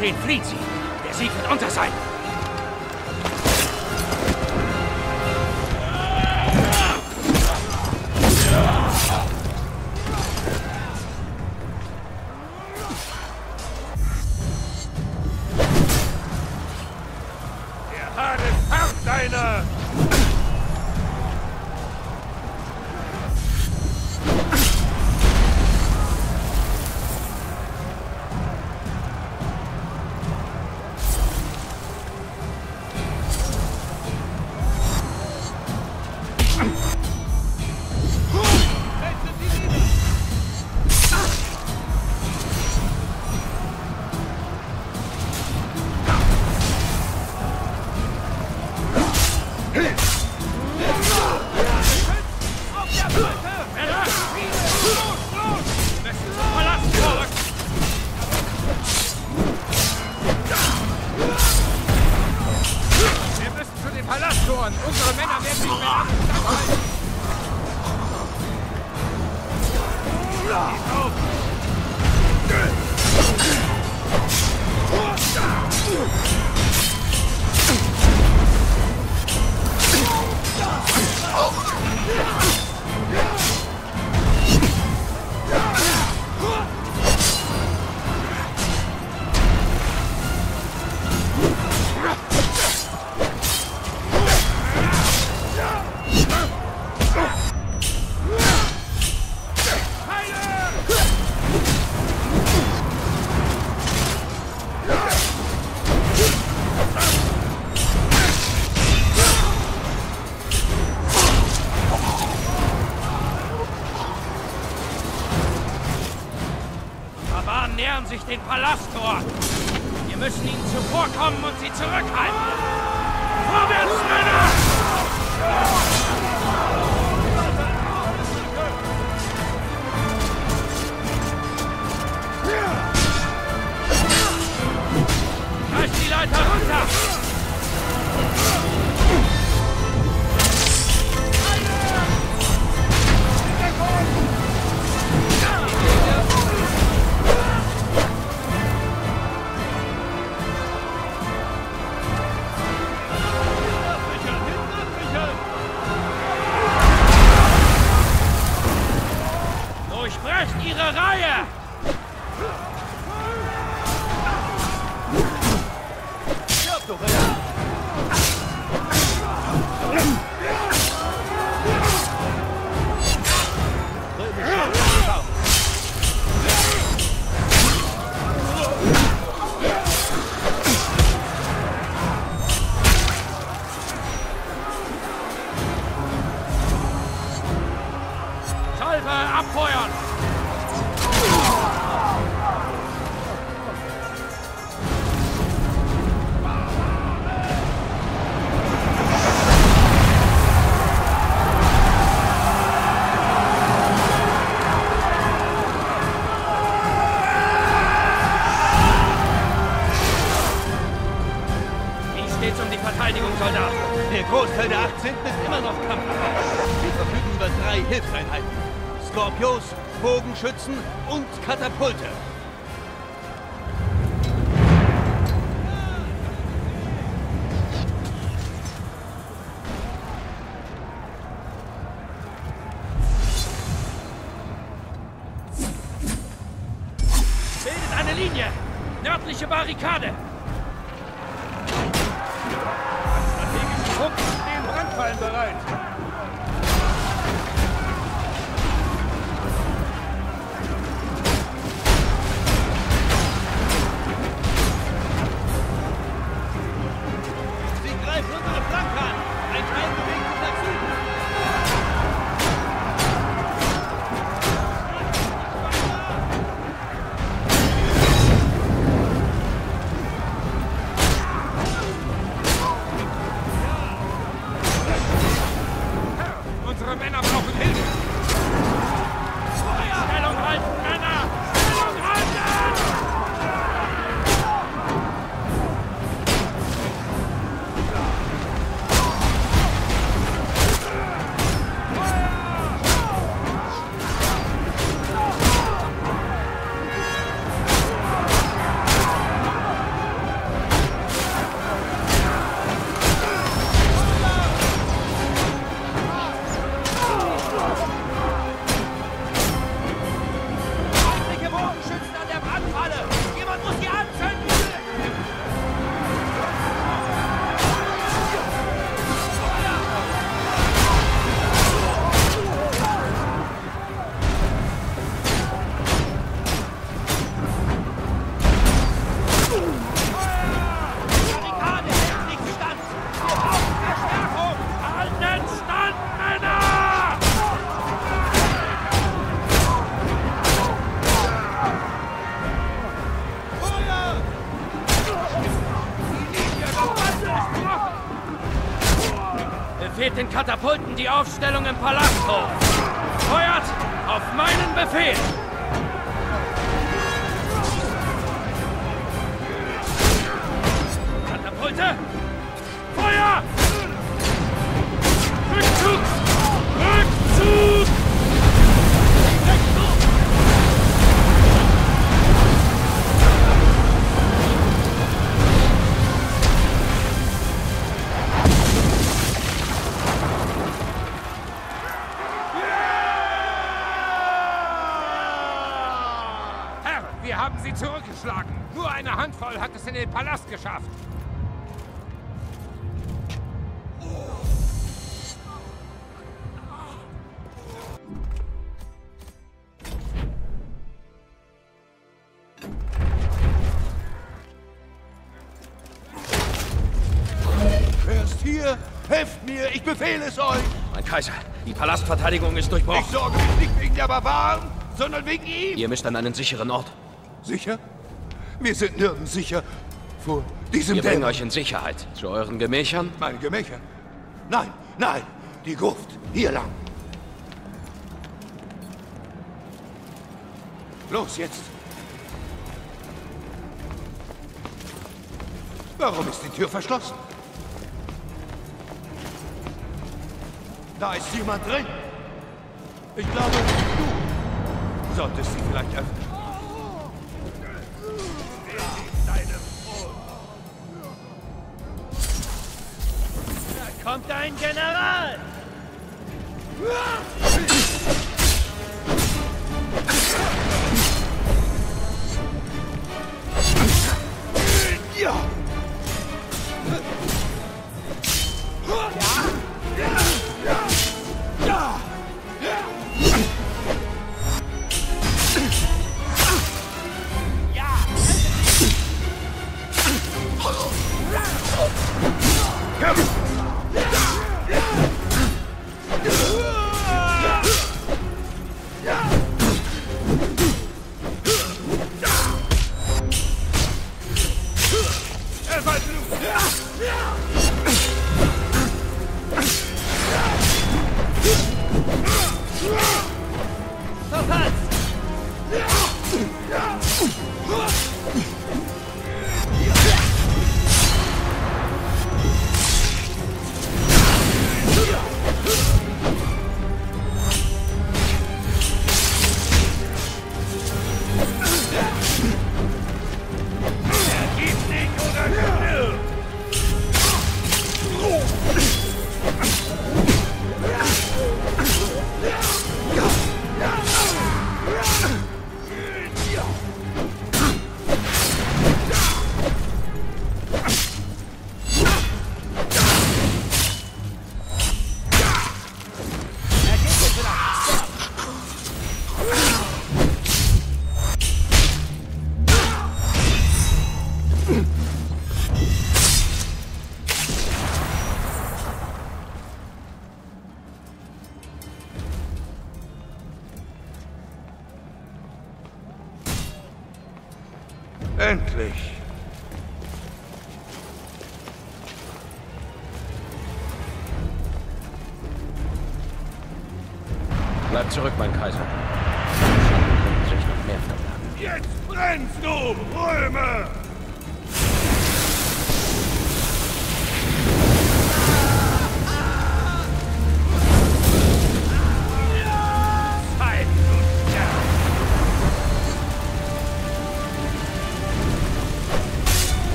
die Barbaren Aufstellung im Palasthof. Ich befehle es euch. Mein Kaiser, die Palastverteidigung ist Ich durchbrochen. sorge mich nicht wegen der Barbaren, sondern wegen ihm. Ihr müsst an einen sicheren Ort. Sicher? Wir sind nirgends sicher vor diesem Wir bringen euch in Sicherheit. Zu euren Gemächern? Meine Gemächer? Nein, nein, die Gruft, hier lang. Los jetzt. Warum ist die Tür verschlossen? Da ist jemand drin. Ich glaube, du solltest sie vielleicht öffnen. Da kommt ein General.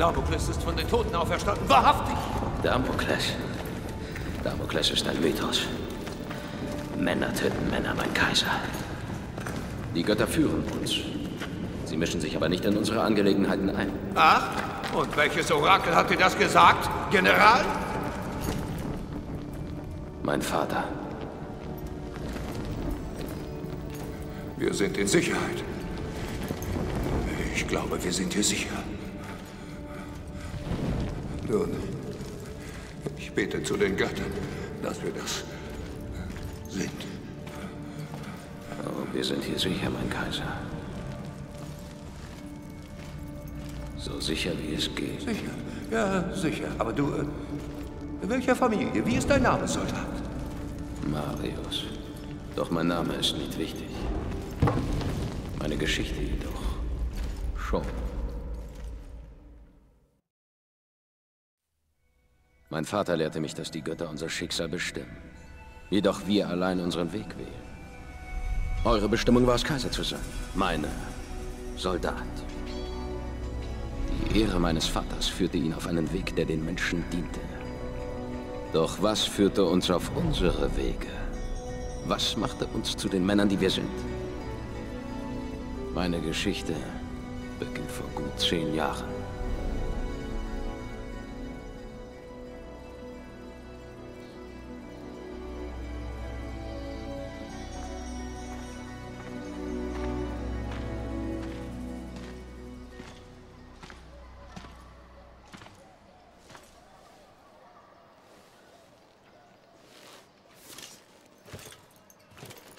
Damokles ist von den Toten auferstanden. Wahrhaftig! Damokles. Damokles ist ein Mythos. Männer töten Männer, mein Kaiser. Die Götter führen uns. Sie mischen sich aber nicht in unsere Angelegenheiten ein. Ach, und welches Orakel hat dir das gesagt, General? Mein Vater. Wir sind in Sicherheit. Ich glaube, wir sind hier sicher. Wir das sind. Oh, wir sind hier sicher, mein Kaiser. So sicher, wie es geht. Sicher, ja, sicher. Aber du, äh, welcher Familie? Wie ist dein Name, Soldat? Marius. Doch mein Name ist nicht wichtig. Meine Geschichte jedoch schon. Mein Vater lehrte mich, dass die Götter unser Schicksal bestimmen. Jedoch wir allein unseren Weg wählen. Eure Bestimmung war es, Kaiser zu sein. Meine Soldat. Die Ehre meines Vaters führte ihn auf einen Weg, der den Menschen diente. Doch was führte uns auf unsere Wege? Was machte uns zu den Männern, die wir sind? Meine Geschichte beginnt vor gut zehn Jahren.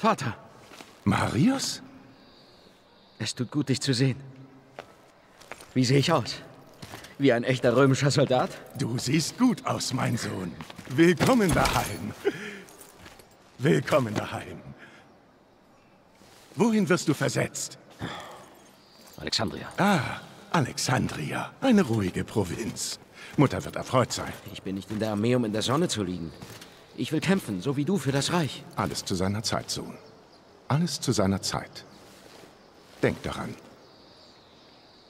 Vater, Marius? es tut gut, dich zu sehen. Wie sehe ich aus? Wie ein echter römischer Soldat? Du siehst gut aus, mein Sohn. Willkommen daheim. Willkommen daheim. Wohin wirst du versetzt? Alexandria. Ah, Alexandria. Eine ruhige Provinz. Mutter wird erfreut sein. Ich bin nicht in der Armee, um in der Sonne zu liegen. Ich will kämpfen, so wie du für das Reich. Alles zu seiner Zeit, Sohn. Alles zu seiner Zeit. Denk daran.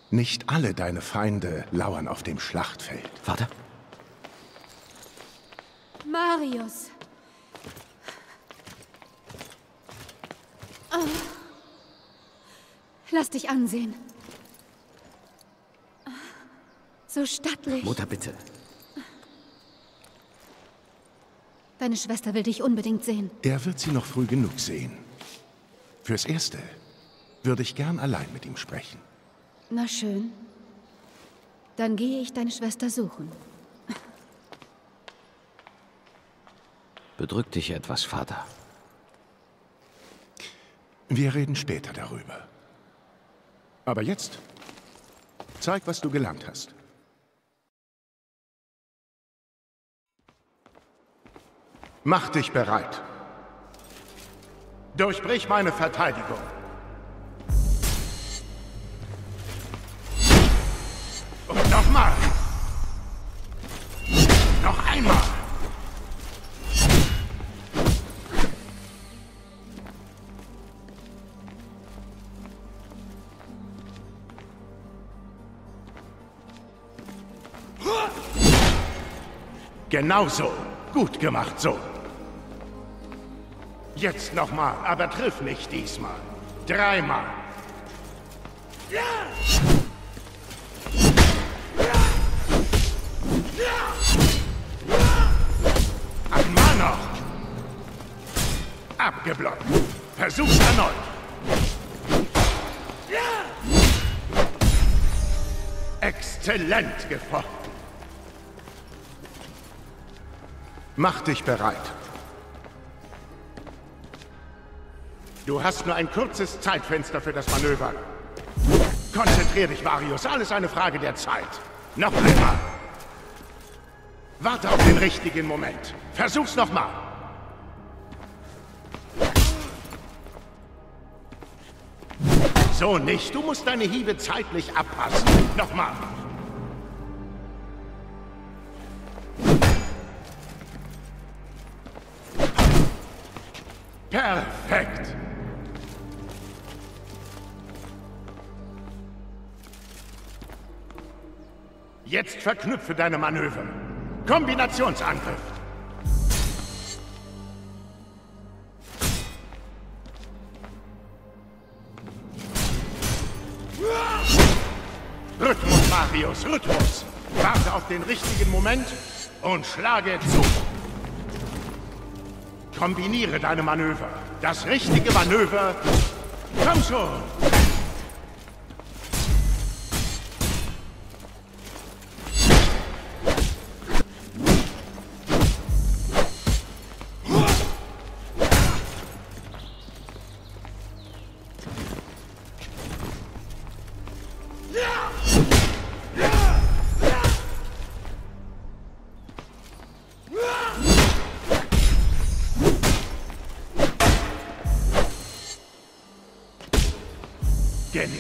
Nicht alle deine Feinde lauern auf dem Schlachtfeld. Vater? Marius. Oh. Lass dich ansehen. So stattlich. Mutter, bitte. Deine Schwester will dich unbedingt sehen. Er wird sie noch früh genug sehen. Fürs Erste würde ich gern allein mit ihm sprechen. Na schön. Dann gehe ich deine Schwester suchen. Bedrückt dich etwas, Vater. Wir reden später darüber. Aber jetzt, zeig, was du gelernt hast. Mach dich bereit. Durchbrich meine Verteidigung. Und nochmal. Noch einmal. Genauso. Gut gemacht, Sohn. Jetzt nochmal, aber triff mich diesmal. Dreimal. Einmal noch. Abgeblockt. Versuch's erneut. Exzellent gefochten. Mach dich bereit. Du hast nur ein kurzes Zeitfenster für das Manöver. Konzentrier dich, Varius. Alles eine Frage der Zeit. Noch einmal. Warte auf den richtigen Moment. Versuch's nochmal. So nicht. Du musst deine Hiebe zeitlich abpassen. Nochmal. Perfekt. Jetzt verknüpfe deine Manöver. Kombinationsangriff. Rhythmus, Marius, Rhythmus. Warte auf den richtigen Moment und schlage zu. Kombiniere deine Manöver. Das richtige Manöver. Komm schon.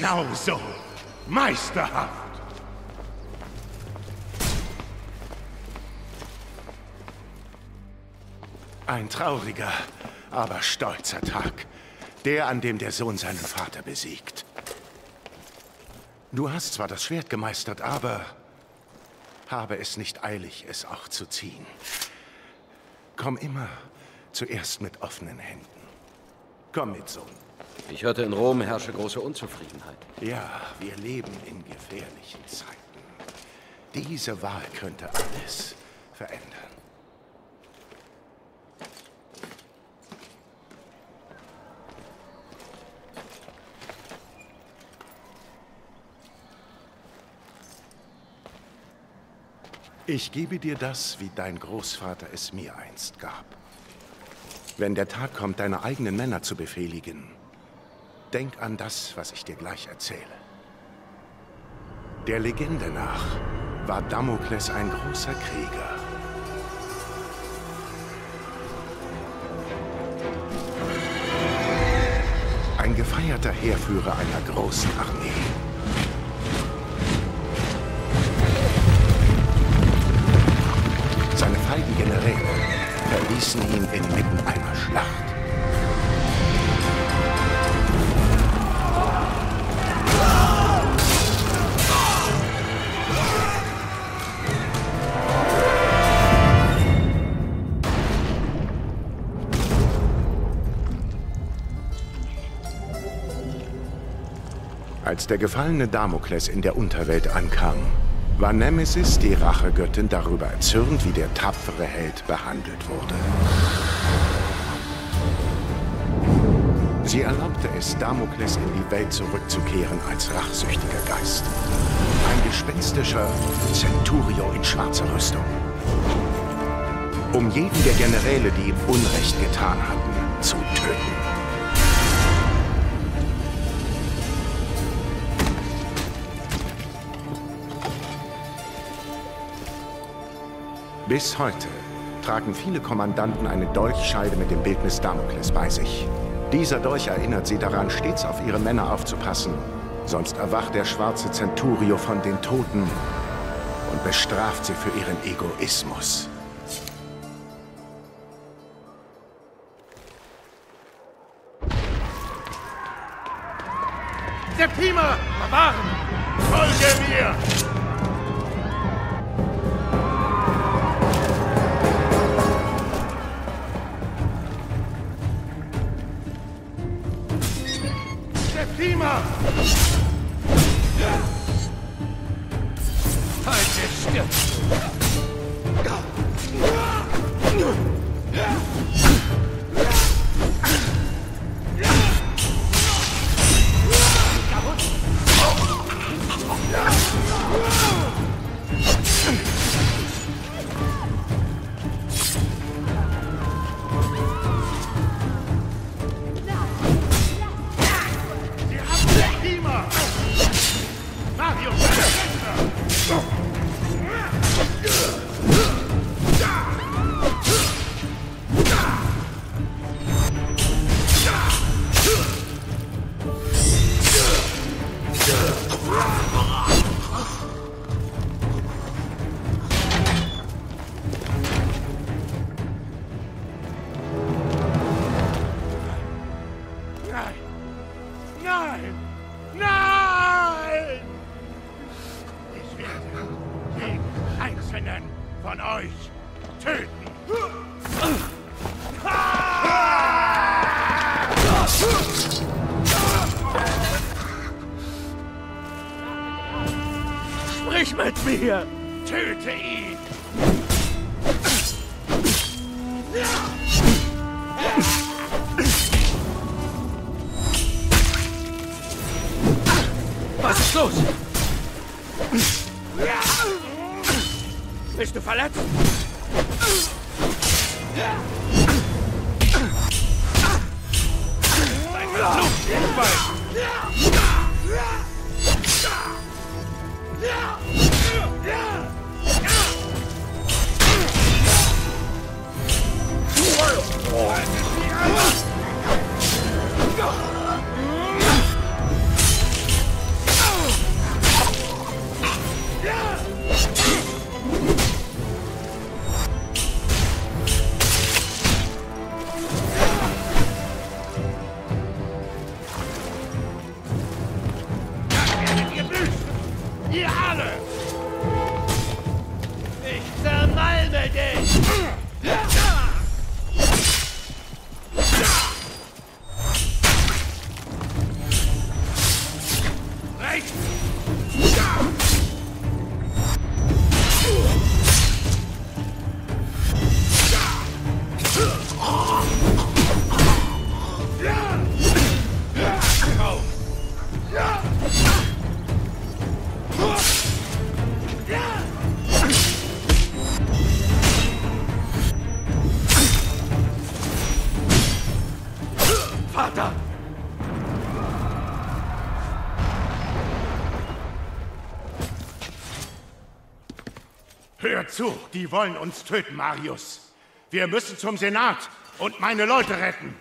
Genau so. Meisterhaft. Ein trauriger, aber stolzer Tag. Der, an dem der Sohn seinen Vater besiegt. Du hast zwar das Schwert gemeistert, aber habe es nicht eilig, es auch zu ziehen. Komm immer zuerst mit offenen Händen. Komm mit, Sohn. Ich hörte, in Rom herrsche große Unzufriedenheit. Ja, wir leben in gefährlichen Zeiten. Diese Wahl könnte alles verändern. Ich gebe dir das, wie dein Großvater es mir einst gab. Wenn der Tag kommt, deine eigenen Männer zu befehligen, denk an das, was ich dir gleich erzähle. Der Legende nach war Damokles ein großer Krieger. Ein gefeierter Heerführer einer großen Armee. Seine feigen Generäle verließen ihn inmitten einer Schlacht. Der gefallene Damokles in der Unterwelt ankam, war Nemesis, die Rachegöttin, darüber erzürnt, wie der tapfere Held behandelt wurde. Sie erlaubte es, Damokles in die Welt zurückzukehren als rachsüchtiger Geist. Ein gespenstischer Centurio in schwarzer Rüstung. Um jeden der Generäle, die ihm Unrecht getan hatten, zu töten. Bis heute tragen viele Kommandanten eine Dolchscheide mit dem Bildnis Damokles bei sich. Dieser Dolch erinnert sie daran, stets auf ihre Männer aufzupassen. Sonst erwacht der schwarze Centurio von den Toten und bestraft sie für ihren Egoismus. Septima! Barbaren! Folge mir! zu. Die wollen uns töten, Marius. Wir müssen zum Senat und meine Leute retten.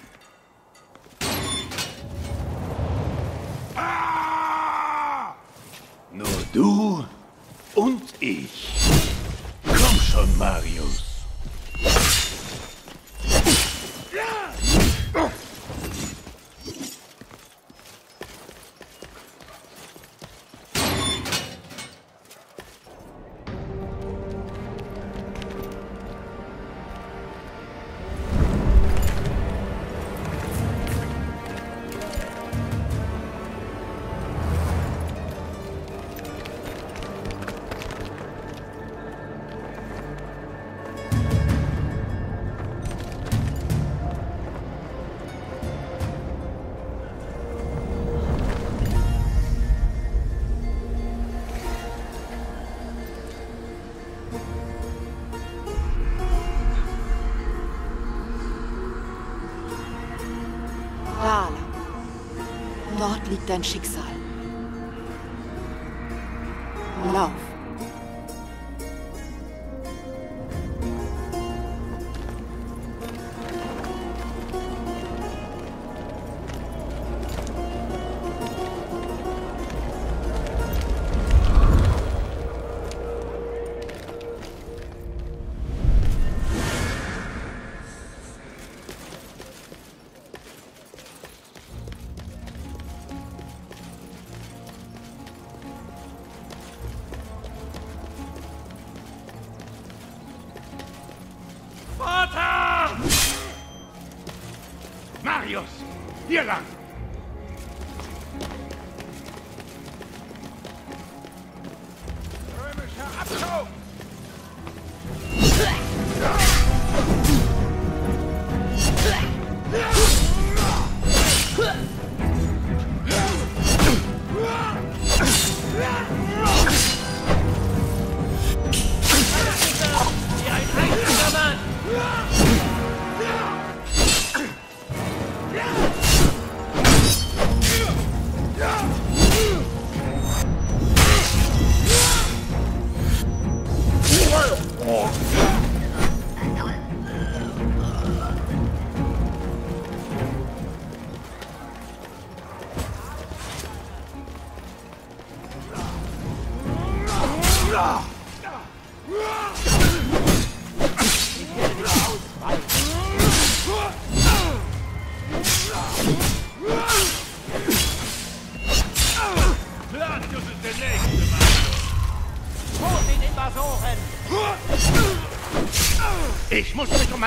dein Schicksal.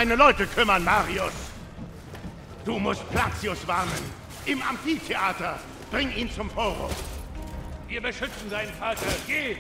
deine Leute kümmern, Marius. Du musst Platius warnen. Im Amphitheater. Bring ihn zum Forum. Wir beschützen seinen Vater. Geh!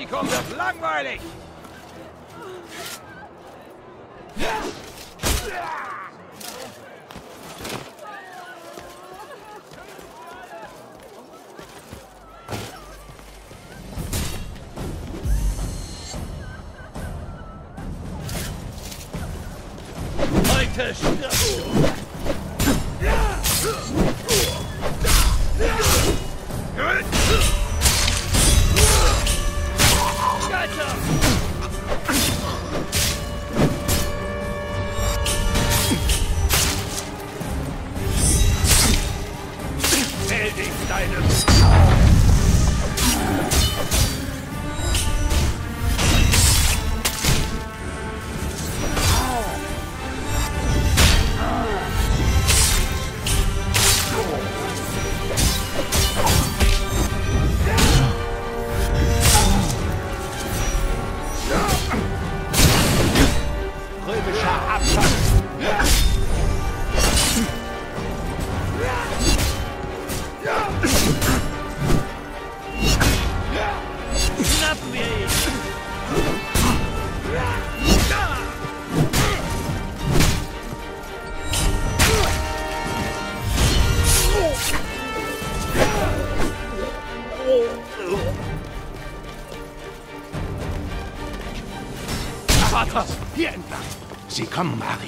Wie kommt langweilig? come back.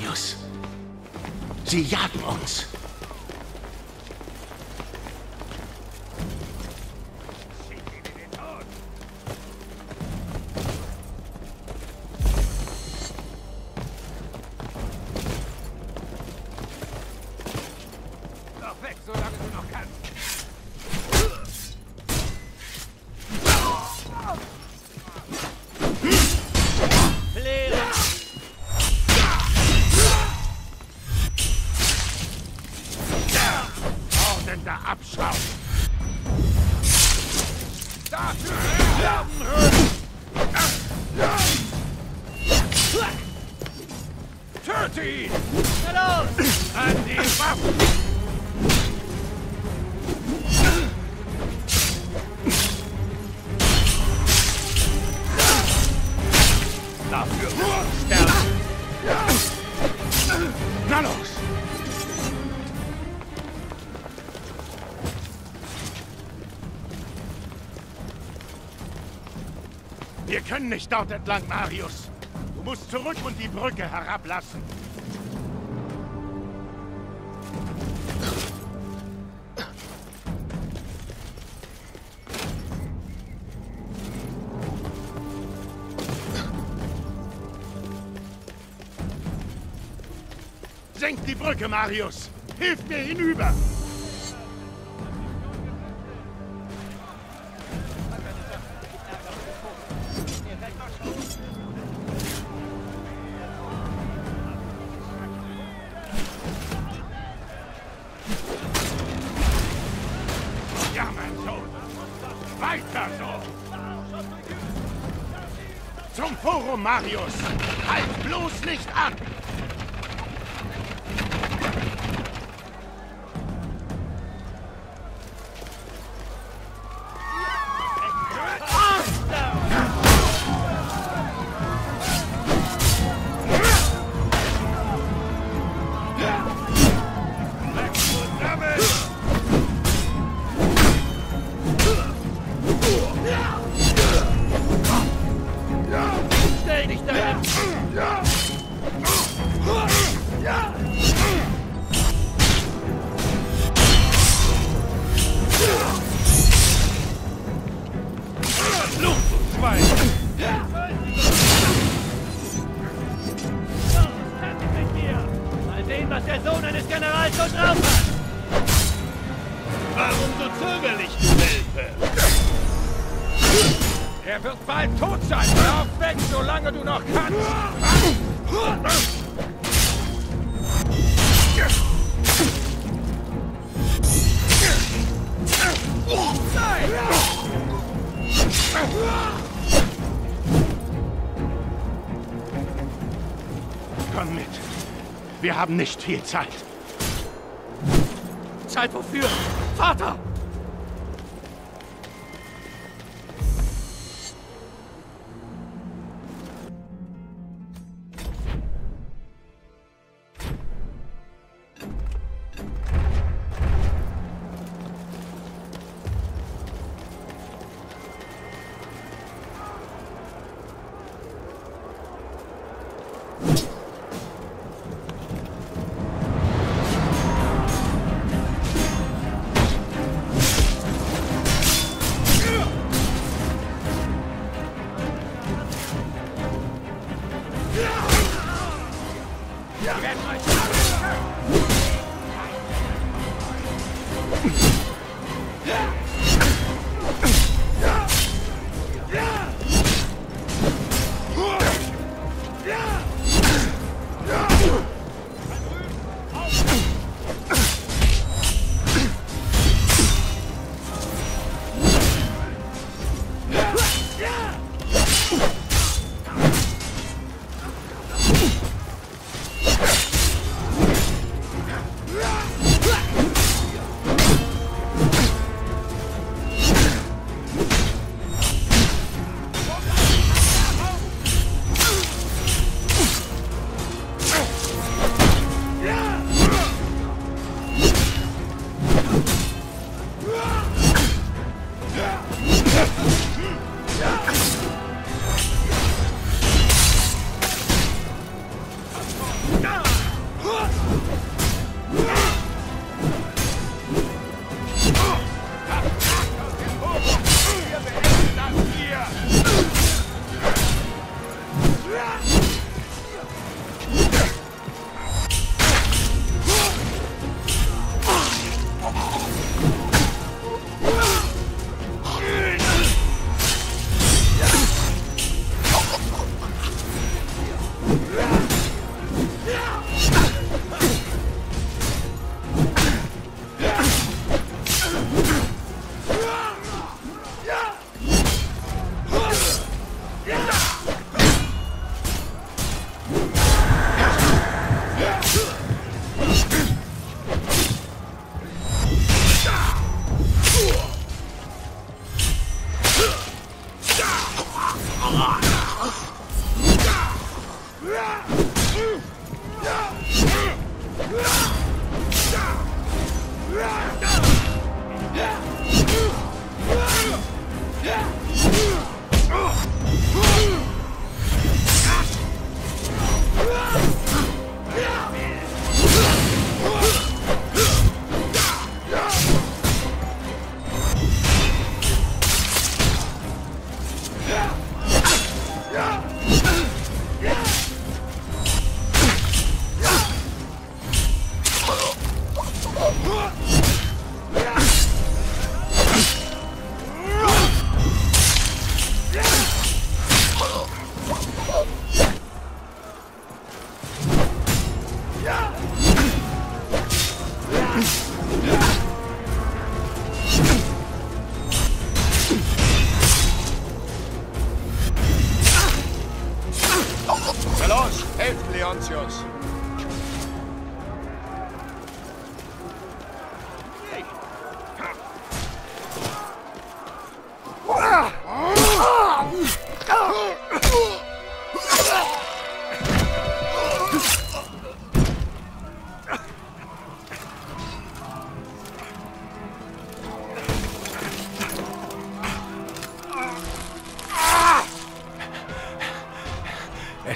können nicht dort entlang, Marius. Du musst zurück und die Brücke herablassen. Senk die Brücke, Marius! Hilf mir hinüber! haben nicht viel Zeit. Zeit wofür? Vater!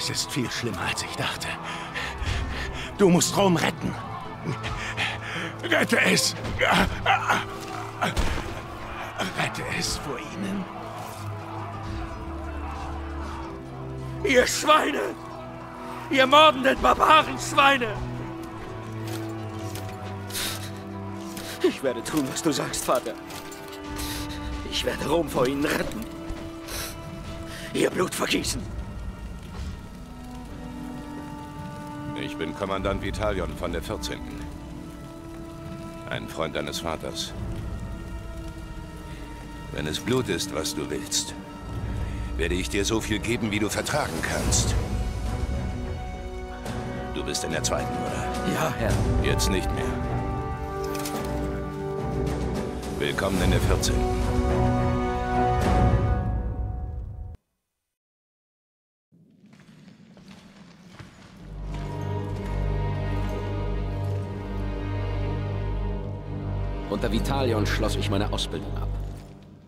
Es ist viel schlimmer, als ich dachte. Du musst Rom retten. Rette es. Rette es vor ihnen. Ihr Schweine! Ihr mordenden Barbarenschweine! Ich werde tun, was du sagst, Vater. Ich werde Rom vor ihnen retten. Ihr Blut vergießen. Ich bin Kommandant Vitalion von der 14. Ein Freund deines Vaters. Wenn es Blut ist, was du willst, werde ich dir so viel geben, wie du vertragen kannst. Du bist in der zweiten, oder? Ja, Herr. Jetzt nicht mehr. Willkommen in der 14. Unter Vitalion schloss ich meine Ausbildung ab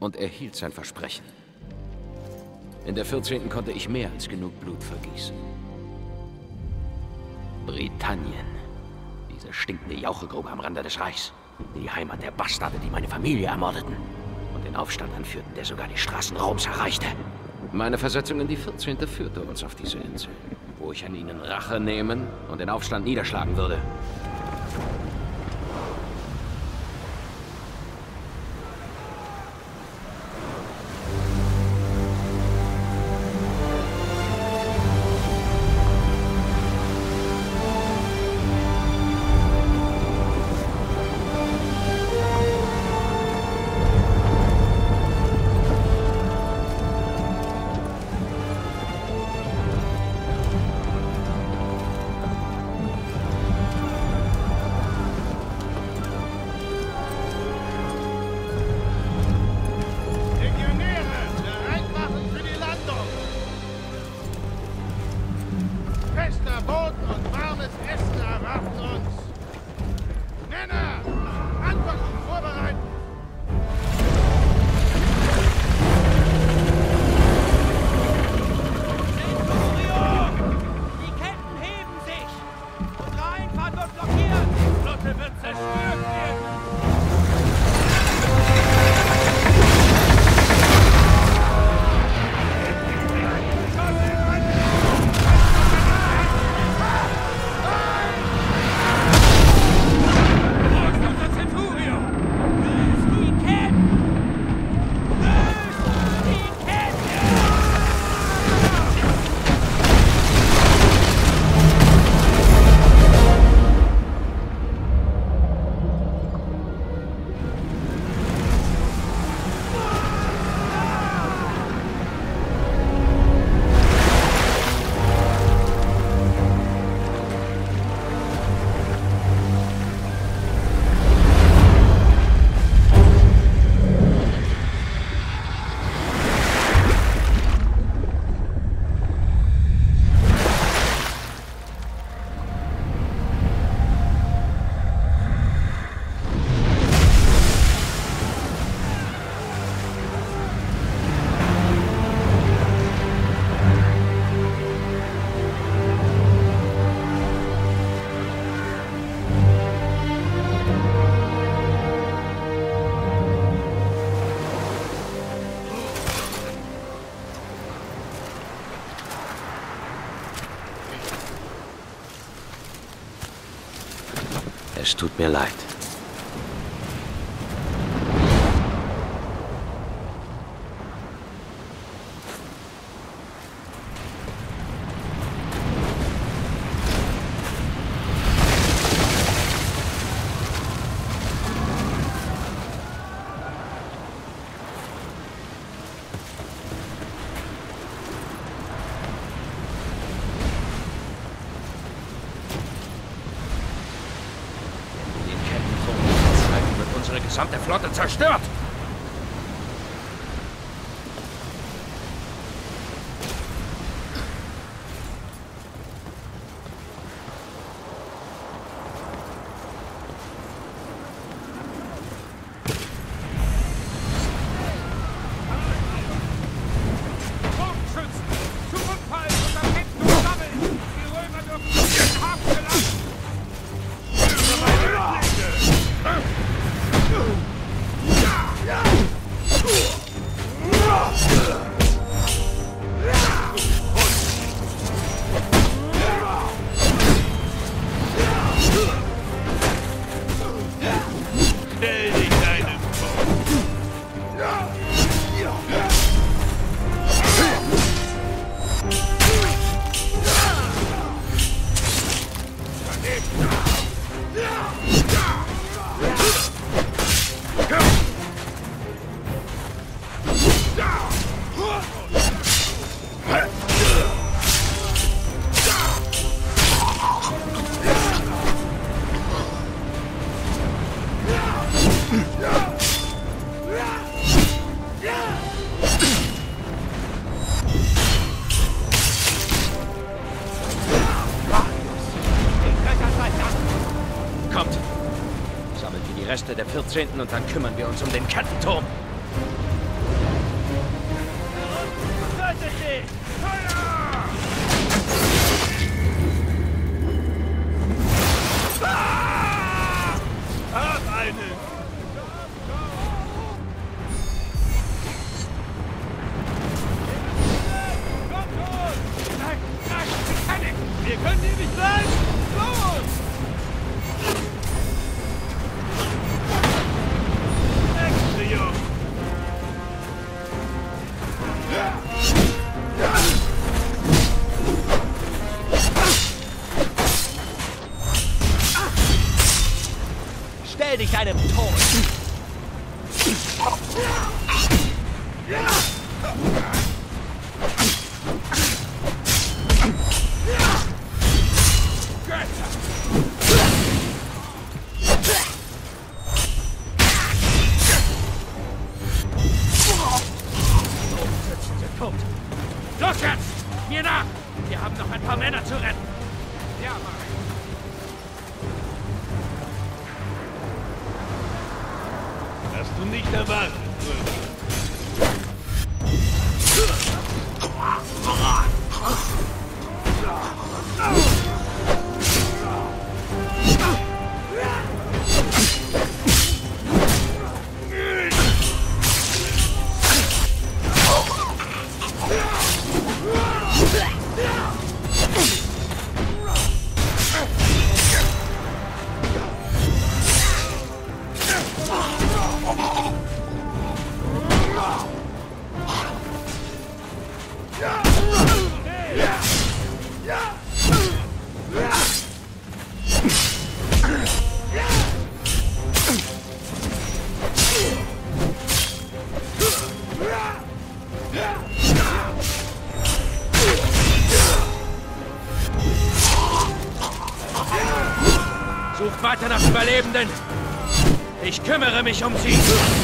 und erhielt sein Versprechen. In der 14. konnte ich mehr als genug Blut vergießen. Britannien. Diese stinkende Jauchegrube am Rande des Reichs. Die Heimat der Bastarde, die meine Familie ermordeten. Und den Aufstand anführten, der sogar die Straßen Roms erreichte. Meine Versetzung in die 14. führte uns auf diese Insel, wo ich an ihnen Rache nehmen und den Aufstand niederschlagen würde. Es tut mir leid. Кажется, что? Reste der 14. und dann kümmern wir uns um den Kattenturm. Überlebenden. Ich kümmere mich um sie.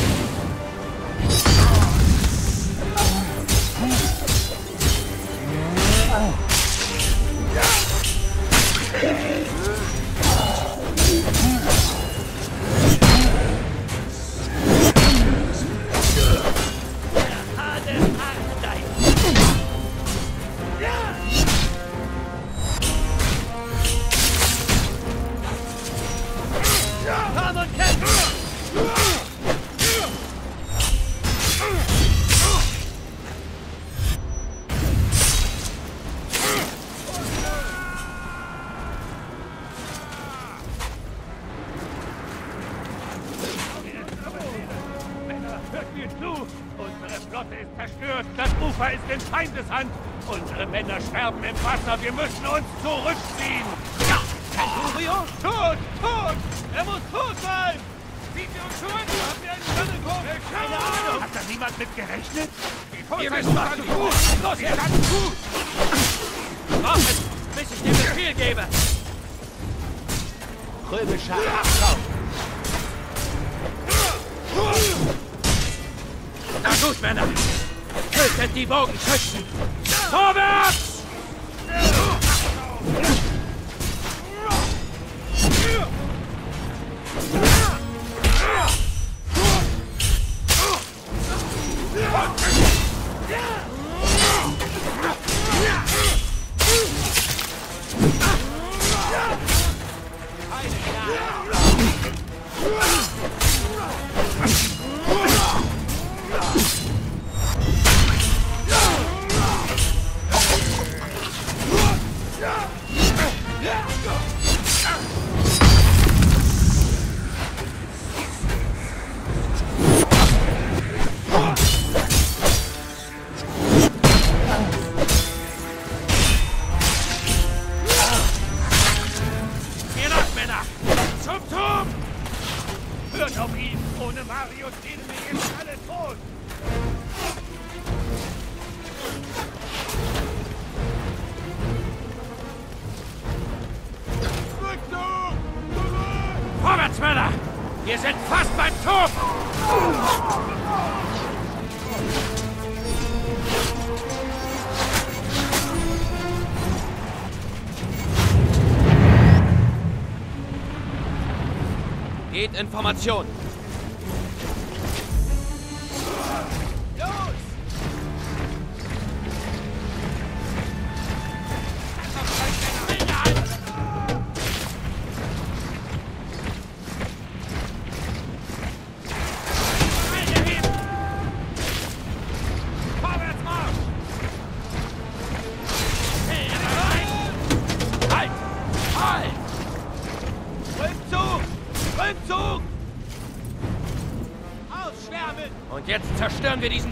Geht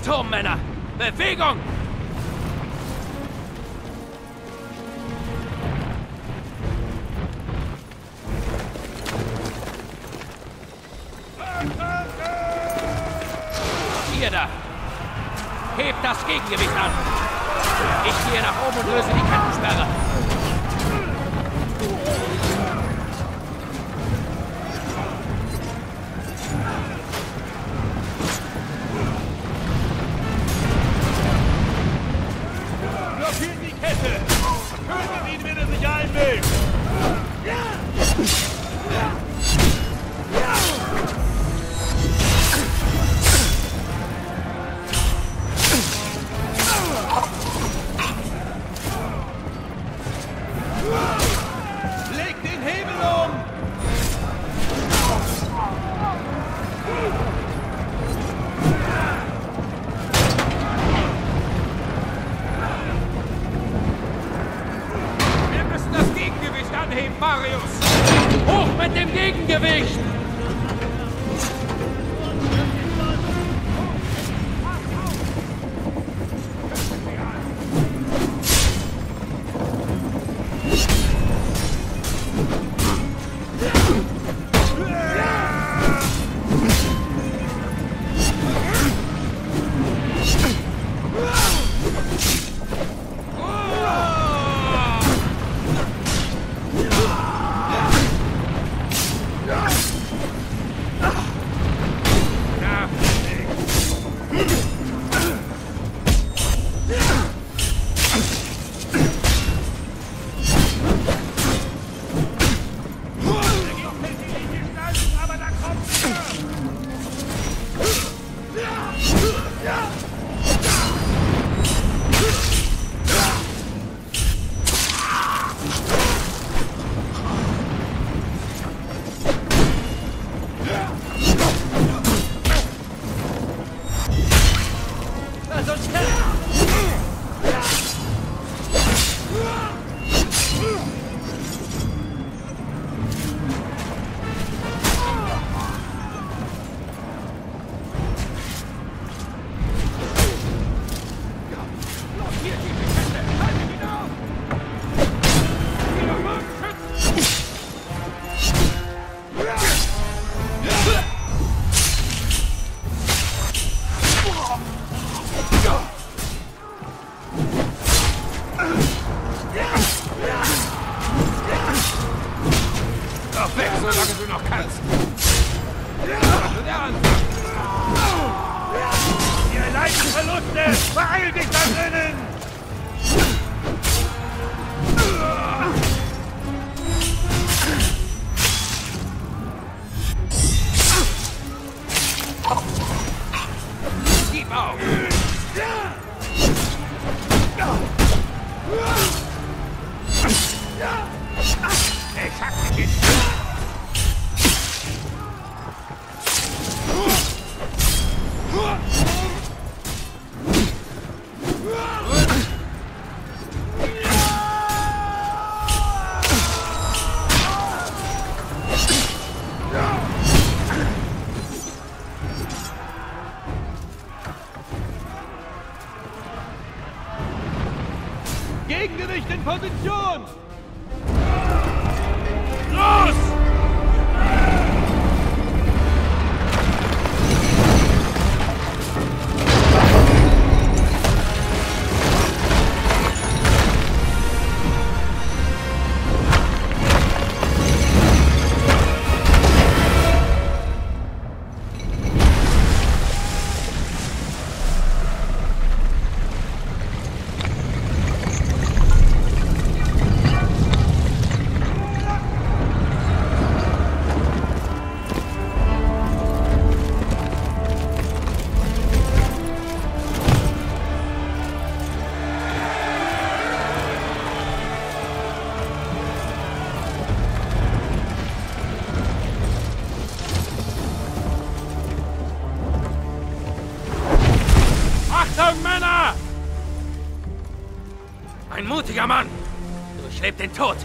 Turm, Männer! Bewegung! Gegengewicht in Position! tot!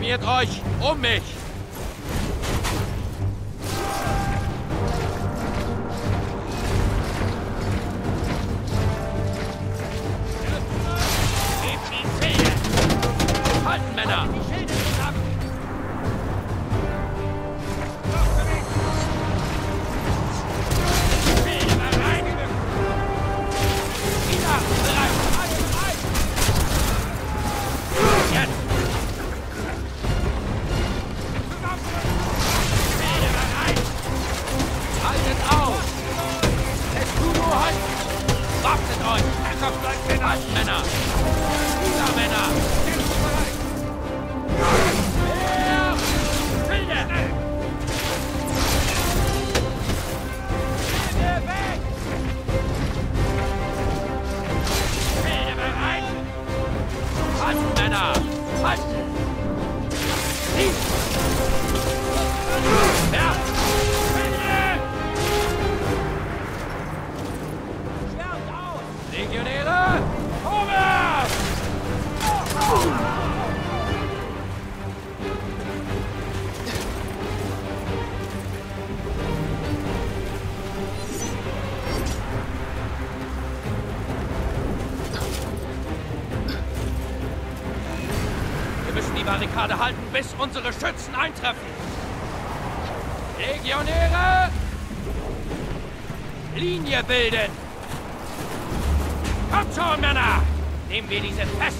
informiert euch um mich. Blockade halten, bis unsere Schützen eintreffen. Legionäre! Linie bilden! Kommt schon, Männer! Nehmen wir diese fest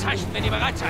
Zeichen, wenn ihr bereit seid.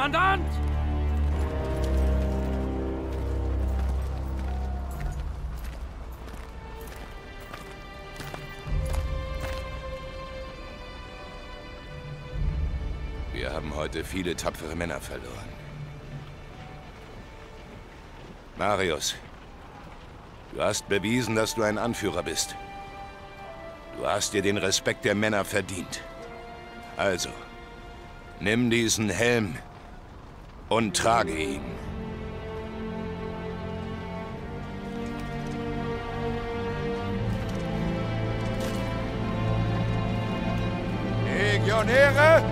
Kommandant! Wir haben heute viele tapfere Männer verloren. Marius, du hast bewiesen, dass du ein Anführer bist. Du hast dir den Respekt der Männer verdient. Also, nimm diesen Helm und trage ihn. Legionäre,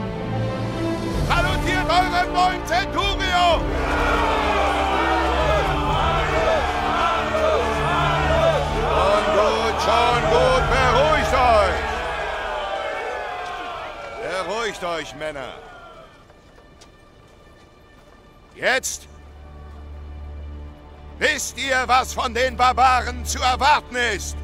salutiert euren neuen Centurio! Schon gut, schon gut, beruhigt euch! Beruhigt euch, Männer. Jetzt wisst ihr, was von den Barbaren zu erwarten ist.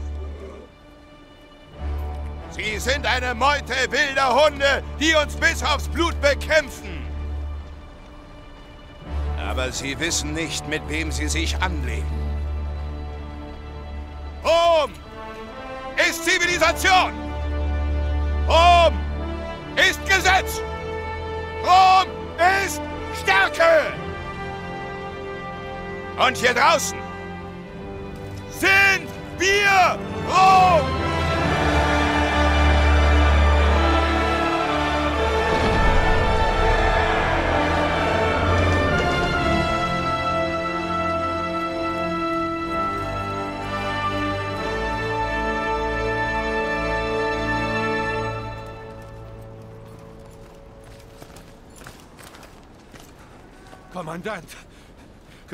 Sie sind eine Meute wilder Hunde, die uns bis aufs Blut bekämpfen. Aber sie wissen nicht, mit wem sie sich anlegen. Rom ist Zivilisation. Rom ist Gesetz. Rom ist Stärke. Und hier draußen sind wir Rom. Kommandant!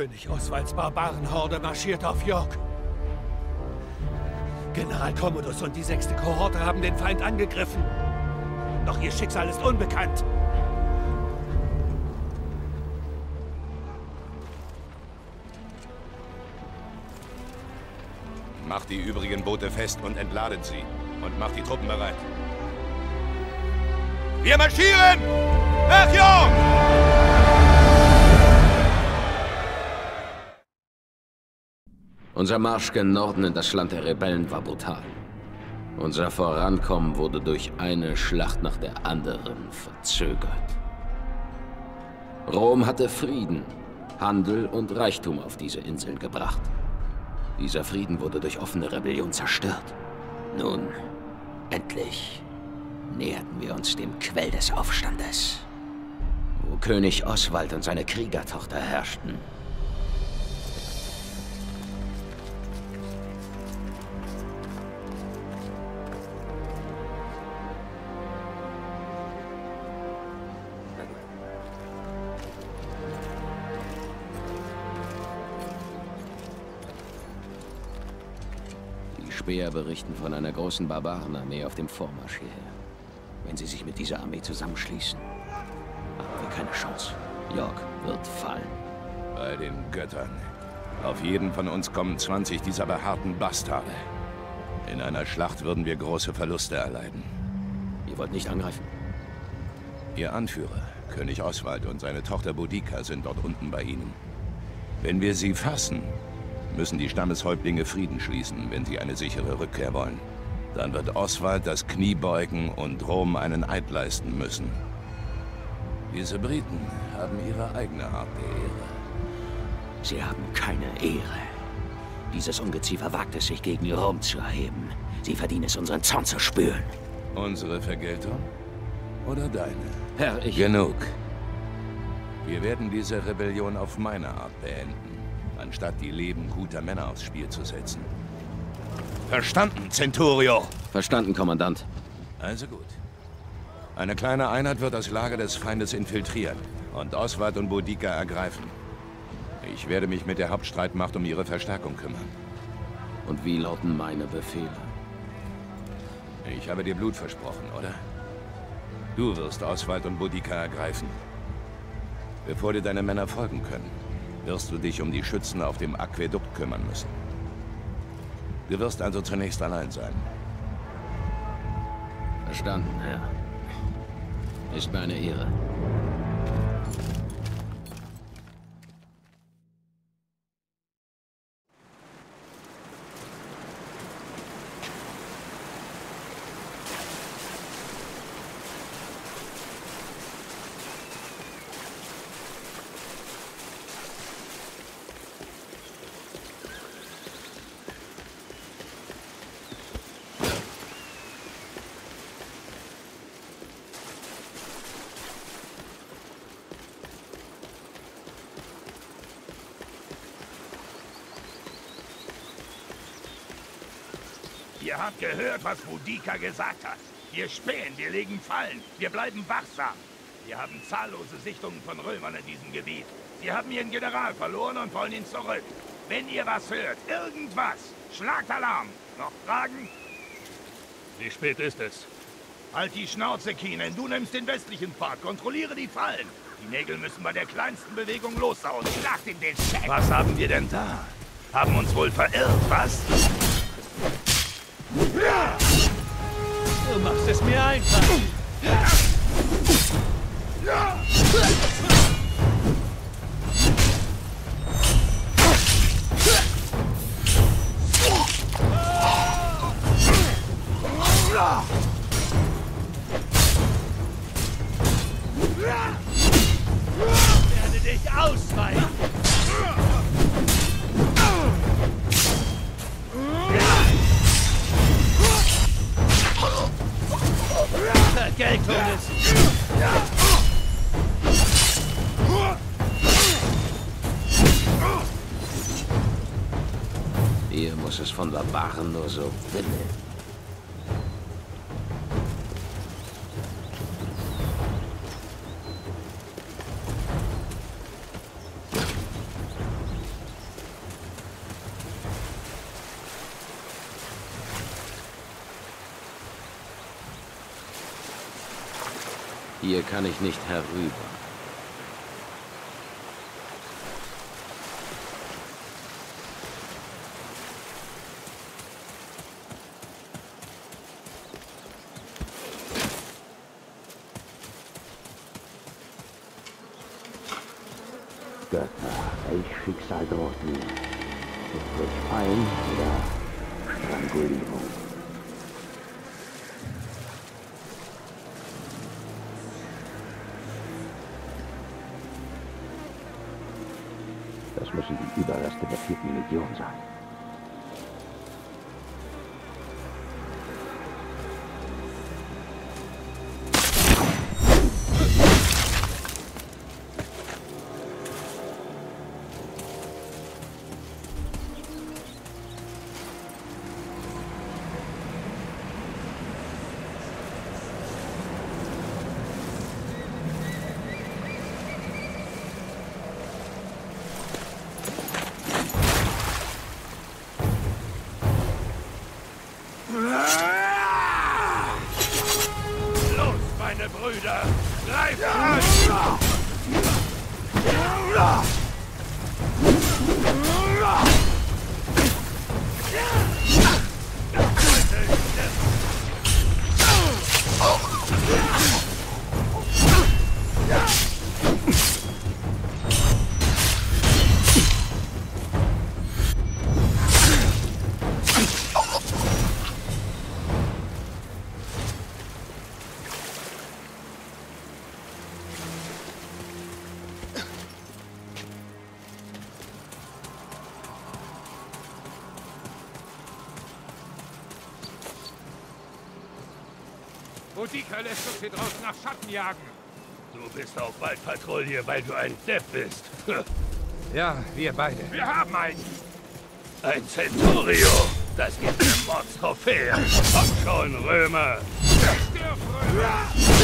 König Oswalds Barbarenhorde marschiert auf York. General Commodus und die sechste Kohorte haben den Feind angegriffen. Doch ihr Schicksal ist unbekannt. Macht die übrigen Boote fest und entladet sie. Und macht die Truppen bereit. Wir marschieren! Nach York! Unser Marsch gen Norden in das Land der Rebellen war brutal. Unser Vorankommen wurde durch eine Schlacht nach der anderen verzögert. Rom hatte Frieden, Handel und Reichtum auf diese Inseln gebracht. Dieser Frieden wurde durch offene Rebellion zerstört. Nun, endlich näherten wir uns dem Quell des Aufstandes, wo König Oswald und seine Kriegertochter herrschten. Speer berichten von einer großen Barbarenarmee auf dem Vormarsch hierher. Wenn sie sich mit dieser Armee zusammenschließen, haben wir keine Chance. York wird fallen. Bei den Göttern. Auf jeden von uns kommen 20 dieser behaarten Bastarde. In einer Schlacht würden wir große Verluste erleiden. Ihr wollt nicht angreifen? Ihr Anführer, König Oswald und seine Tochter Boudica sind dort unten bei Ihnen. Wenn wir sie fassen, müssen die Stammeshäuptlinge Frieden schließen, wenn sie eine sichere Rückkehr wollen. Dann wird Oswald das Knie beugen und Rom einen Eid leisten müssen. Diese Briten haben ihre eigene Art der Ehre. Sie haben keine Ehre. Dieses Ungeziefer wagt es, sich gegen Rom zu erheben. Sie verdienen es, unseren Zorn zu spüren. Unsere Vergeltung? Oder deine? Herr, ich... Genug. Wir werden diese Rebellion auf meine Art beenden, anstatt die Leben guter Männer aufs Spiel zu setzen. Verstanden, Centurio? Verstanden, Kommandant. Also gut. Eine kleine Einheit wird das Lager des Feindes infiltrieren und Oswald und Boudica ergreifen. Ich werde mich mit der Hauptstreitmacht um ihre Verstärkung kümmern. Und wie lauten meine Befehle? Ich habe dir Blut versprochen, oder? Du wirst Oswald und Boudica ergreifen. Bevor dir deine Männer folgen können, wirst du dich um die Schützen auf dem Aquädukt kümmern müssen. Du wirst also zunächst allein sein. Verstanden, Herr. Ist mir eine Ehre. Ihr habt gehört, was Boudica gesagt hat. Wir spähen, wir legen Fallen, wir bleiben wachsam. Wir haben zahllose Sichtungen von Römern in diesem Gebiet. Sie haben ihren General verloren und wollen ihn zurück. Wenn ihr was hört, irgendwas, schlagt Alarm. Noch Fragen? Wie spät ist es? Halt die Schnauze, Keenan. Du nimmst den westlichen Pfad. Kontrolliere die Fallen. Die Nägel müssen bei der kleinsten Bewegung loshauen. Schlagt in den Check. Was haben wir denn da? Haben uns wohl verirrt, was? Du machst es mir einfach. Ich werde dich ausweichen. Vergeltung ist... Hier muss es von Barbaren nur so wimmeln. Kann ich nicht herüber. Boudica lässt uns hier draußen nach Schatten jagen. Du bist auf Waldpatrouille, weil du ein Depp bist. Ja, wir beide. Wir haben einen. Ein Centurio. Das gibt eine Mordstrophäe. Komm schon, Römer. Stirb, Römer!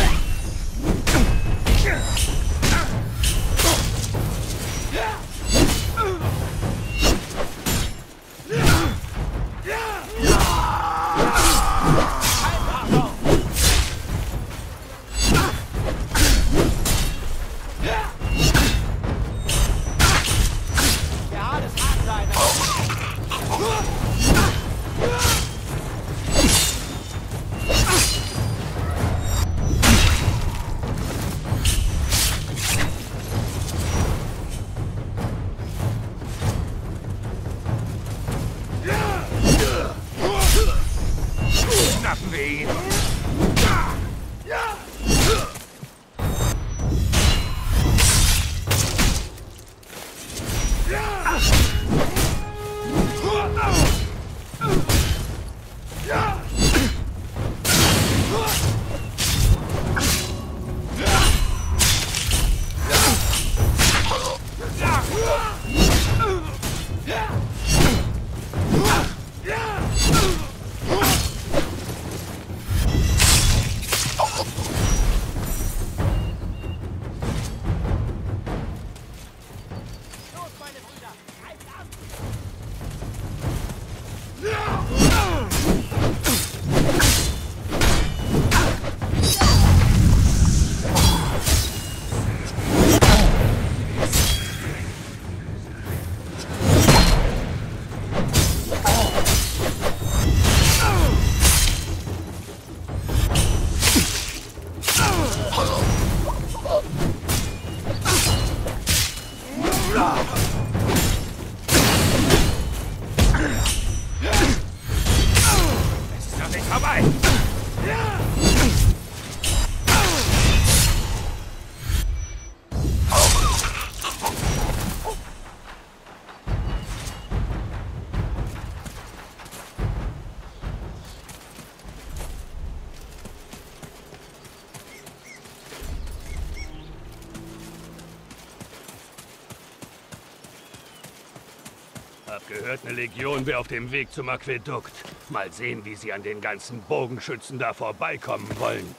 Eine Legion wäre auf dem Weg zum Aquädukt. Mal sehen, wie sie an den ganzen Bogenschützen da vorbeikommen wollen.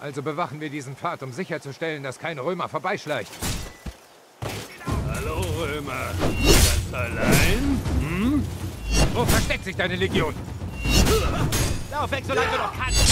Also bewachen wir diesen Pfad, um sicherzustellen, dass kein Römer vorbeischleicht. Hallo, Römer. Ganz allein? Hm? Wo versteckt sich deine Legion? Lauf weg, solange du noch kannst!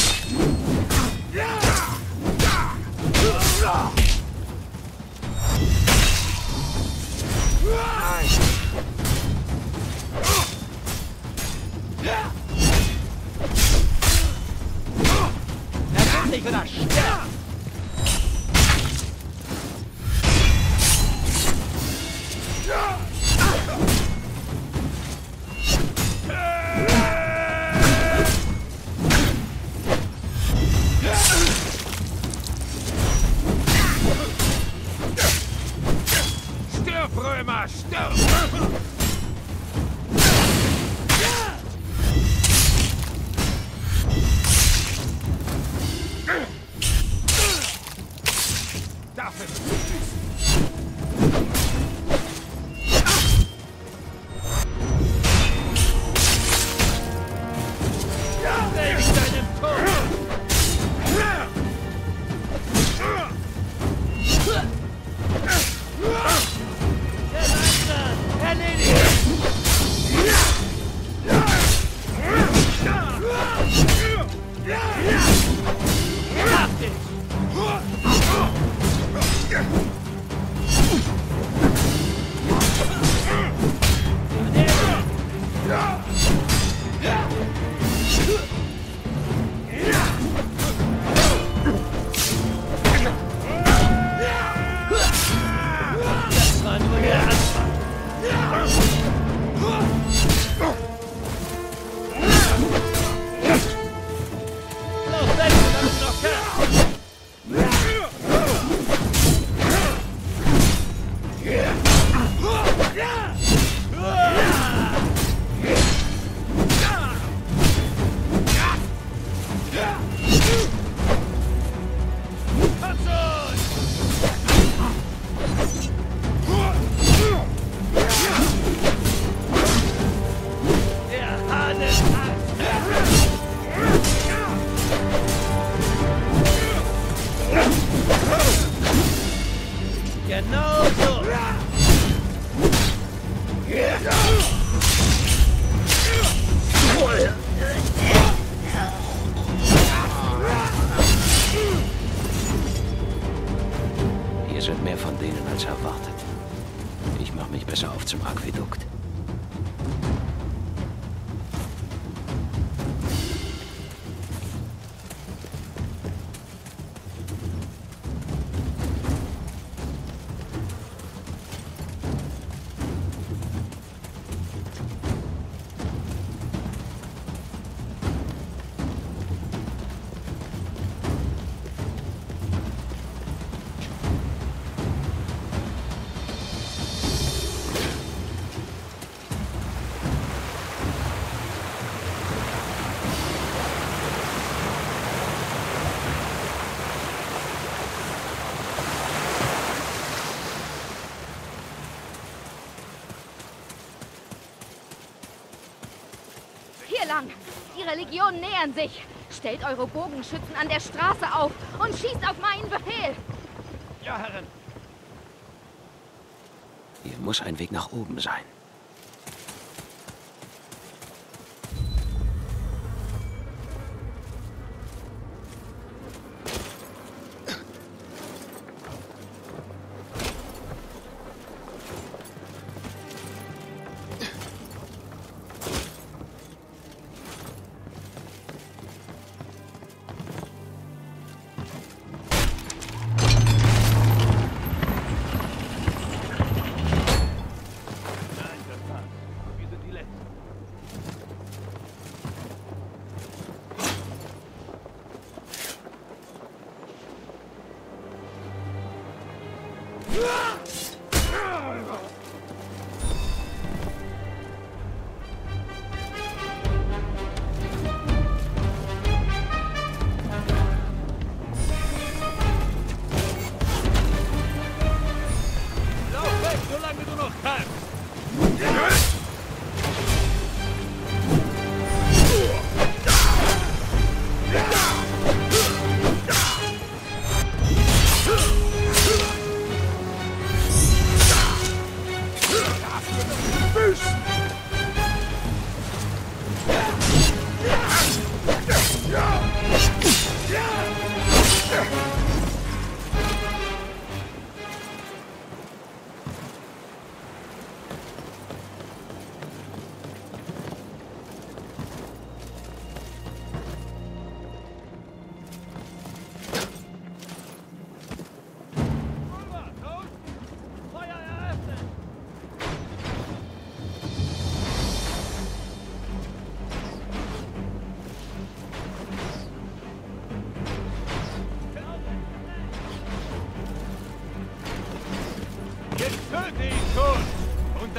Ihre Legionen nähern sich! Stellt eure Bogenschützen an der Straße auf und schießt auf meinen Befehl! Ja, Herrin. Hier muss ein Weg nach oben sein.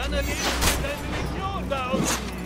Analyse der Dimension da unten.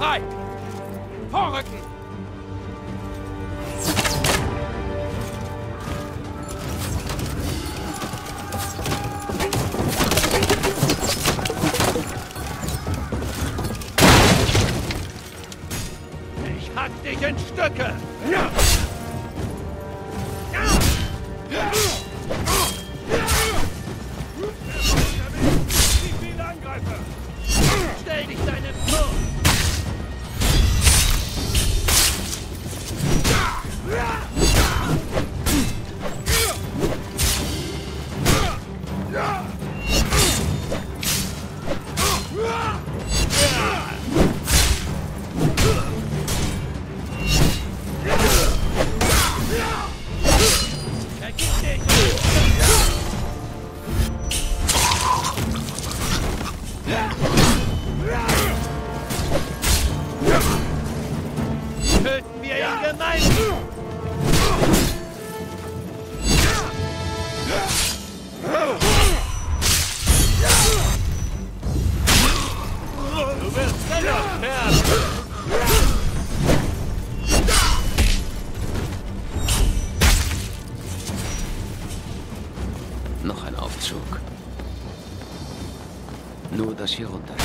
は。assurante.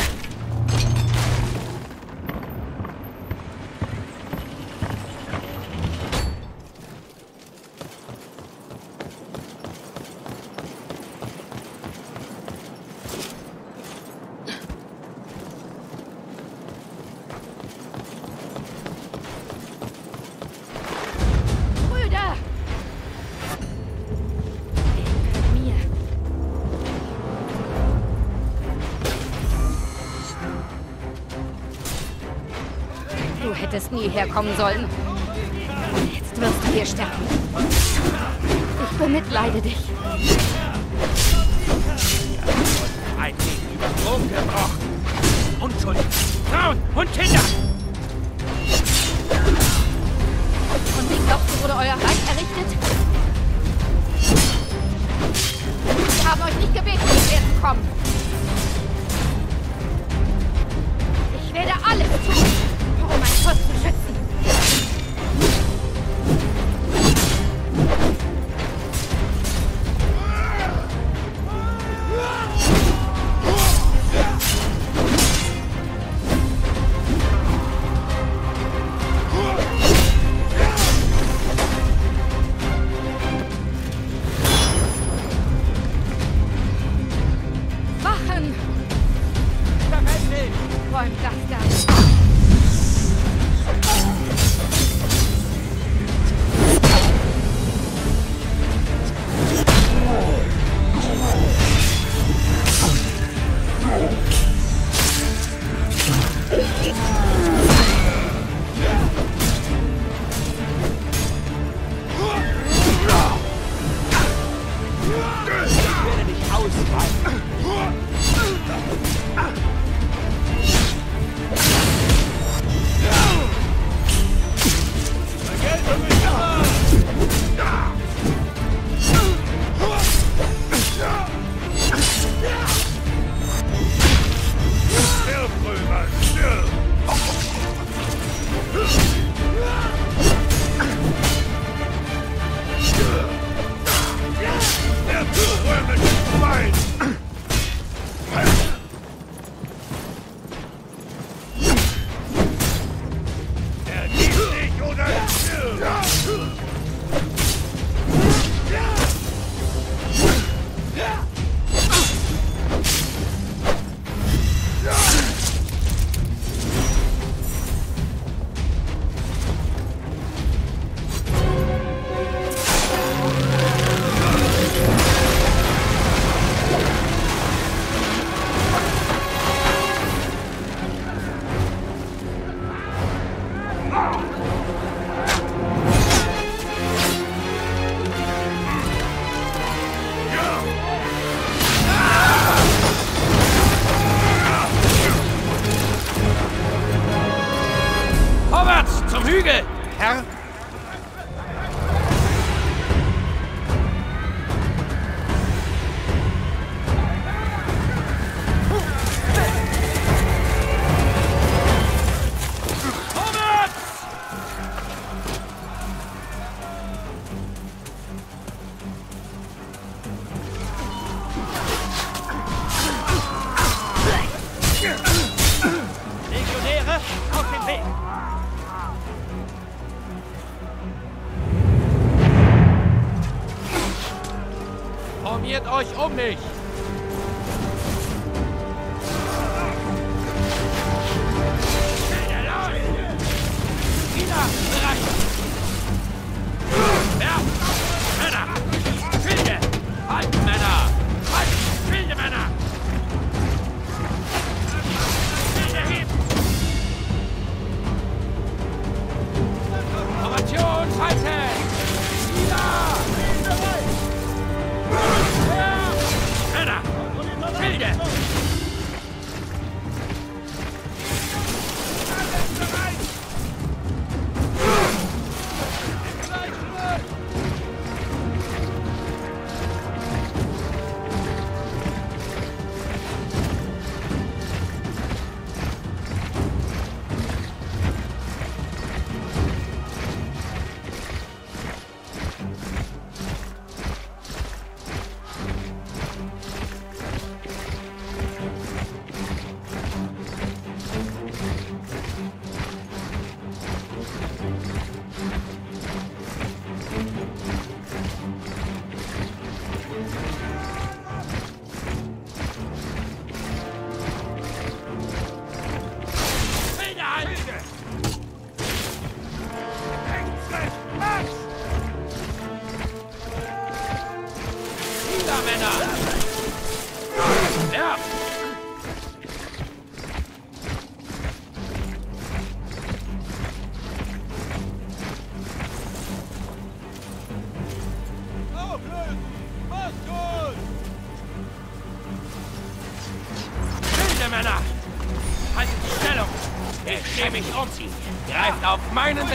hättest nie herkommen sollen. Jetzt wirst du hier sterben. Ich bemitleide dich.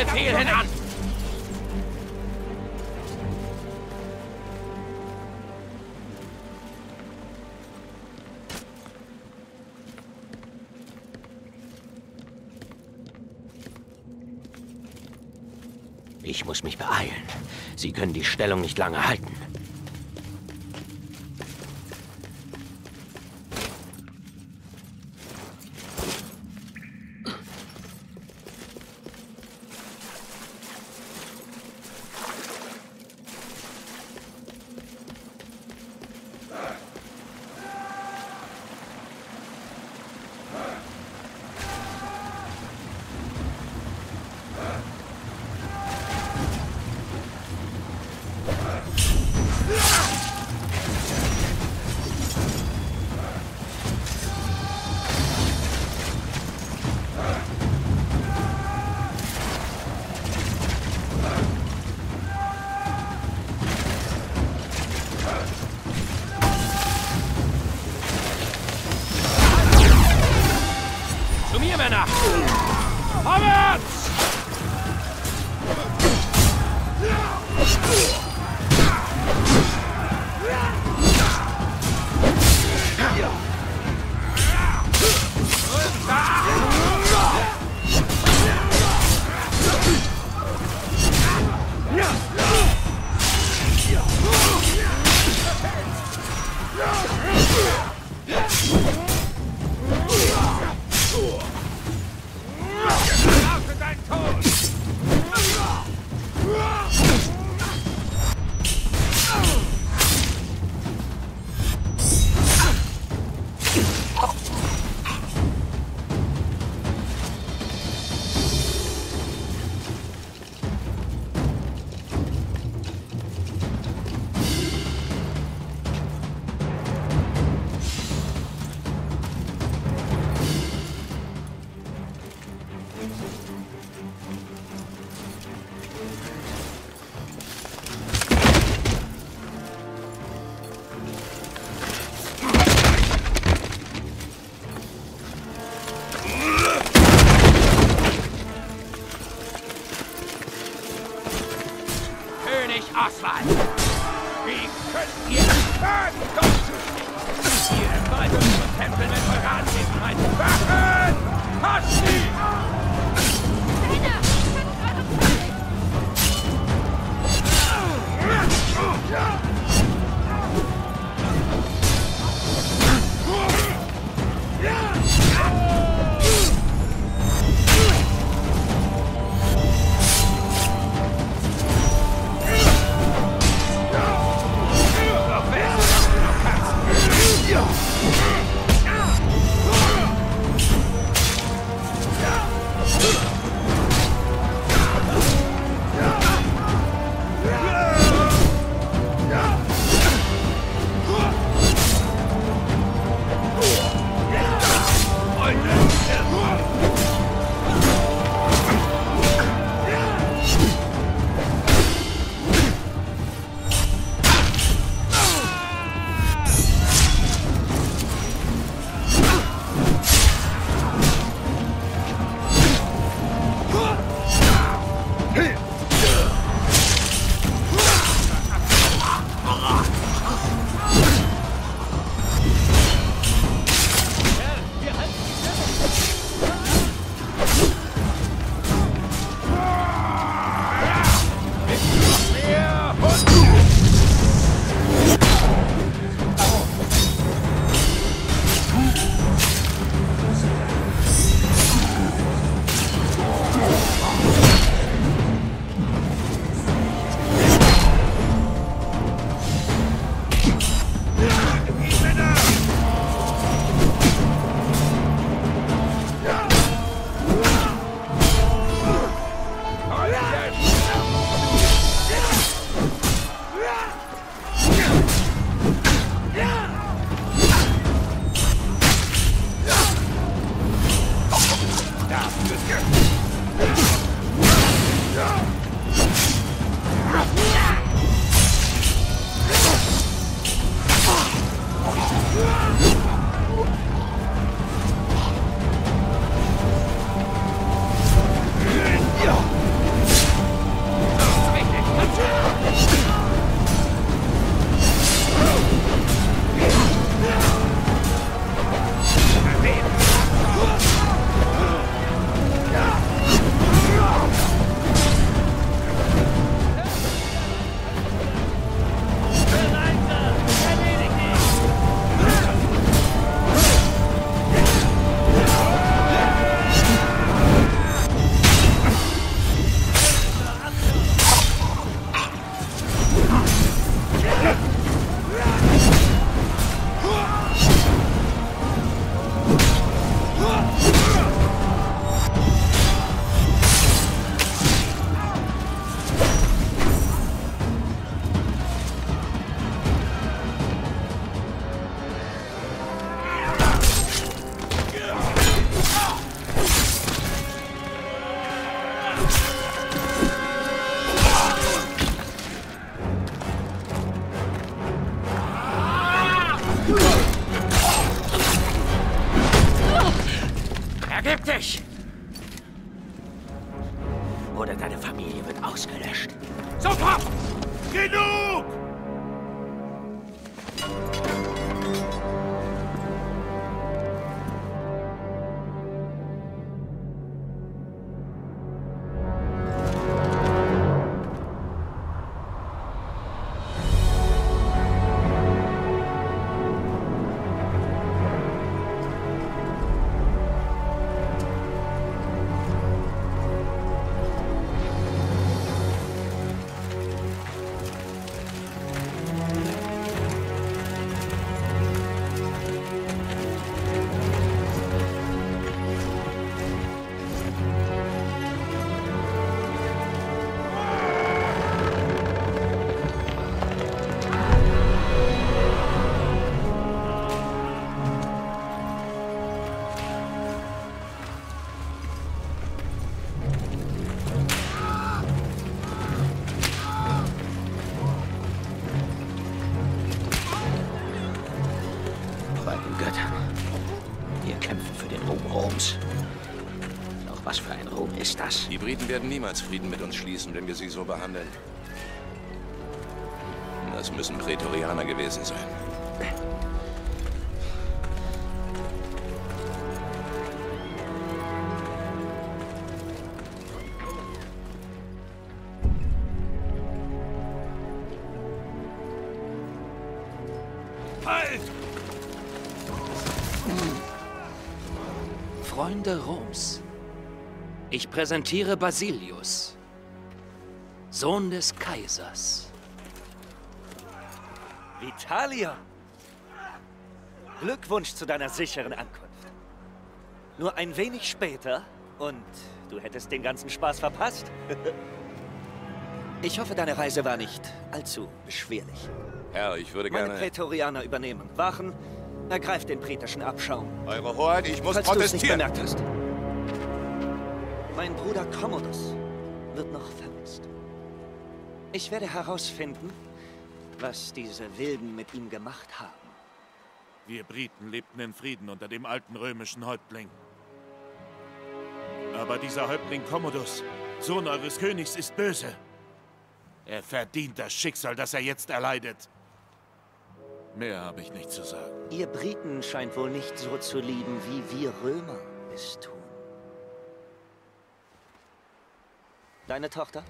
Befehlen an! Ich muss mich beeilen. Sie können die Stellung nicht lange halten. Niemals Frieden mit uns schließen, wenn wir sie so behandeln. Ich präsentiere Basilius, Sohn des Kaisers. Vitalia! Glückwunsch zu deiner sicheren Ankunft. Nur ein wenig später und du hättest den ganzen Spaß verpasst. ich hoffe, deine Reise war nicht allzu beschwerlich. Herr, ich würde Meine gerne... Prätorianer übernehmen. Wachen, ergreift den bretischen Abschaum. Eure Hoheit, ich muss Falls du es nicht protestieren. bemerkt hast. Bruder Commodus wird noch vermisst. Ich werde herausfinden, was diese Wilden mit ihm gemacht haben. Wir Briten lebten in Frieden unter dem alten römischen Häuptling. Aber dieser Häuptling Commodus, Sohn eures Königs, ist böse. Er verdient das Schicksal, das er jetzt erleidet. Mehr habe ich nicht zu sagen. Ihr Briten scheint wohl nicht so zu lieben, wie wir Römer es tun. Deine Tochter?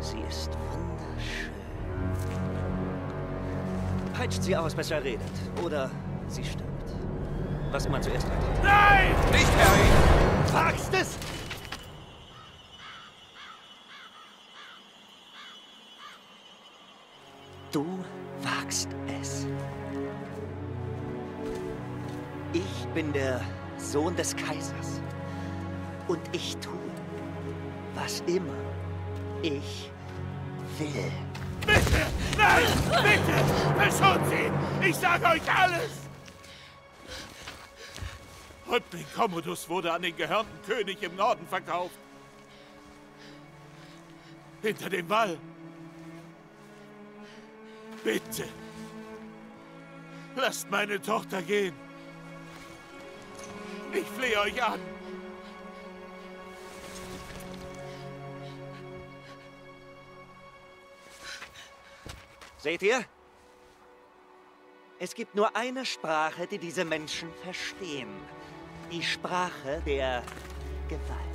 Sie ist wunderschön. Peitscht sie aus, bis er redet. Oder sie stirbt. Was immer zuerst eintritt. Nein! Nicht, Harry! Wagst es! Du wagst es. Bin der Sohn des Kaisers. Und ich tue, was immer ich will. Bitte! Nein! Bitte! Verschont sie! Ich sage euch alles! Häuptling Commodus wurde an den gehörnten König im Norden verkauft. Hinter dem Wall. Bitte! Lasst meine Tochter gehen. Ich flehe euch an. Seht ihr? Es gibt nur eine Sprache, die diese Menschen verstehen. Die Sprache der Gewalt.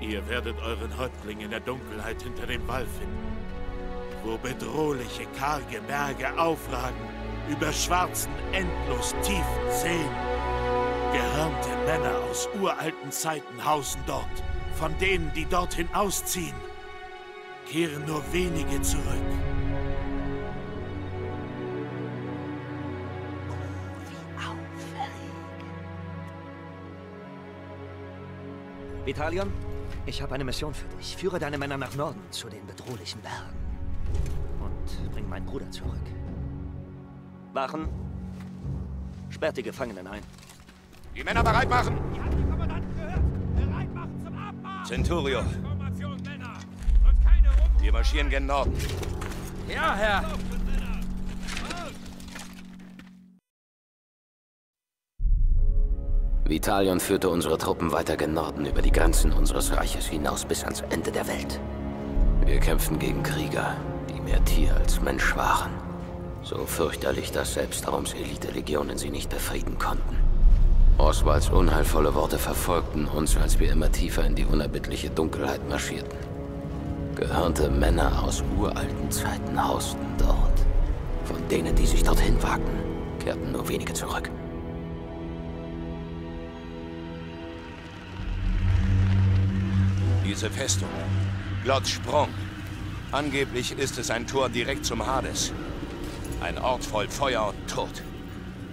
Ihr werdet euren Häuptling in der Dunkelheit hinter dem Wall finden, wo bedrohliche, karge Berge aufragen, über schwarzen, endlos tiefen Seen. Gehörnte Männer aus uralten Zeiten hausen dort. Von denen, die dorthin ausziehen, kehren nur wenige zurück. Vitalion, ich habe eine Mission für dich. Führe deine Männer nach Norden zu den bedrohlichen Bergen. Und bring meinen Bruder zurück. Wachen, sperrt die Gefangenen ein. Die Männer bereit machen! Ich habe den Kommandanten gehört! Bereit machen zum Abmarsch! Centurio! Formation, Männer! Und keine Rum Wir marschieren gen Norden. Ja, Herr! Vitalion führte unsere Truppen weiter gen Norden über die Grenzen unseres Reiches hinaus bis ans Ende der Welt. Wir kämpften gegen Krieger, die mehr Tier als Mensch waren. So fürchterlich, dass selbst Roms Elite-Legionen sie nicht befrieden konnten. Oswalds unheilvolle Worte verfolgten uns, als wir immer tiefer in die unerbittliche Dunkelheit marschierten. Gehörnte Männer aus uralten Zeiten hausten dort. Von denen, die sich dorthin wagten, kehrten nur wenige zurück. Diese Festung. Glotz Sprung. Angeblich ist es ein Tor direkt zum Hades. Ein Ort voll Feuer und Tod.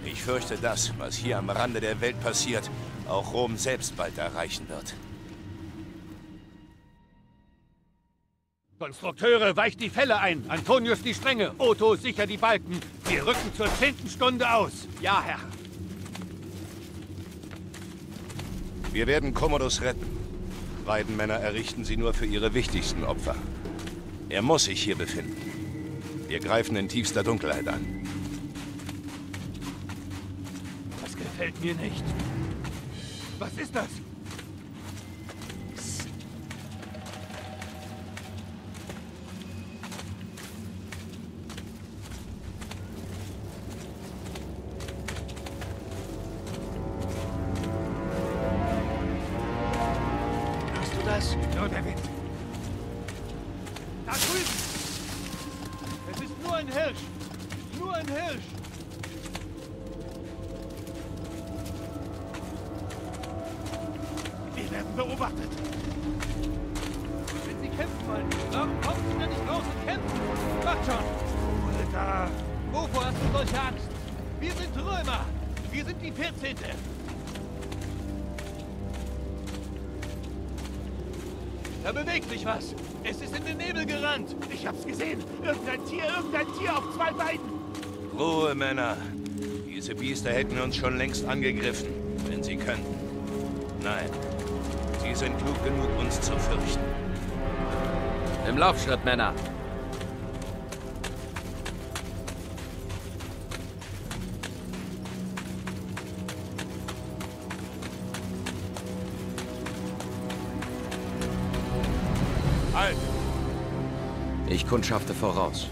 Ich fürchte, das, was hier am Rande der Welt passiert, auch Rom selbst bald erreichen wird. Konstrukteure, weicht die Fälle ein. Antonius die Stränge. Otto, sicher die Balken. Wir rücken zur zehnten Stunde aus. Ja, Herr. Wir werden Commodus retten. Weidenmänner errichten sie nur für ihre wichtigsten Opfer. Er muss sich hier befinden. Wir greifen in tiefster Dunkelheit an. Das gefällt mir nicht. Was ist das? Uns schon längst angegriffen, wenn sie könnten. Nein, sie sind klug genug, uns zu fürchten. Im Laufschritt, Männer. Halt! Ich kundschafte voraus.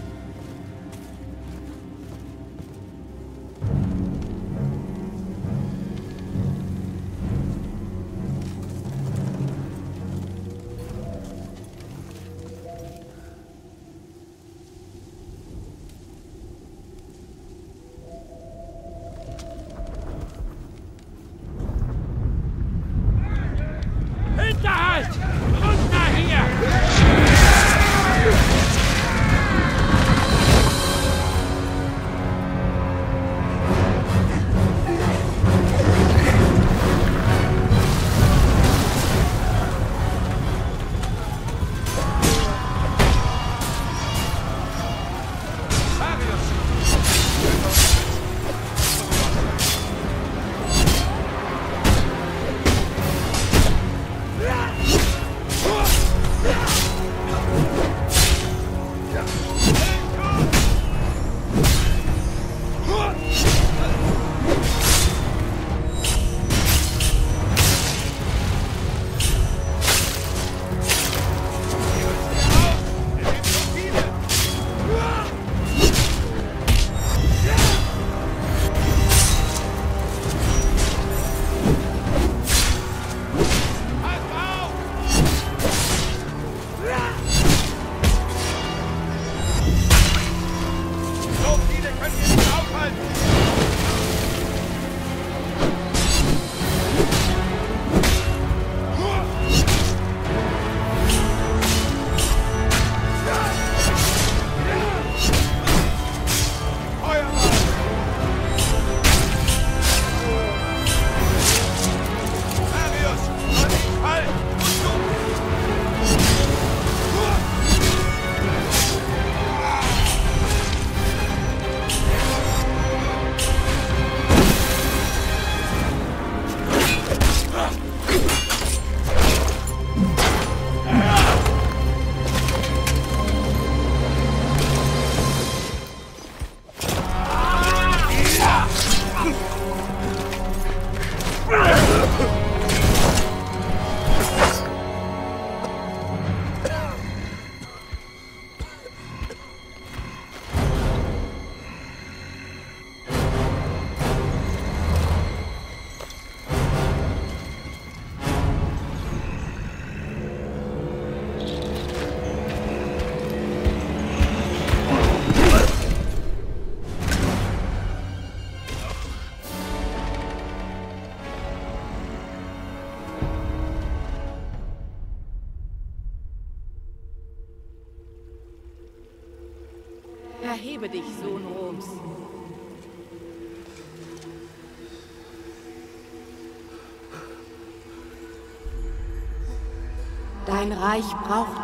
Dein Reich braucht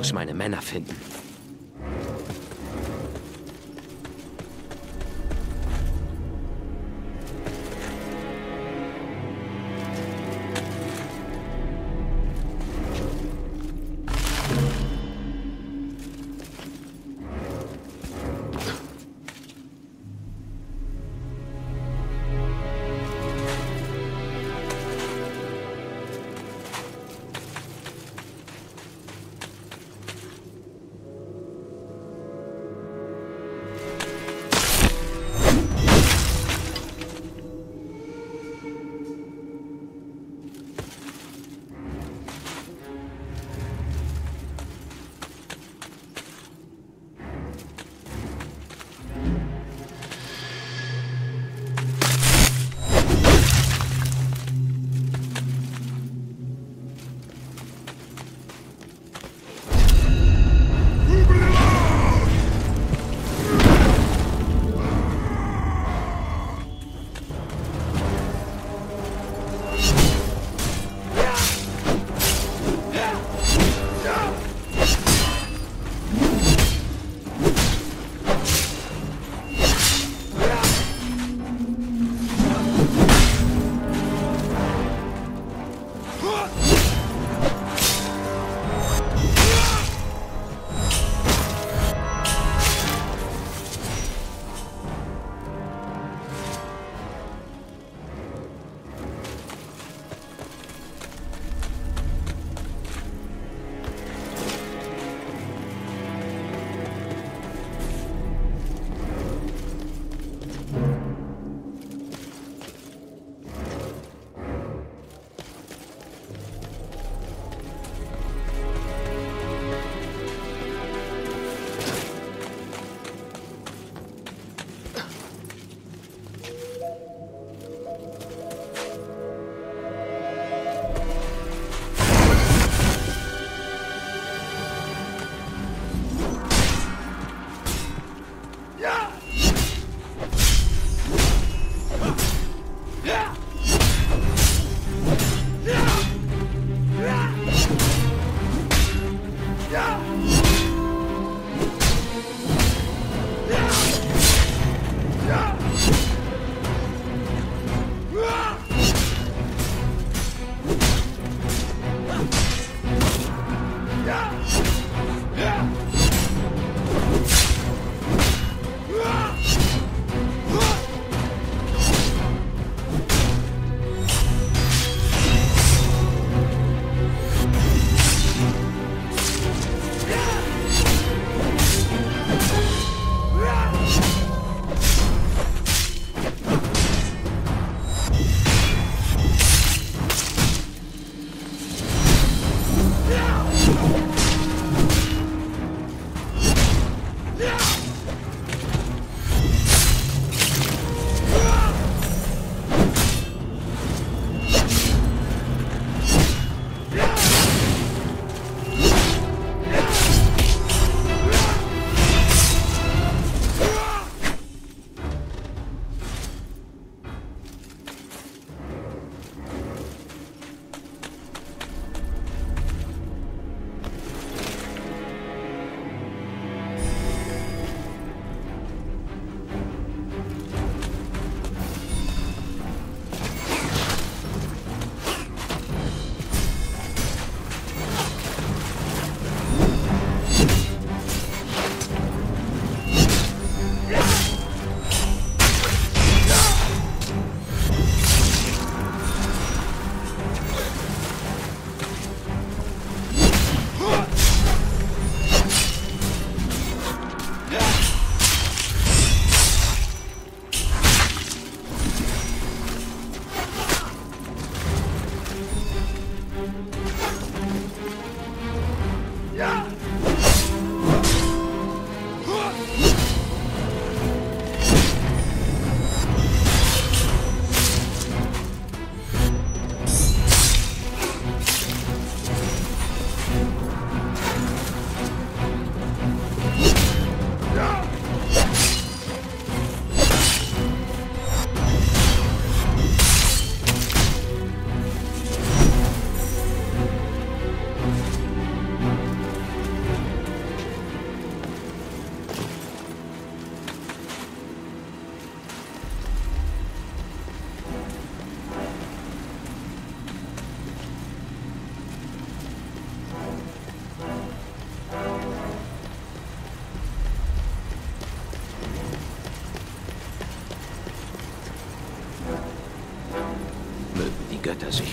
muss meine Männer finden.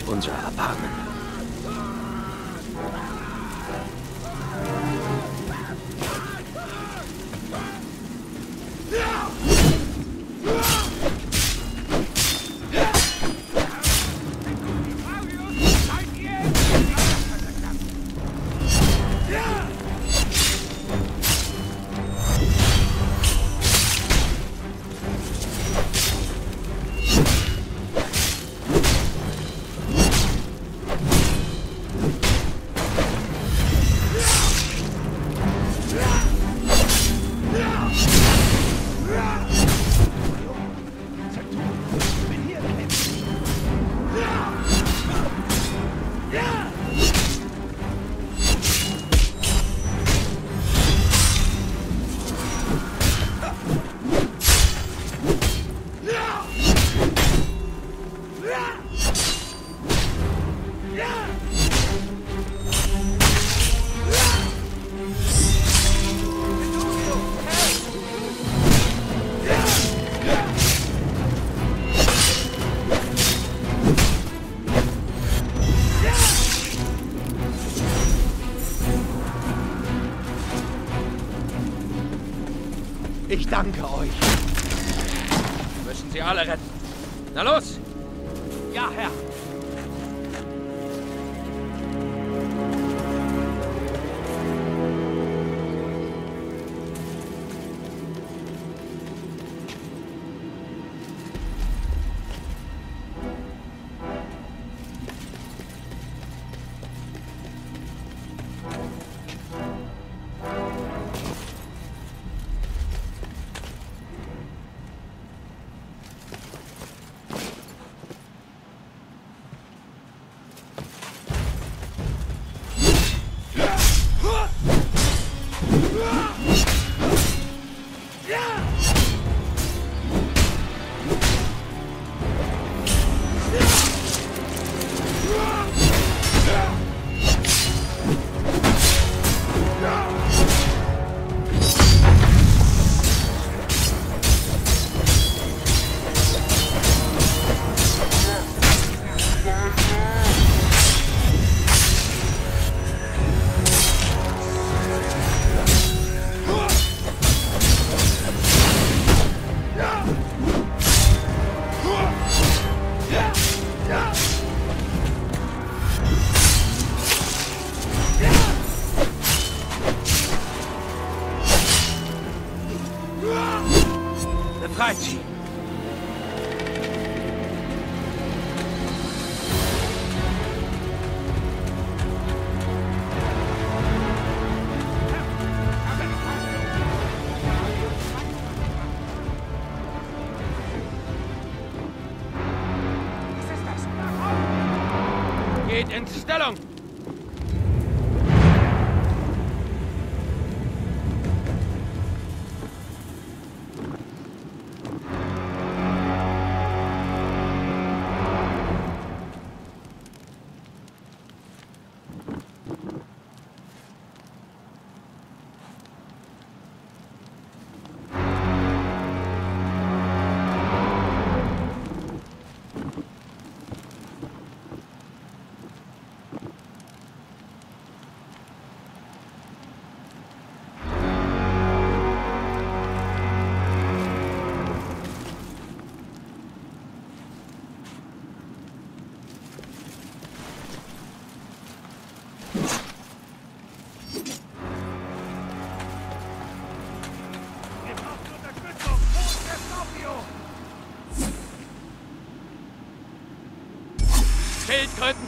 Solle sich danke euch. Wir müssen sie alle retten. Na los!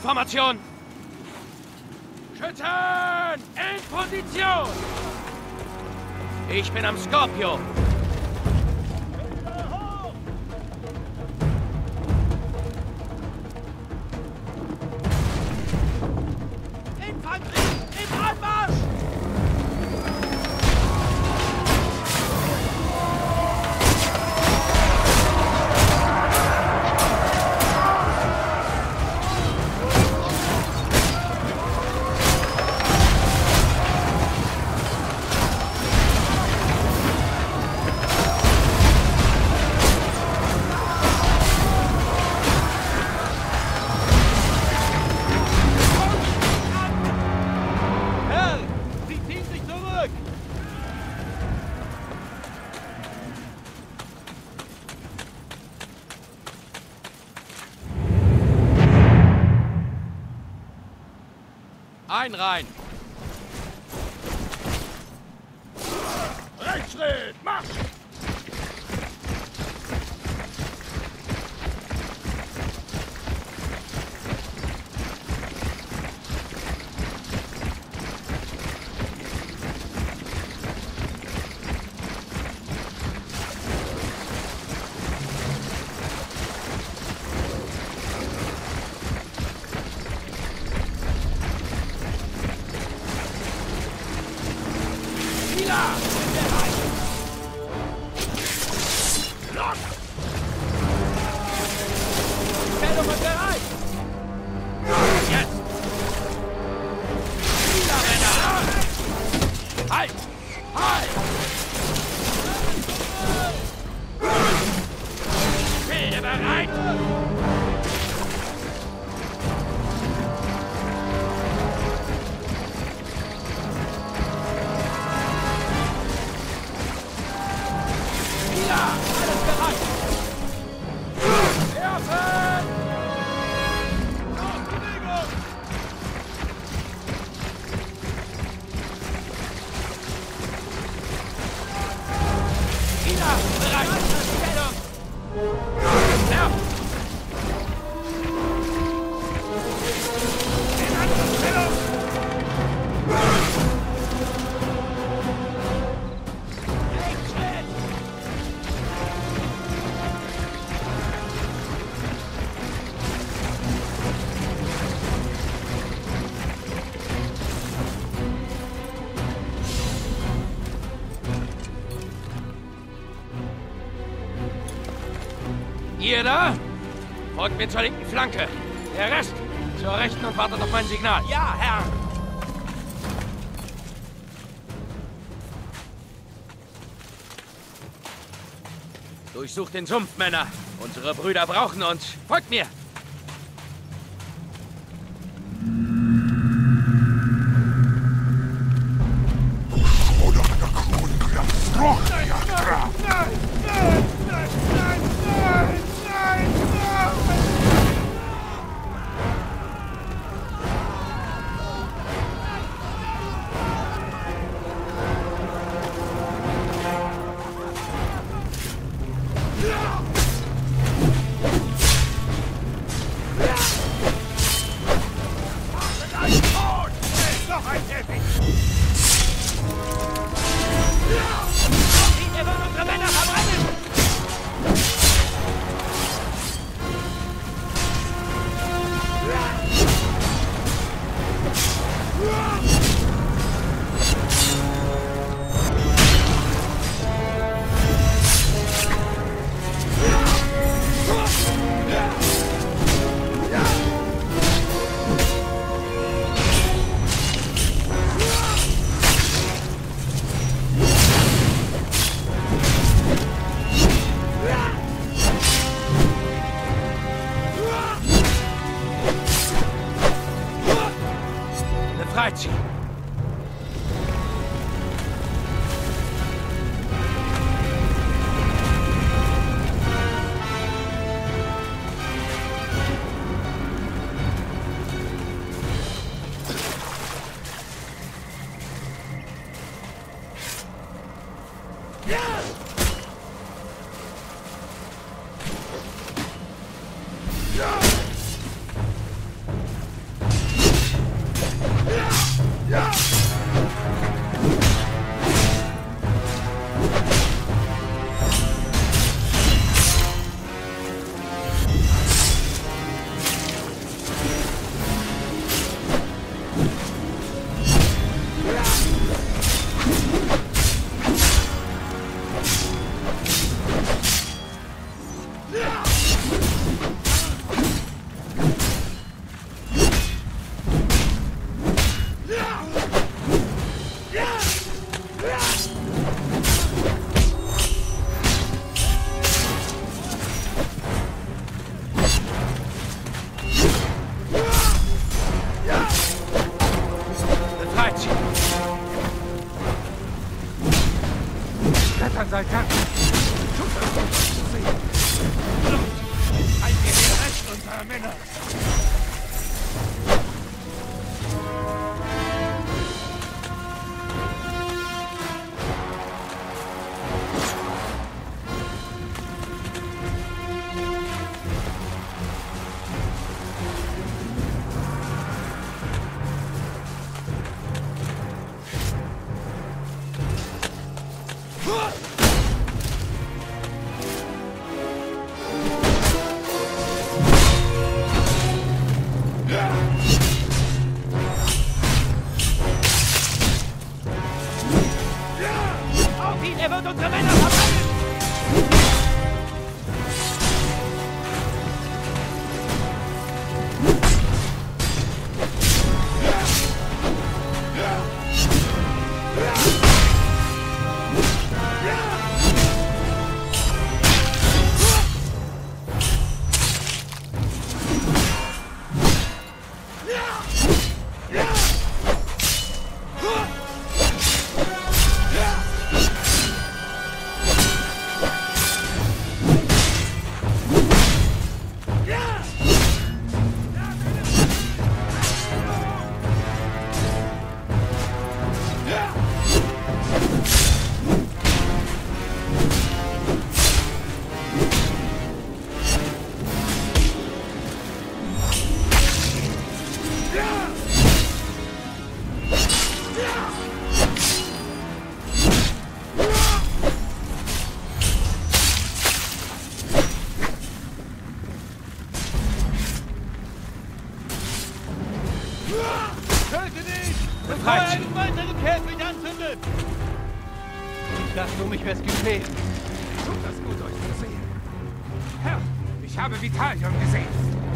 Schildkrötenformation! Schützen! In Position! Ich bin am Scorpio. Rein! Mir zur linken Flanke. Der Rest zur rechten und wartet auf mein Signal. Ja, Herr! Durchsucht den Sumpf, Männer. Unsere Brüder brauchen uns. Folgt mir!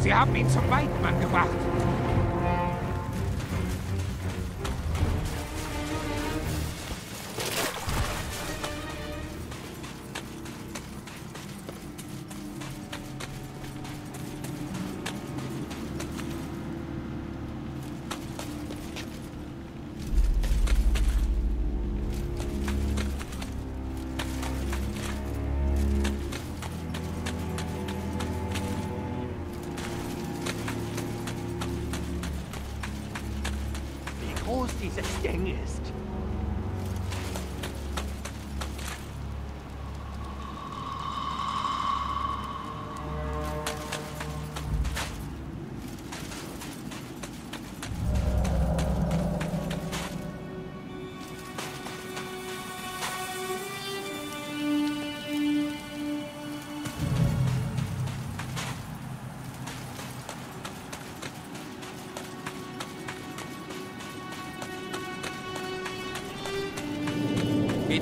Sie haben ihn zum Weidmann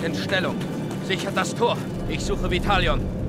in Stellung. Sichert das Tor. Ich suche Vitalion.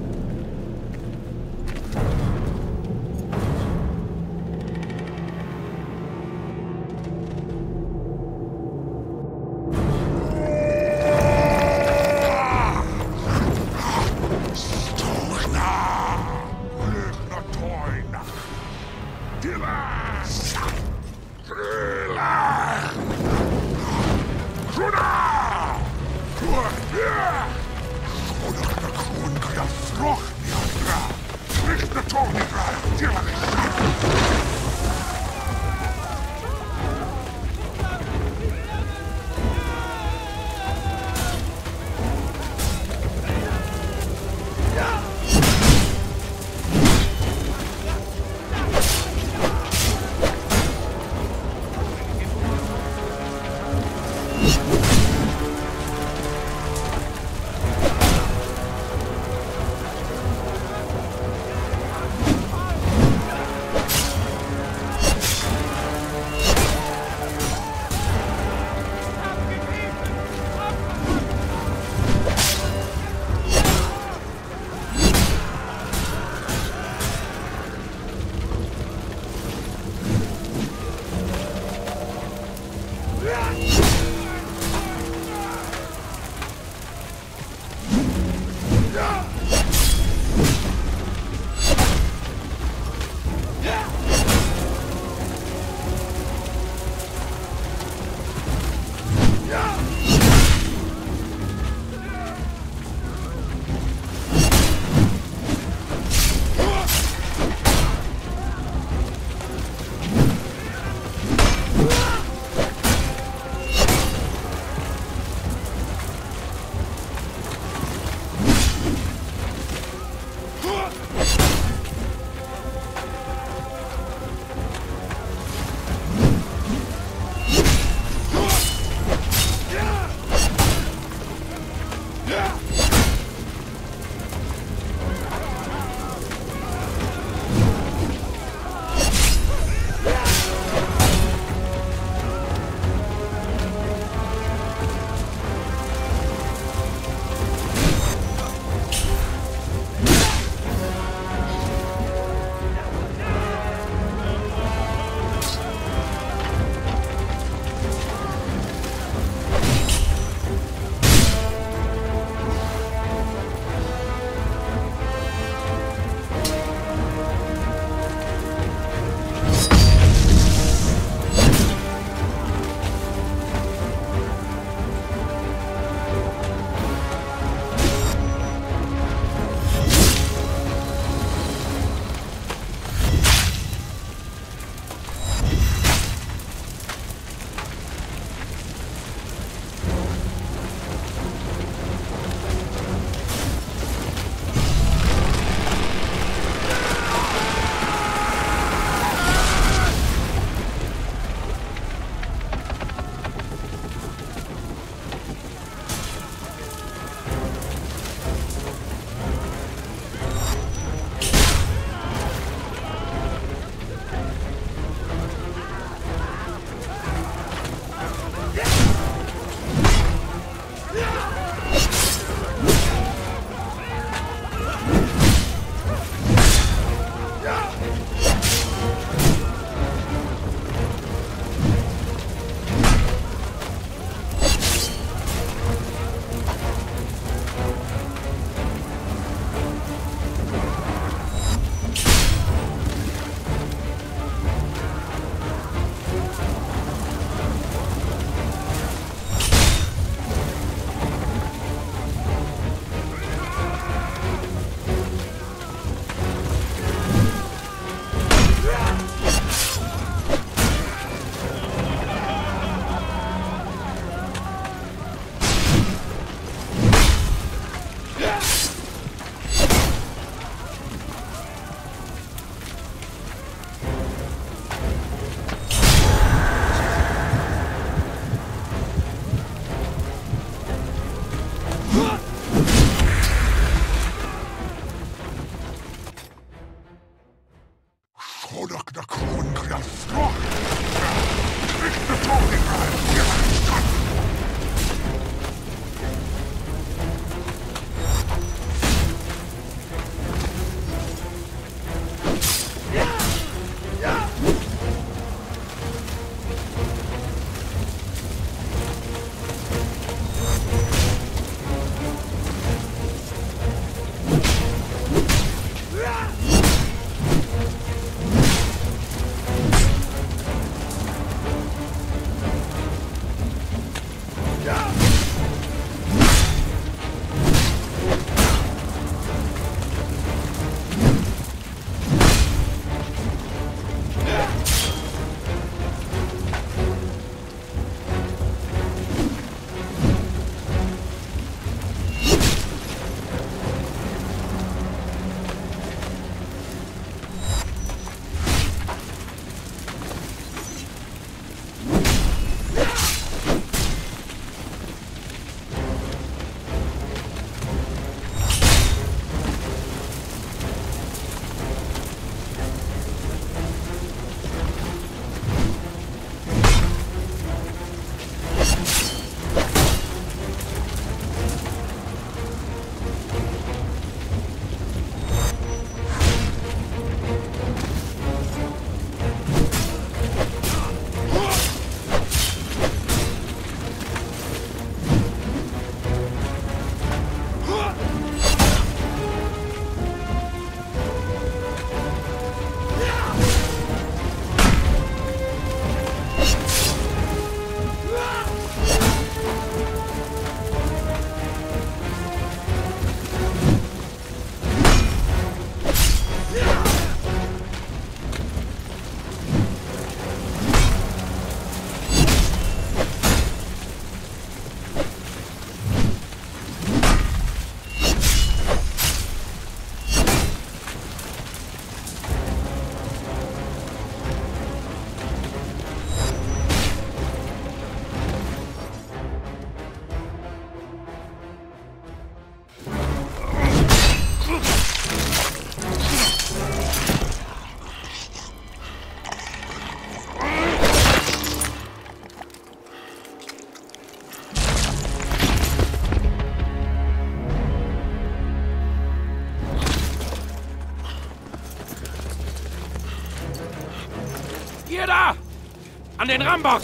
An den Rambock!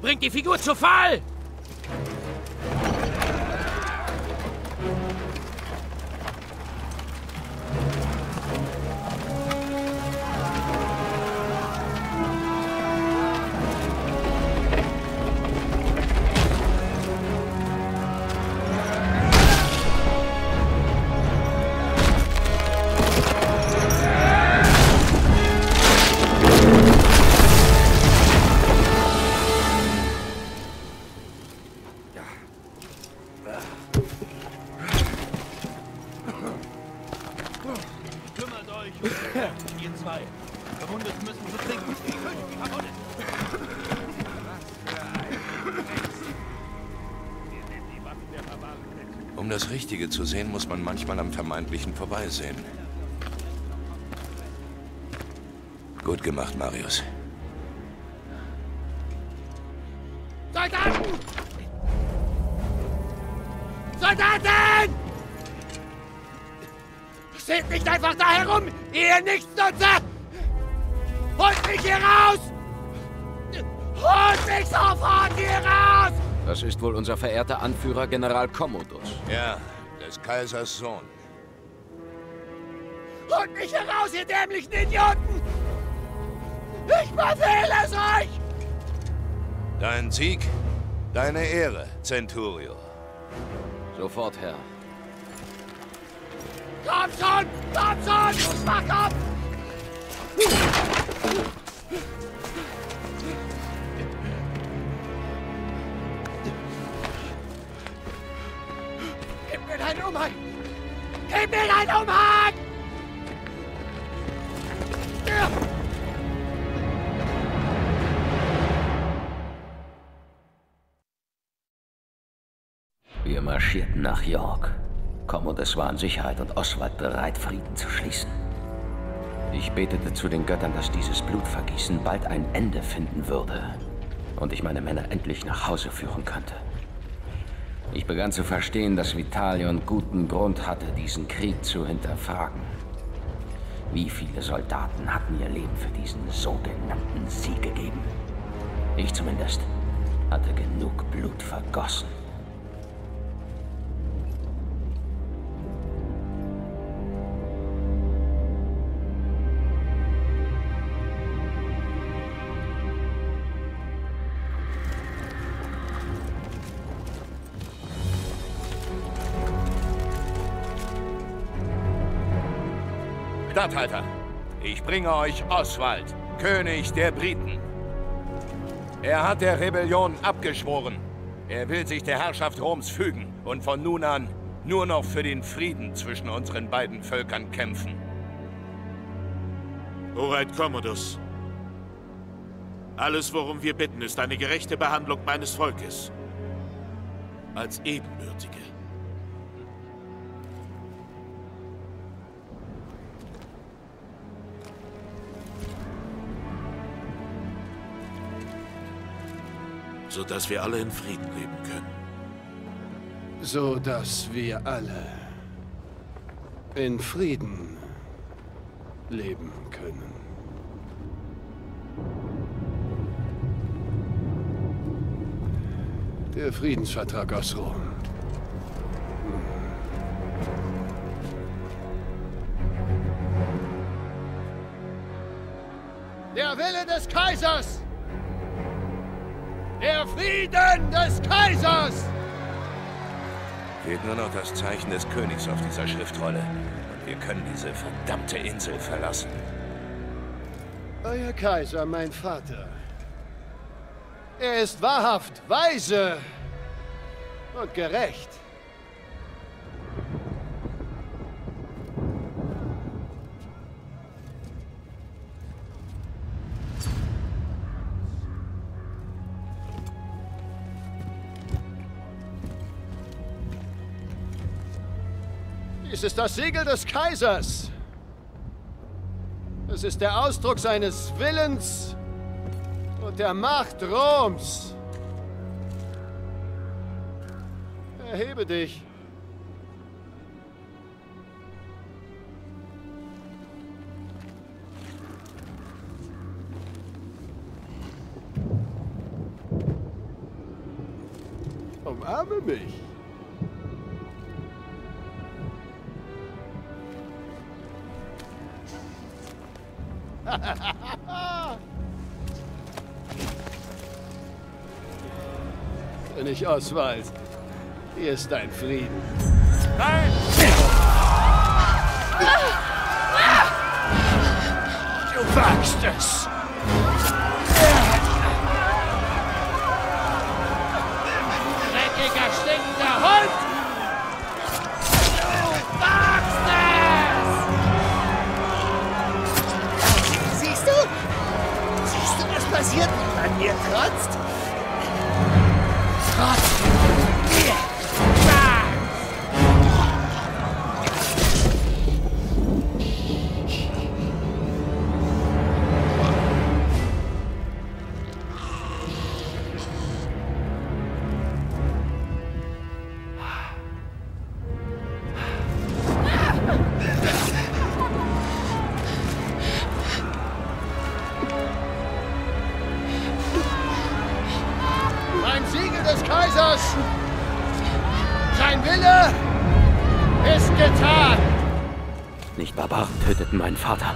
Bringt die Figur zu Fall! Um das Richtige zu sehen, muss man manchmal am Vermeintlichen vorbeisehen. Gut gemacht, Marius. Soldaten! Soldaten! Steht nicht einfach da herum, ihr Nichtsnutzer! Holt mich hier raus! Holt mich sofort hier raus! Das ist wohl unser verehrter Anführer General Commodus. Ja, des Kaisers Sohn. Holt mich hier raus, ihr dämlichen Idioten! Ich befehle es euch! Dein Sieg, deine Ehre, Centurio. Sofort, Herr. Komm schon! Komm schon! Du Schwachkopf! Gib mir deinen Umhang! Wir marschierten nach York. Commodus war in Sicherheit und Oswald bereit, Frieden zu schließen. Ich betete zu den Göttern, dass dieses Blutvergießen bald ein Ende finden würde und ich meine Männer endlich nach Hause führen könnte. Ich begann zu verstehen, dass Vitalion guten Grund hatte, diesen Krieg zu hinterfragen. Wie viele Soldaten hatten ihr Leben für diesen sogenannten Sieg gegeben? Ich zumindest hatte genug Blut vergossen. Bringe euch Oswald, König der Briten. Er hat der Rebellion abgeschworen. Er will sich der Herrschaft Roms fügen und von nun an nur noch für den Frieden zwischen unseren beiden Völkern kämpfen. Hoheit Commodus, alles, worum wir bitten, ist eine gerechte Behandlung meines Volkes. Als Ebenbürtige. So dass wir alle in Frieden leben können. So dass wir alle in Frieden leben können. Der Friedensvertrag aus Rom. Der Wille des Kaisers! Der Frieden des Kaisers! Fehlt nur noch das Zeichen des Königs auf dieser Schriftrolle. Und wir können diese verdammte Insel verlassen. Euer Kaiser, mein Vater. Er ist wahrhaft weise und gerecht. Dies ist das Siegel des Kaisers. Es ist der Ausdruck seines Willens und der Macht Roms. Erhebe dich. Umarme mich. König Oswald, hier ist dein Frieden. Nein! Du wagst es! Dreckiger, stinkender Hund! Wenn Töteten meinen Vater.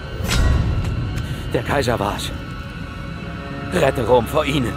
Der Kaiser war's. Rette Rom vor ihnen.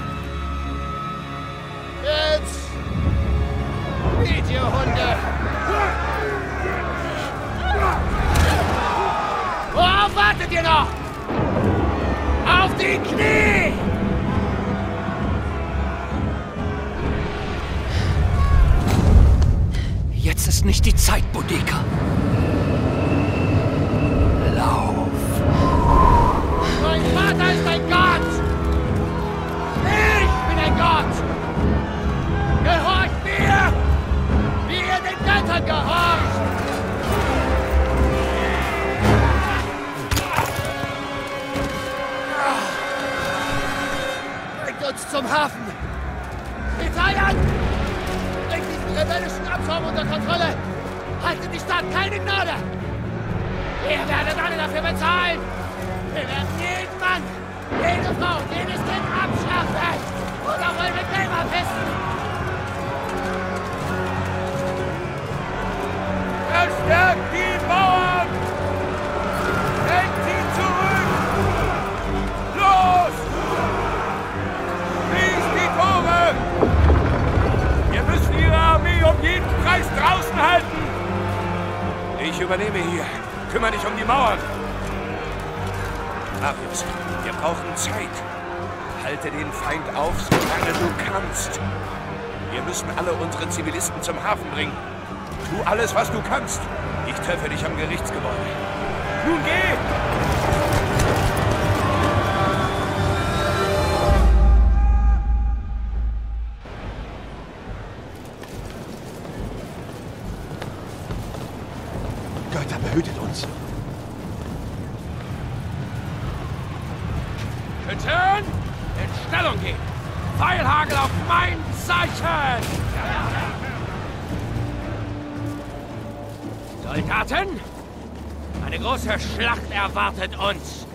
erwartet uns.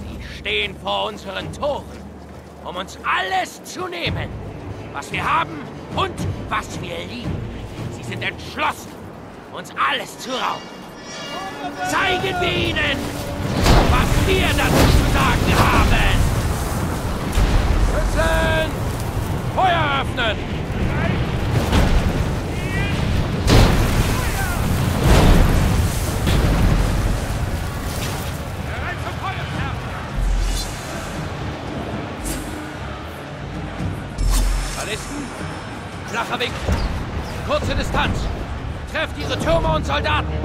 Sie stehen vor unseren Toren, um uns alles zu nehmen, was wir haben und was wir lieben. Sie sind entschlossen, uns alles zu rauben. Zeigen wir ihnen, was wir dazu zu sagen haben. Schützen! Feuer öffnen! und Soldaten.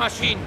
машине.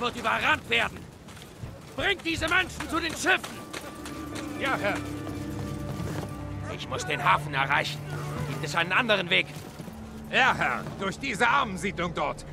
wird überrannt werden. Bringt diese Menschen zu den Schiffen. Ja, Herr. Ich muss den Hafen erreichen. Gibt es einen anderen Weg? Ja, Herr. Durch diese Armensiedlung dort.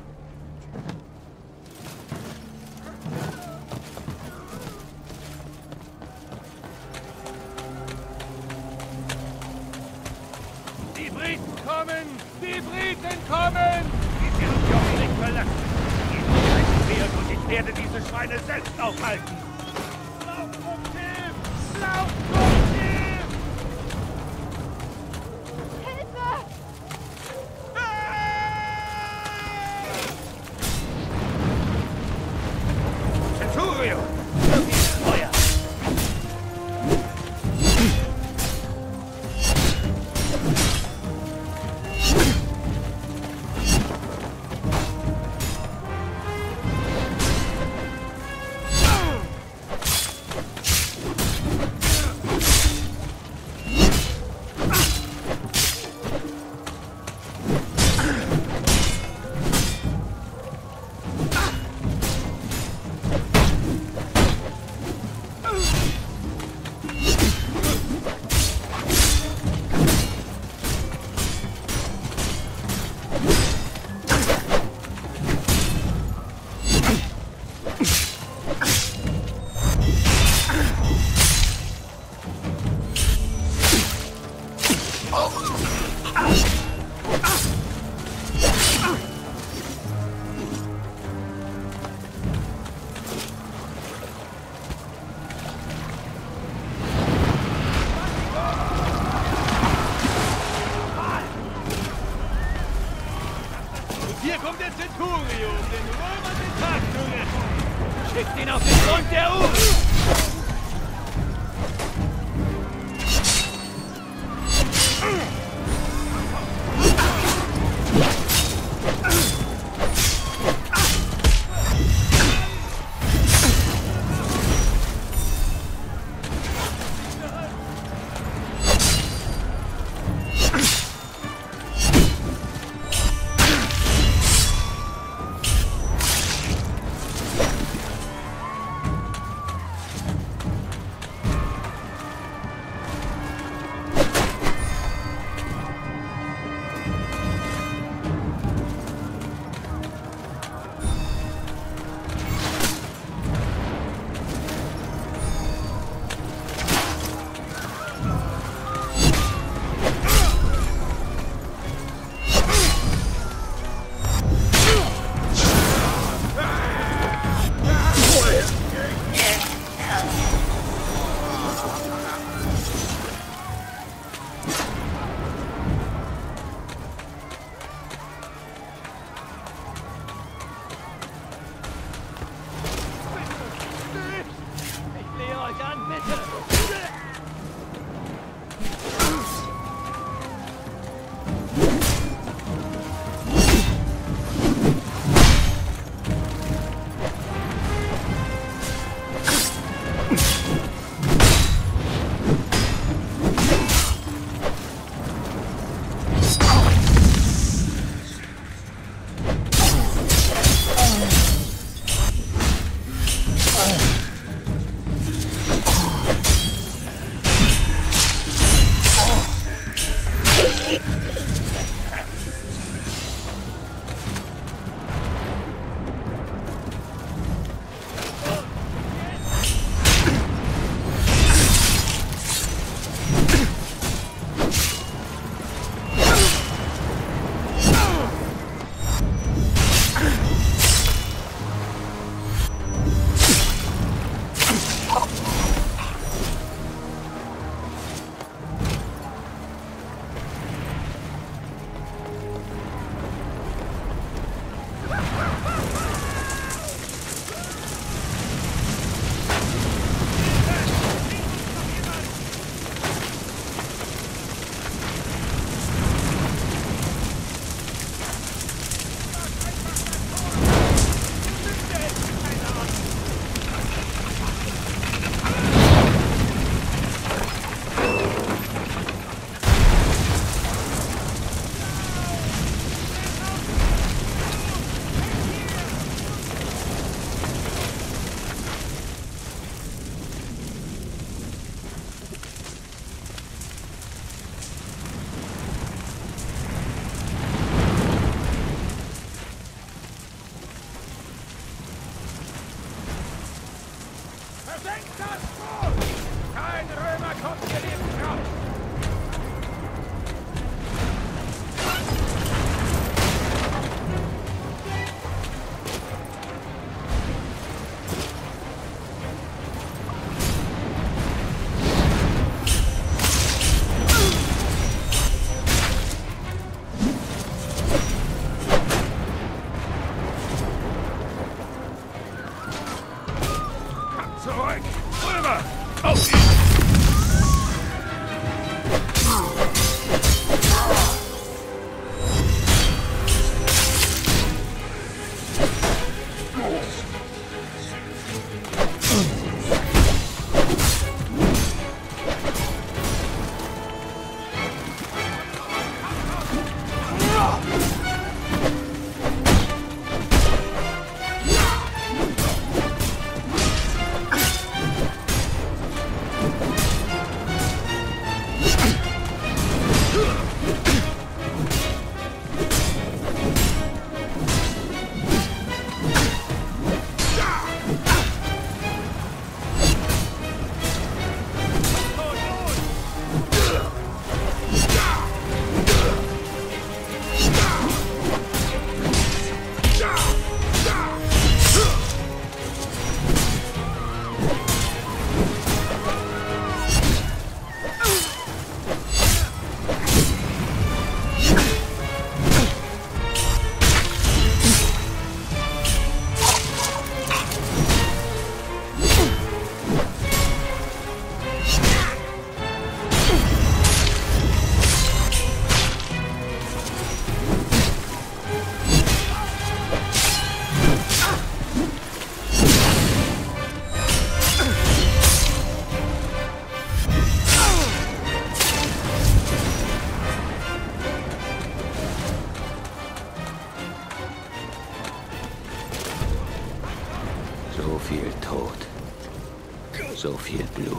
So viel Blut.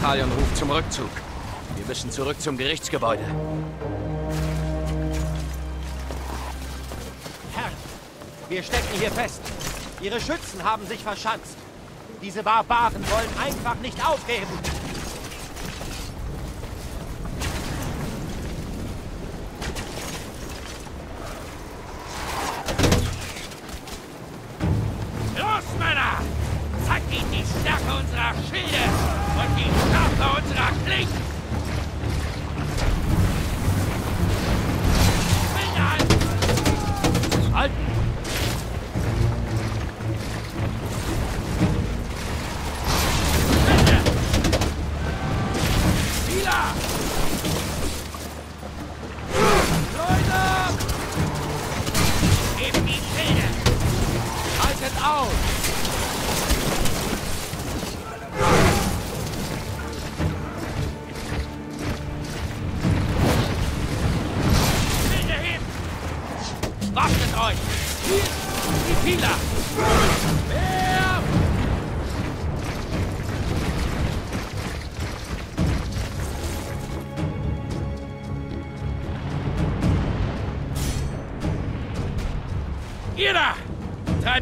Talion ruft zum Rückzug. Wir müssen zurück zum Gerichtsgebäude. Herr, wir stecken hier fest. Ihre Schützen haben sich verschanzt. Diese Barbaren wollen einfach nicht aufgeben.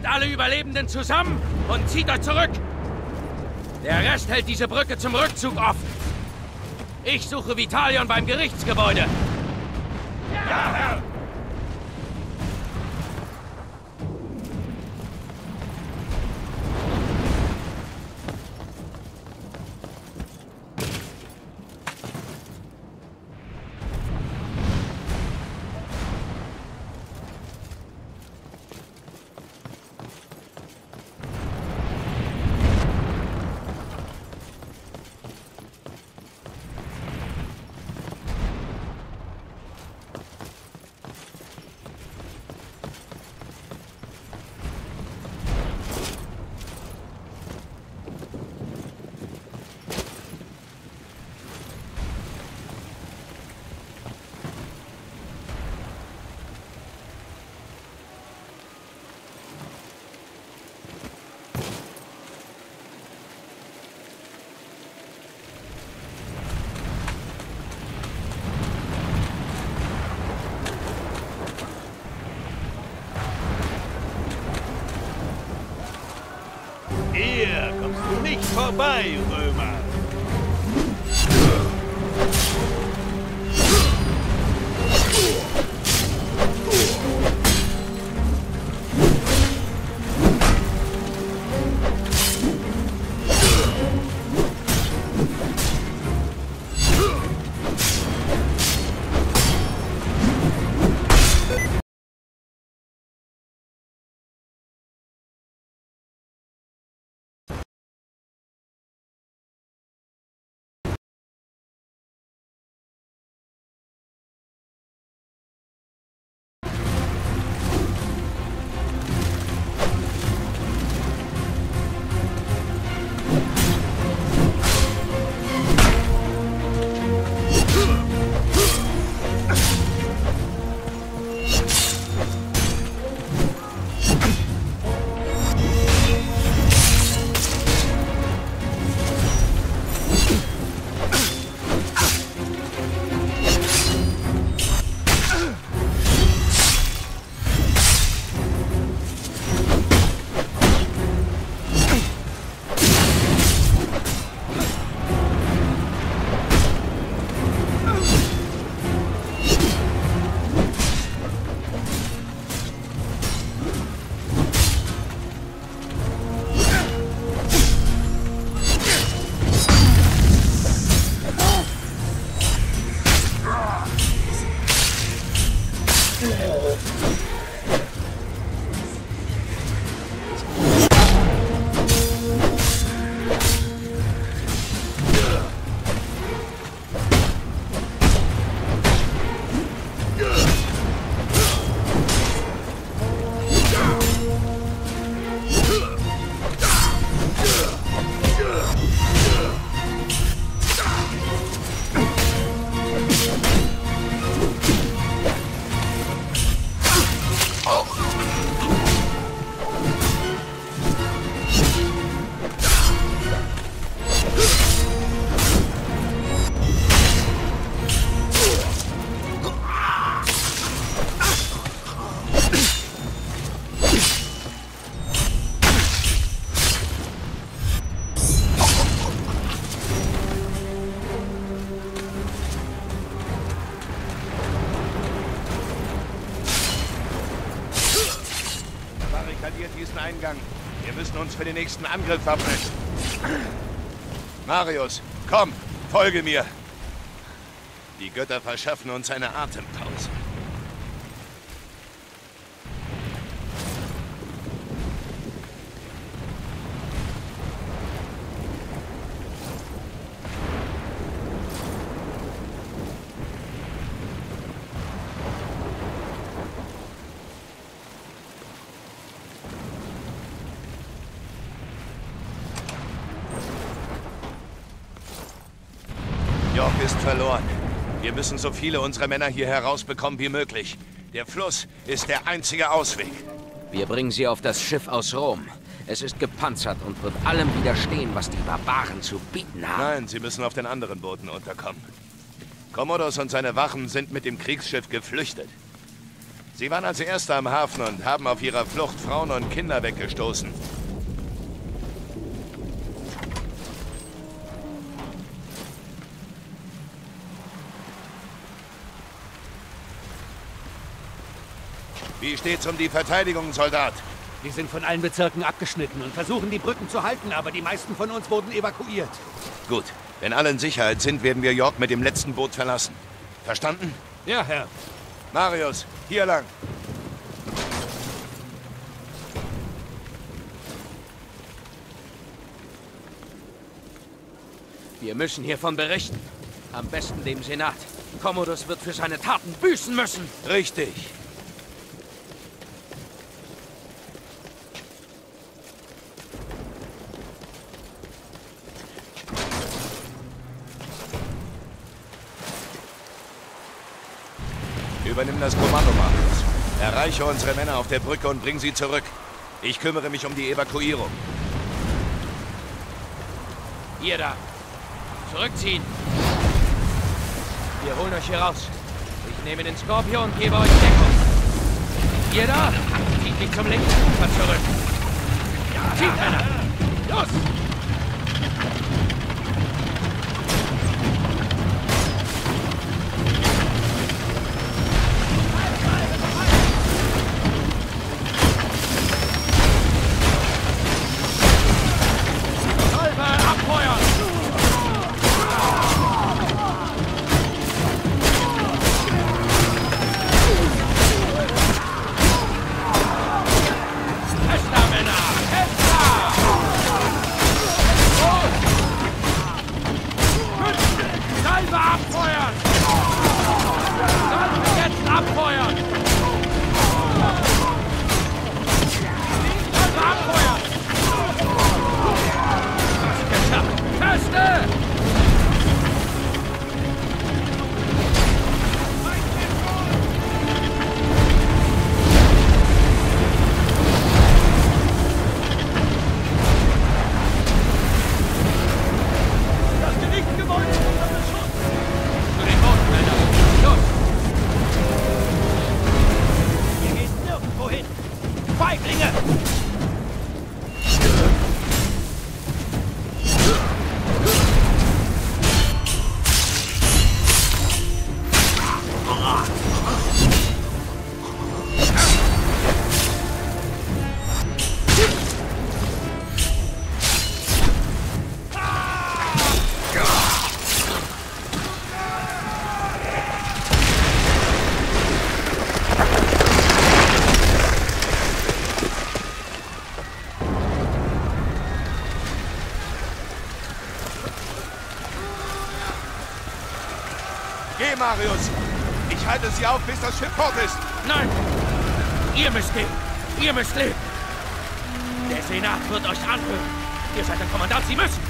Treibt alle Überlebenden zusammen und zieht euch zurück! Der Rest hält diese Brücke zum Rückzug offen. Ich suche Vitalion beim Gerichtsgebäude. cobaio. Müssen uns für den nächsten Angriff wappnen. Marius, komm, folge mir. Die Götter verschaffen uns eine Atempause. York ist verloren. Wir müssen so viele unserer Männer hier herausbekommen wie möglich. Der Fluss ist der einzige Ausweg. Wir bringen sie auf das Schiff aus Rom. Es ist gepanzert und wird allem widerstehen, was die Barbaren zu bieten haben. Nein, sie müssen auf den anderen Booten unterkommen. Commodus und seine Wachen sind mit dem Kriegsschiff geflüchtet. Sie waren als Erste am Hafen und haben auf ihrer Flucht Frauen und Kinder weggestoßen. Wie steht's um die Verteidigung, Soldat? Wir sind von allen Bezirken abgeschnitten und versuchen, die Brücken zu halten, aber die meisten von uns wurden evakuiert. Gut. Wenn alle in Sicherheit sind, werden wir York mit dem letzten Boot verlassen. Verstanden? Ja, Herr. Marius, hier lang. Wir müssen hiervon berichten. Am besten dem Senat. Commodus wird für seine Taten büßen müssen. Richtig. Übernimm das Kommando, Marius. Erreiche unsere Männer auf der Brücke und bring sie zurück. Ich kümmere mich um die Evakuierung. Ihr da. Zurückziehen. Wir holen euch hier raus. Ich nehme den Skorpion und gebe euch Deckung. Ihr da. Zieht mich zum linken Ufer zurück. Zieht, Männer. Los! Marius! Ich halte sie auf, bis das Schiff fort ist! Nein! Ihr müsst gehen! Ihr müsst leben! Der Senat wird euch anhören! Ihr seid der Kommandant, Sie müssen!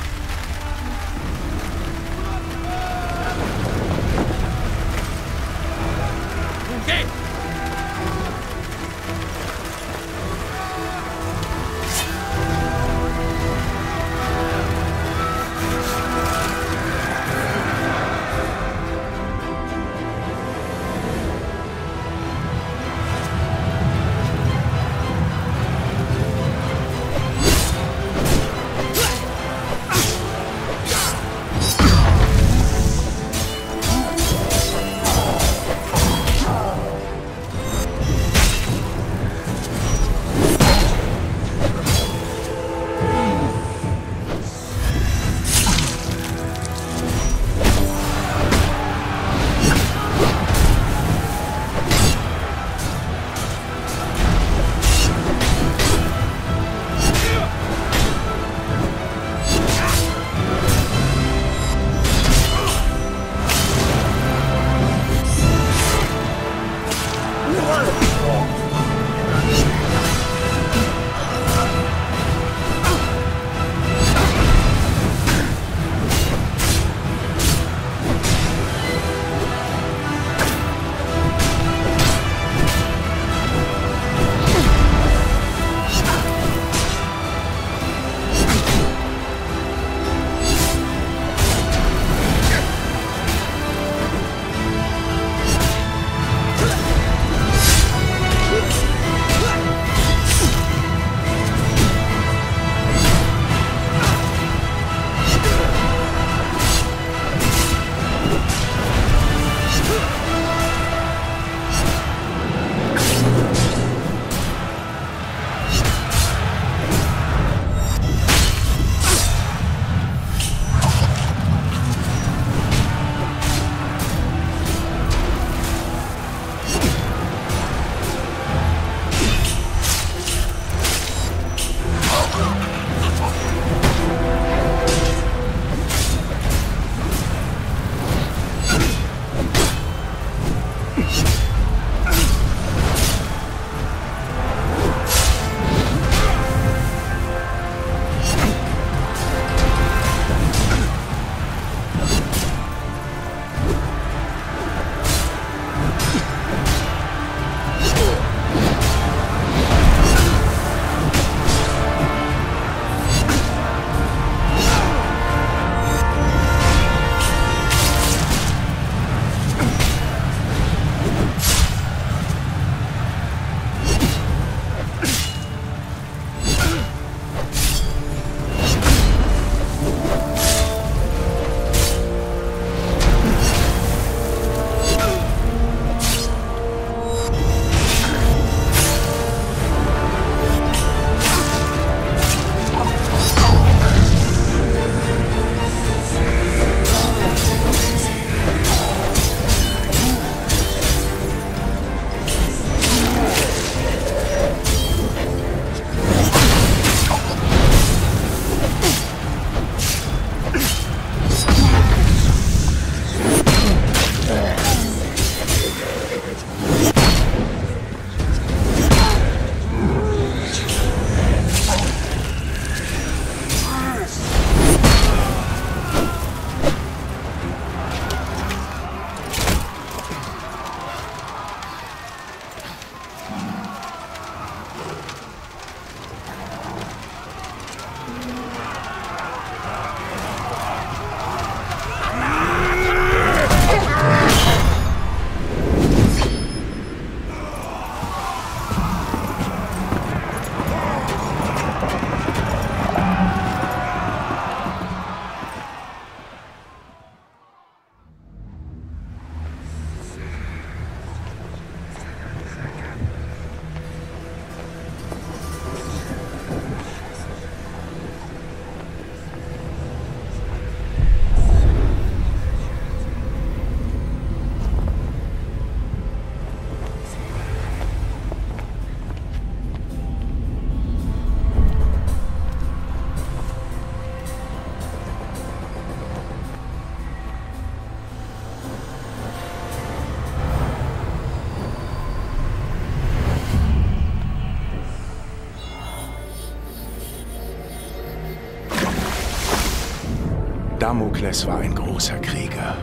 Damokles war ein großer Krieger.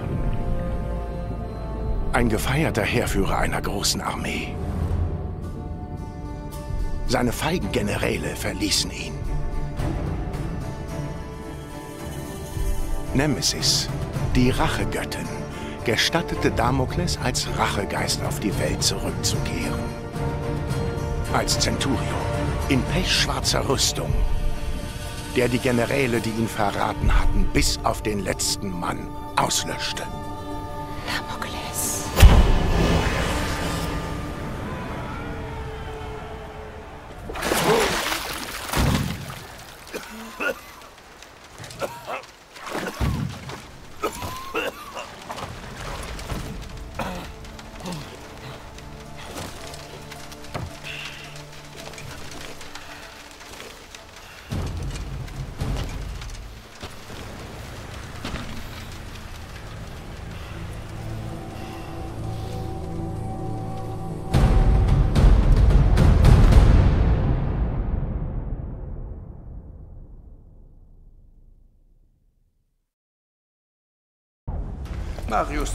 Ein gefeierter Heerführer einer großen Armee. Seine feigen Generäle verließen ihn. Nemesis, die Rachegöttin, gestattete Damokles als Rachegeist auf die Welt zurückzukehren. Als Centurio, in pechschwarzer Rüstung, der die Generäle, die ihn verraten hatten, bis auf den letzten Mann auslöschte.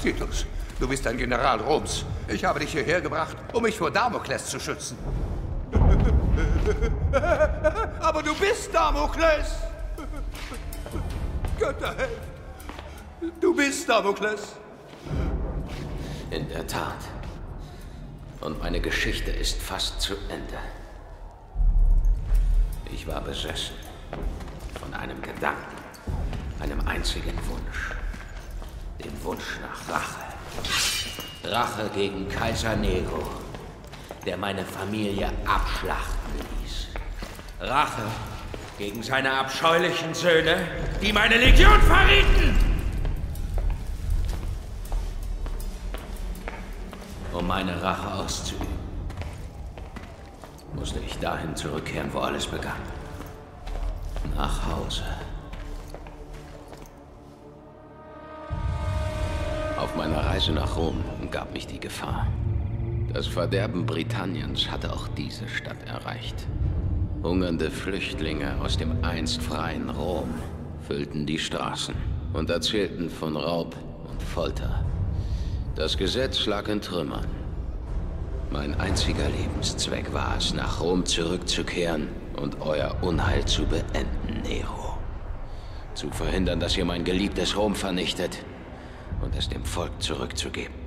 Titus, du bist ein General Roms. Ich habe dich hierher gebracht, um mich vor Damokles zu schützen. Aber du bist Damokles! Götter! Du bist Damokles! In der Tat. Und meine Geschichte ist fast zu Ende. Ich war besessen Rache gegen Kaiser Nero, der meine Familie abschlachten ließ. Rache gegen seine abscheulichen Söhne, die meine Legion verrieten! Um meine Rache auszuüben, musste ich dahin zurückkehren, wo alles begann. Nach Hause. Auf meiner Reise nach Rom umgab mich die Gefahr. Das Verderben Britanniens hatte auch diese Stadt erreicht. Hungernde Flüchtlinge aus dem einst freien Rom füllten die Straßen und erzählten von Raub und Folter. Das Gesetz lag in Trümmern. Mein einziger Lebenszweck war es, nach Rom zurückzukehren und euer Unheil zu beenden, Nero. Zu verhindern, dass ihr mein geliebtes Rom vernichtet und es dem Volk zurückzugeben.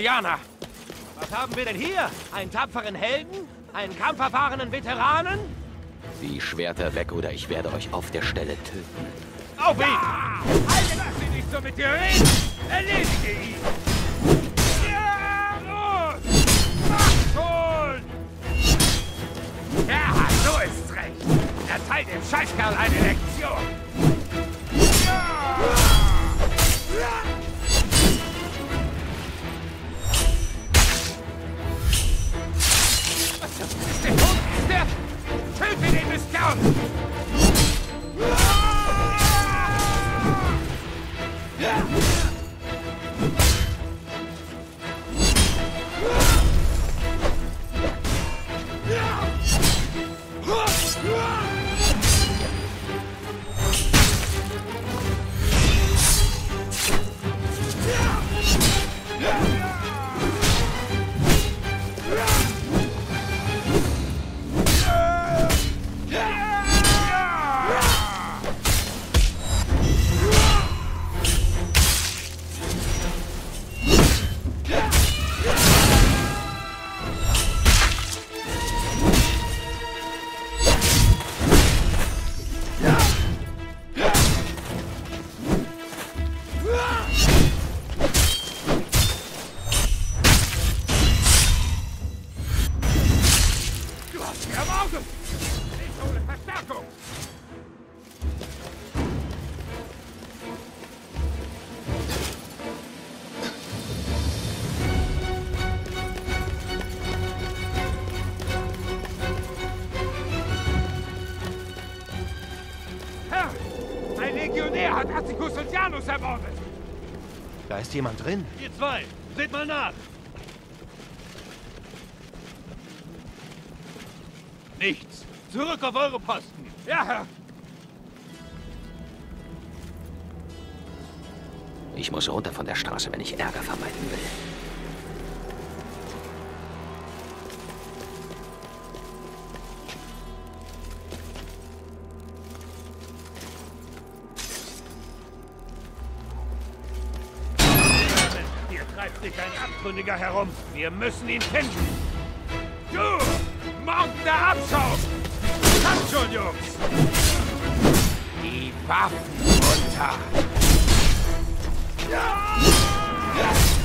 Prätorianer! Was haben wir denn hier? Einen tapferen Helden? Einen kampferfahrenen Veteranen? Die Schwerter weg oder ich werde euch auf der Stelle töten. Auf ihn! Halt, lass ihn nicht so mit dir reden! Erledige ihn! Janus ermordet! Da ist jemand drin. Ihr zwei, seht mal nach. Nichts. Zurück auf eure Posten. Ja, Herr! Ich muss runter von der Straße, wenn ich Ärger vermeiden will. Abtrünniger herum. Wir müssen ihn finden. Du! Mordender Abschau! Kommt schon, Jungs! Die Waffen runter! In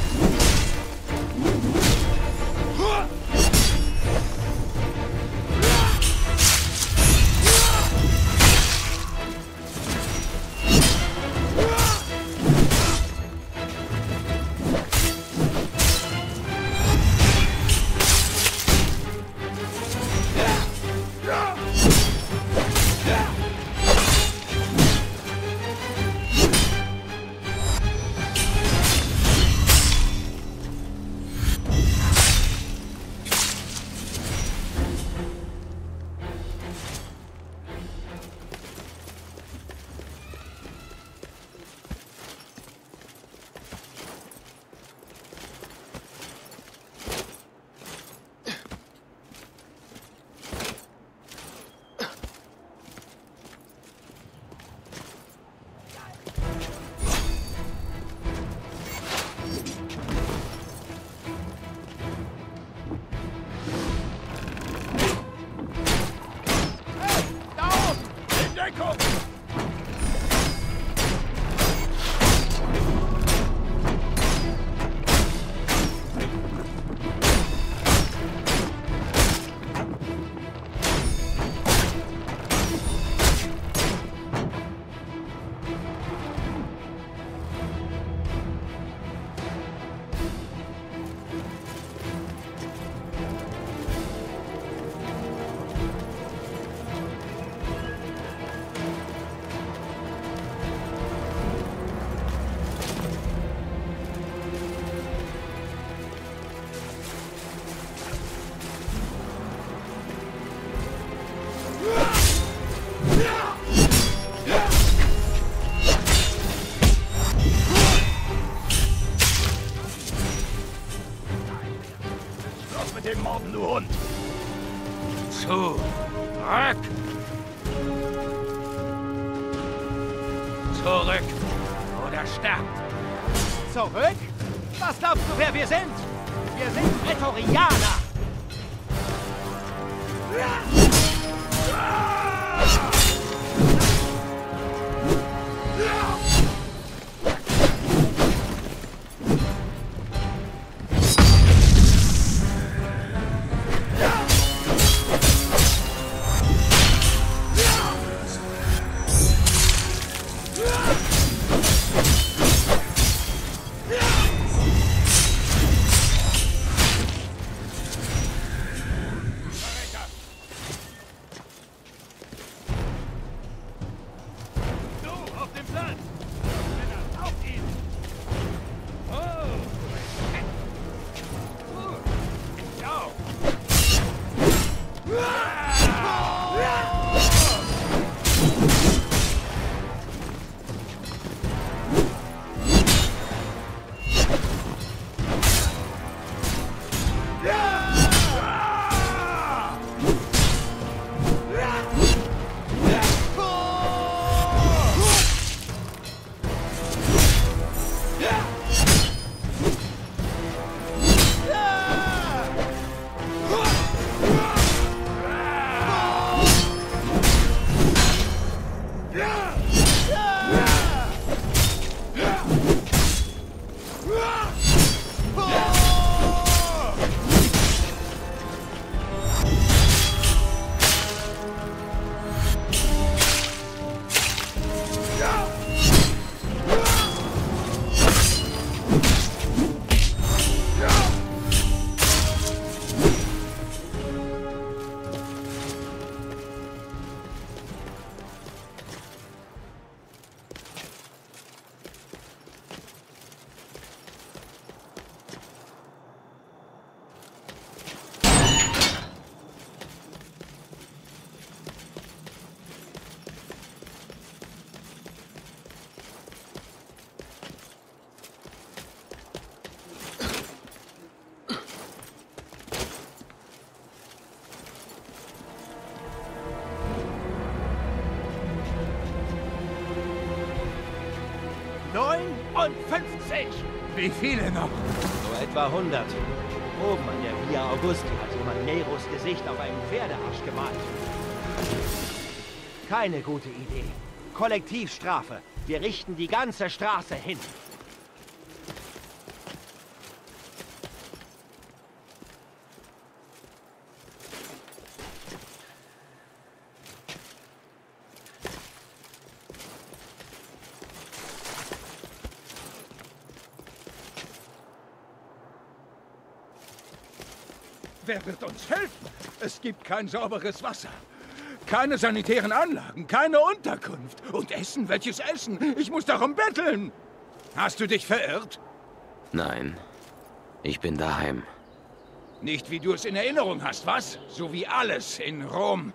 Wie viele noch? So etwa 100. Oben an der Via Augusti hat jemand Neros Gesicht auf einem Pferdearsch gemalt. Keine gute Idee. Kollektivstrafe. Wir richten die ganze Straße hin. Wer wird uns helfen? Es gibt kein sauberes Wasser. Keine sanitären Anlagen, keine Unterkunft. Und Essen? Welches Essen? Ich muss darum betteln. Hast du dich verirrt? Nein. Ich bin daheim. Nicht wie du es in Erinnerung hast, was? So wie alles in Rom.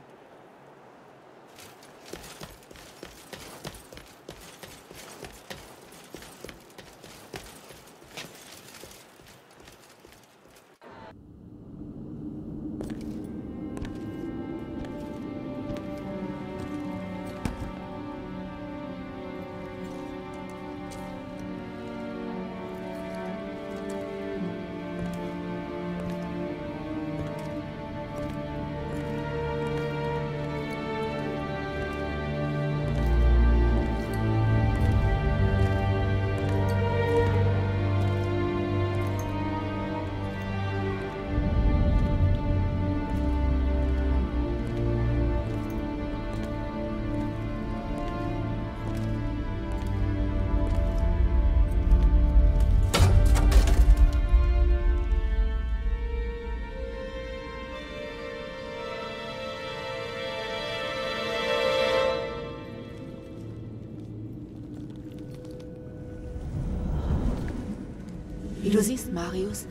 Marius,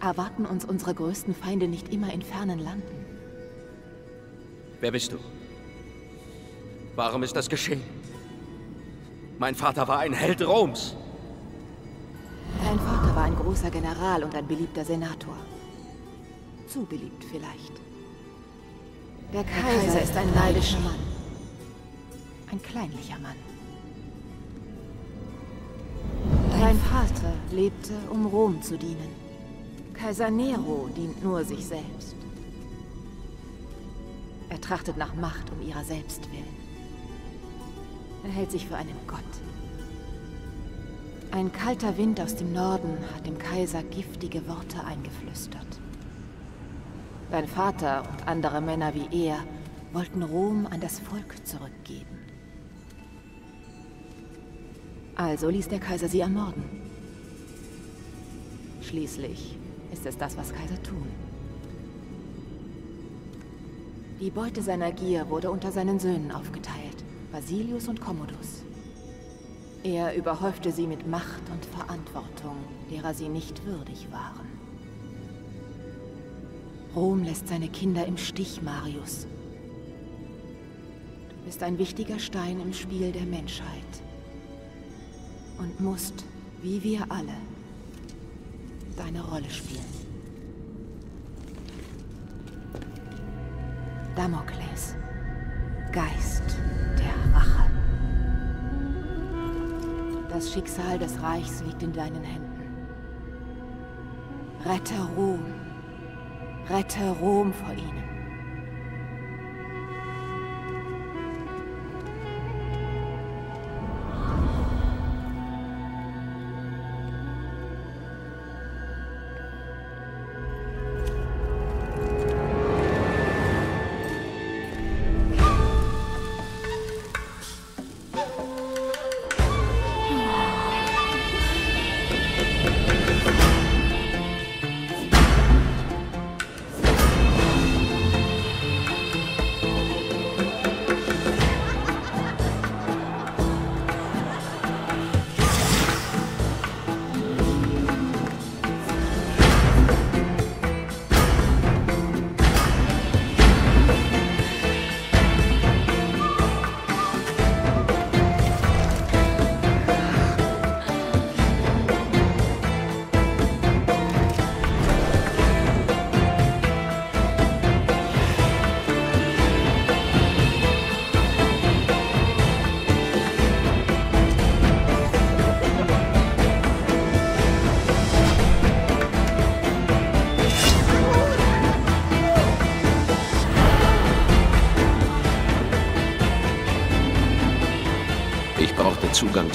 erwarten uns unsere größten Feinde nicht immer in fernen Landen. Wer bist du? Warum ist das geschehen? Mein Vater war ein Held Roms. Dein Vater war ein großer General und ein beliebter Senator. Zu beliebt vielleicht. Der Kaiser ist ein neidischer Mann. Ein kleinlicher Mann. Dein Vater lebte, um Rom zu dienen. Kaiser Nero dient nur sich selbst. Er trachtet nach Macht um ihrer selbst willen. Er hält sich für einen Gott. Ein kalter Wind aus dem Norden hat dem Kaiser giftige Worte eingeflüstert. Dein Vater und andere Männer wie er wollten Rom an das Volk zurückgeben. Also ließ der Kaiser sie ermorden. Schließlich ist es das, was Kaiser tun. Die Beute seiner Gier wurde unter seinen Söhnen aufgeteilt, Basilius und Commodus. Er überhäufte sie mit Macht und Verantwortung, derer sie nicht würdig waren. Rom lässt seine Kinder im Stich, Marius. Du bist ein wichtiger Stein im Spiel der Menschheit. Und musst, wie wir alle, deine Rolle spielen. Damokles, Geist der Rache. Das Schicksal des Reichs liegt in deinen Händen. Rette Rom. Rette Rom vor ihnen.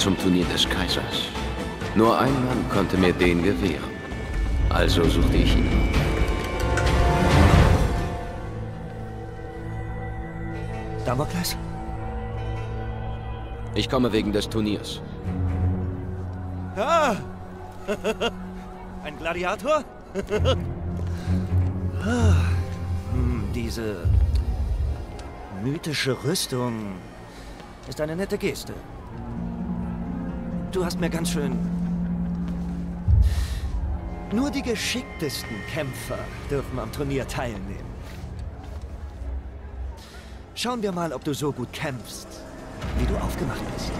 Zum Turnier des Kaisers. Nur ein Mann konnte mir den gewähren. Also suchte ich ihn. Damokles? Ich komme wegen des Turniers. Ah! Ein Gladiator? Ah, hm, Diese mythische Rüstung ist eine nette Geste. Du hast mir ganz schön... Nur die geschicktesten Kämpfer dürfen am Turnier teilnehmen. Schauen wir mal, ob du so gut kämpfst, wie du aufgemacht bist.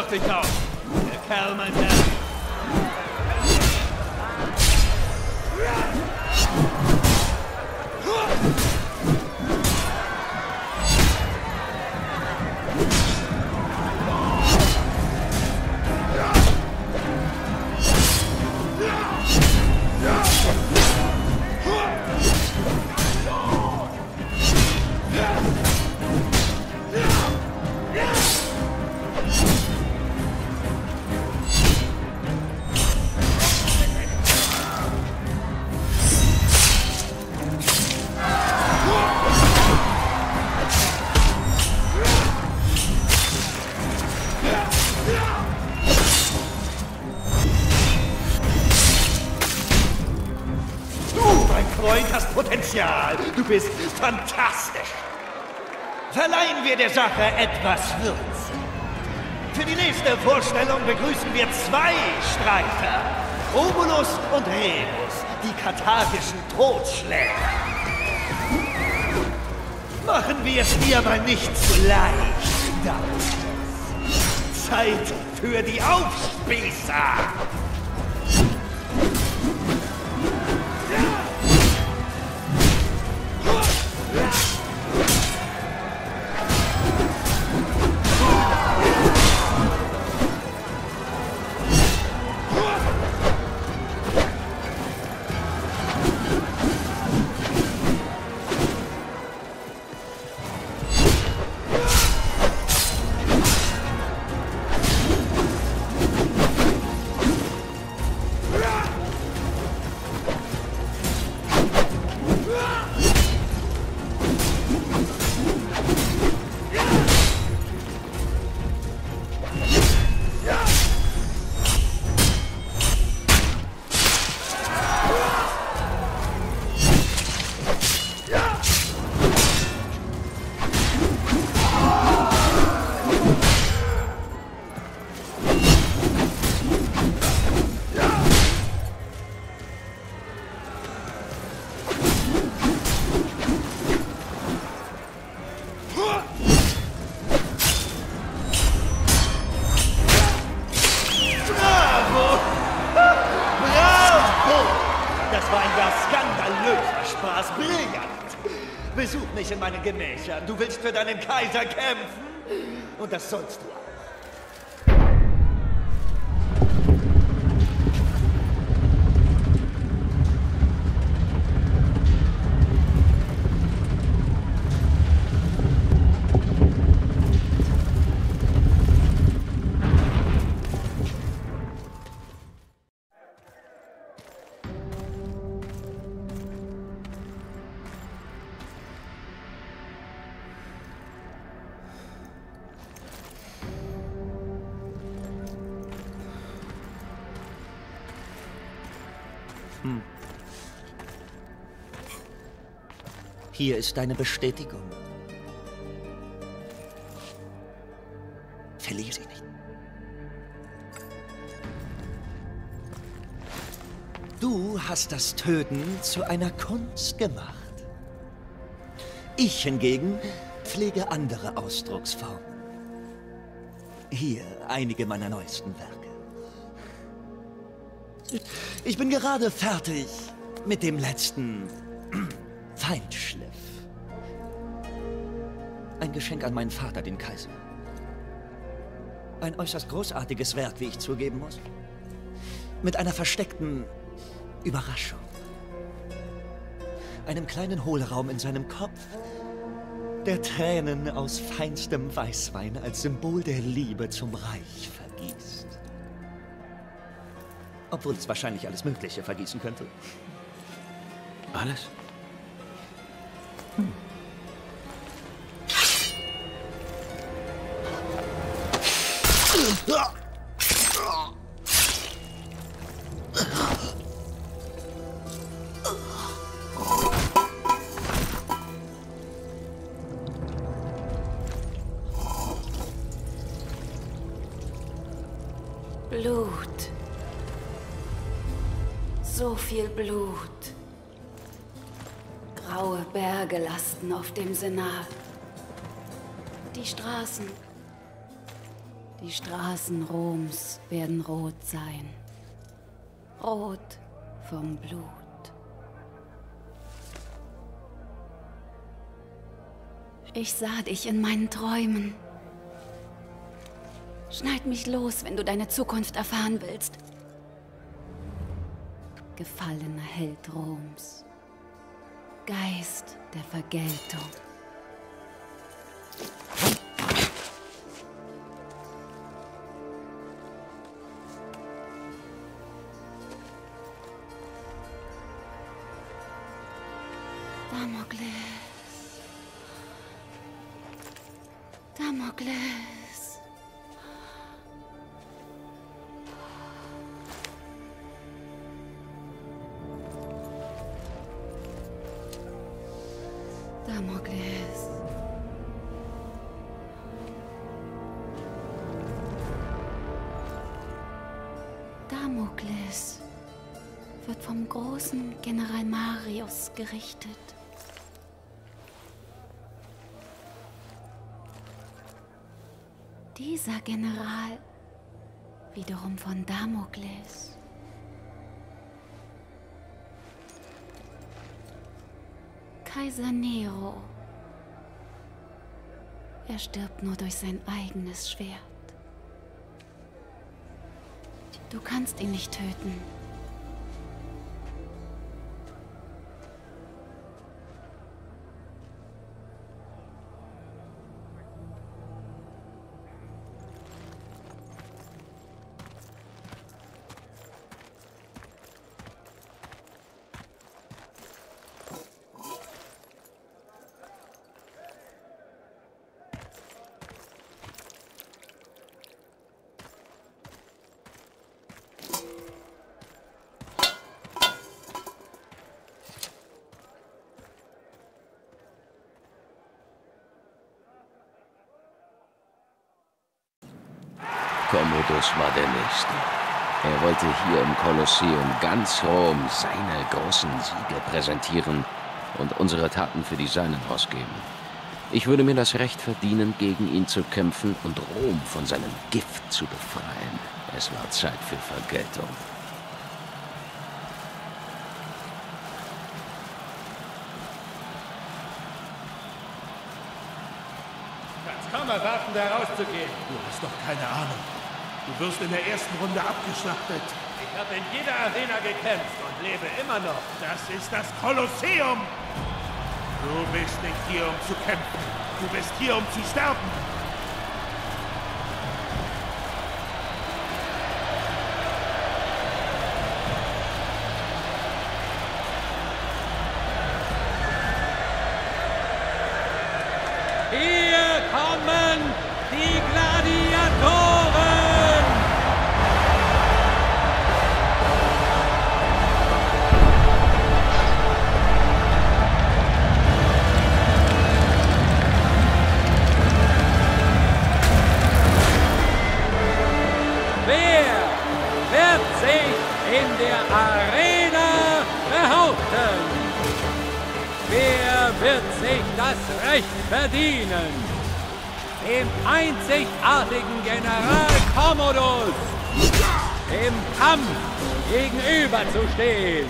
Pass auf der Sache etwas Würze. Für die nächste Vorstellung begrüßen wir zwei Streiter. Romulus und Remus, die karthagischen Totschläger. Machen wir es dir mal nicht zu leicht, Daunus. Zeit für die Aufspießer. Willst für deinen Kaiser kämpfen? Und das sollst Hier ist deine Bestätigung. Verliere sie nicht. Du hast das Töten zu einer Kunst gemacht. Ich hingegen pflege andere Ausdrucksformen. Hier einige meiner neuesten Werke. Ich bin gerade fertig mit dem letzten Geschenk an meinen Vater, den Kaiser. Ein äußerst großartiges Werk, wie ich zugeben muss. Mit einer versteckten Überraschung. Einem kleinen Hohlraum in seinem Kopf, der Tränen aus feinstem Weißwein als Symbol der Liebe zum Reich vergießt. Obwohl es wahrscheinlich alles Mögliche vergießen könnte. Alles? Blut. So viel Blut. Graue Berge lasten auf dem Senat. Die Straßen. Die Straßen Roms werden rot sein. Rot vom Blut. Ich sah dich in meinen Träumen. Schneid mich los, wenn du deine Zukunft erfahren willst. Gefallener Held Roms. Geist der Vergeltung. Damokles. Damokles. Damokles. Damokles wird vom großen General Marius gerichtet. Dieser General wiederum von Damokles. Kaiser Nero. Er stirbt nur durch sein eigenes Schwert. Du kannst ihn nicht töten. Kolosseum ganz Rom seine großen Siege präsentieren und unsere Taten für die Seinen ausgeben. Ich würde mir das Recht verdienen, gegen ihn zu kämpfen und Rom von seinem Gift zu befreien. Es war Zeit für Vergeltung. Kannst kaum da rauszugehen. Du hast doch keine Ahnung. Du wirst in der ersten Runde abgeschlachtet. Ich habe in jeder Arena gekämpft und lebe immer noch. Das ist das Kolosseum. Du bist nicht hier, um zu kämpfen. Du bist hier, um zu sterben. Arena behaupten? Wer wird sich das Recht verdienen, dem einzigartigen General Commodus im Kampf gegenüberzustehen?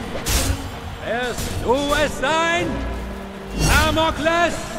Wirst du es sein, Damokles?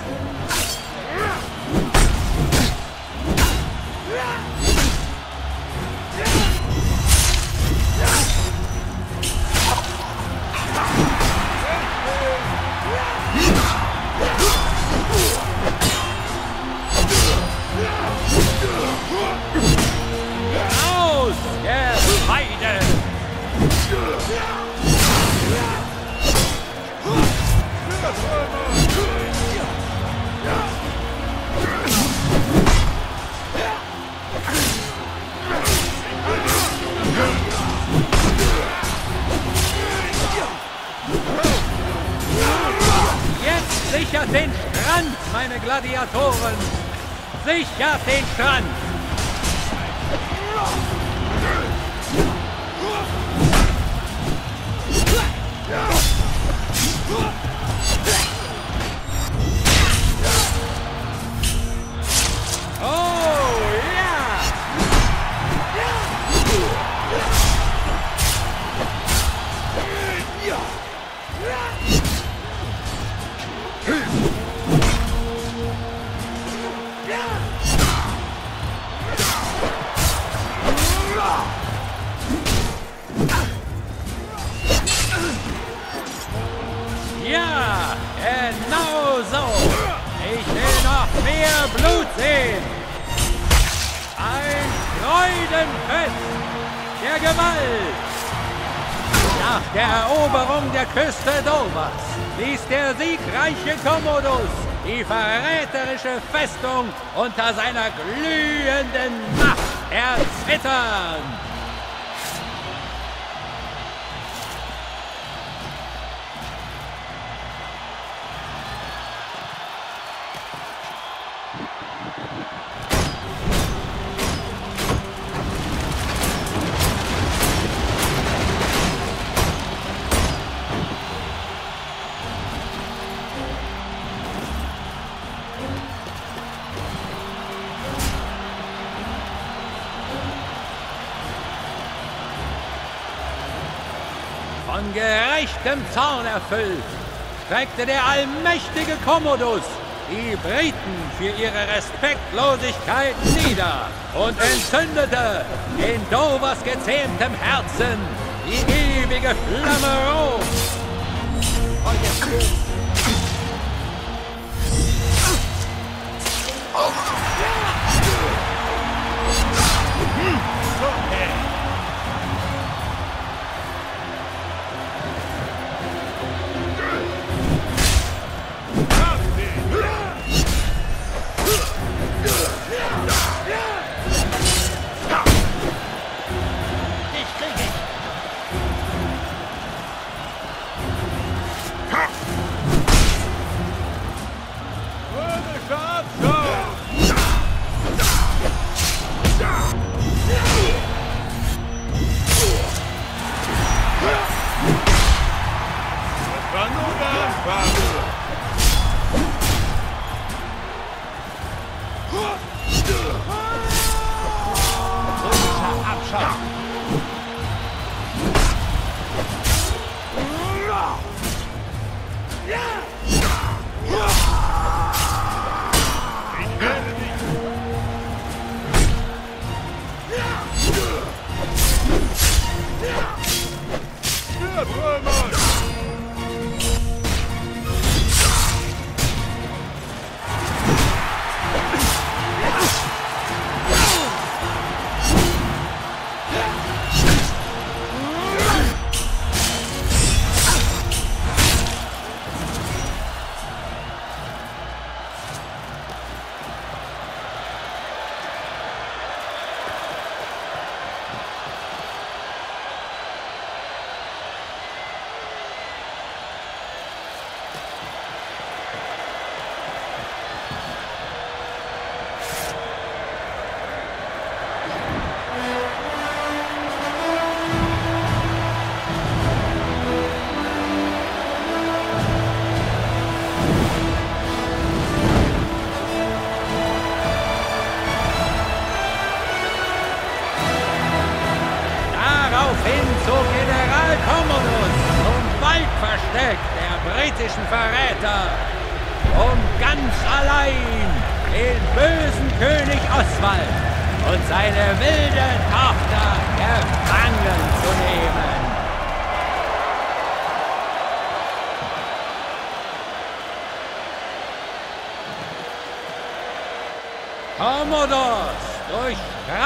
Festung erfüllt, streckte der allmächtige Commodus die Briten für ihre Respektlosigkeit nieder und entzündete in Dovers gezähmtem Herzen die ewige Flamme Roms.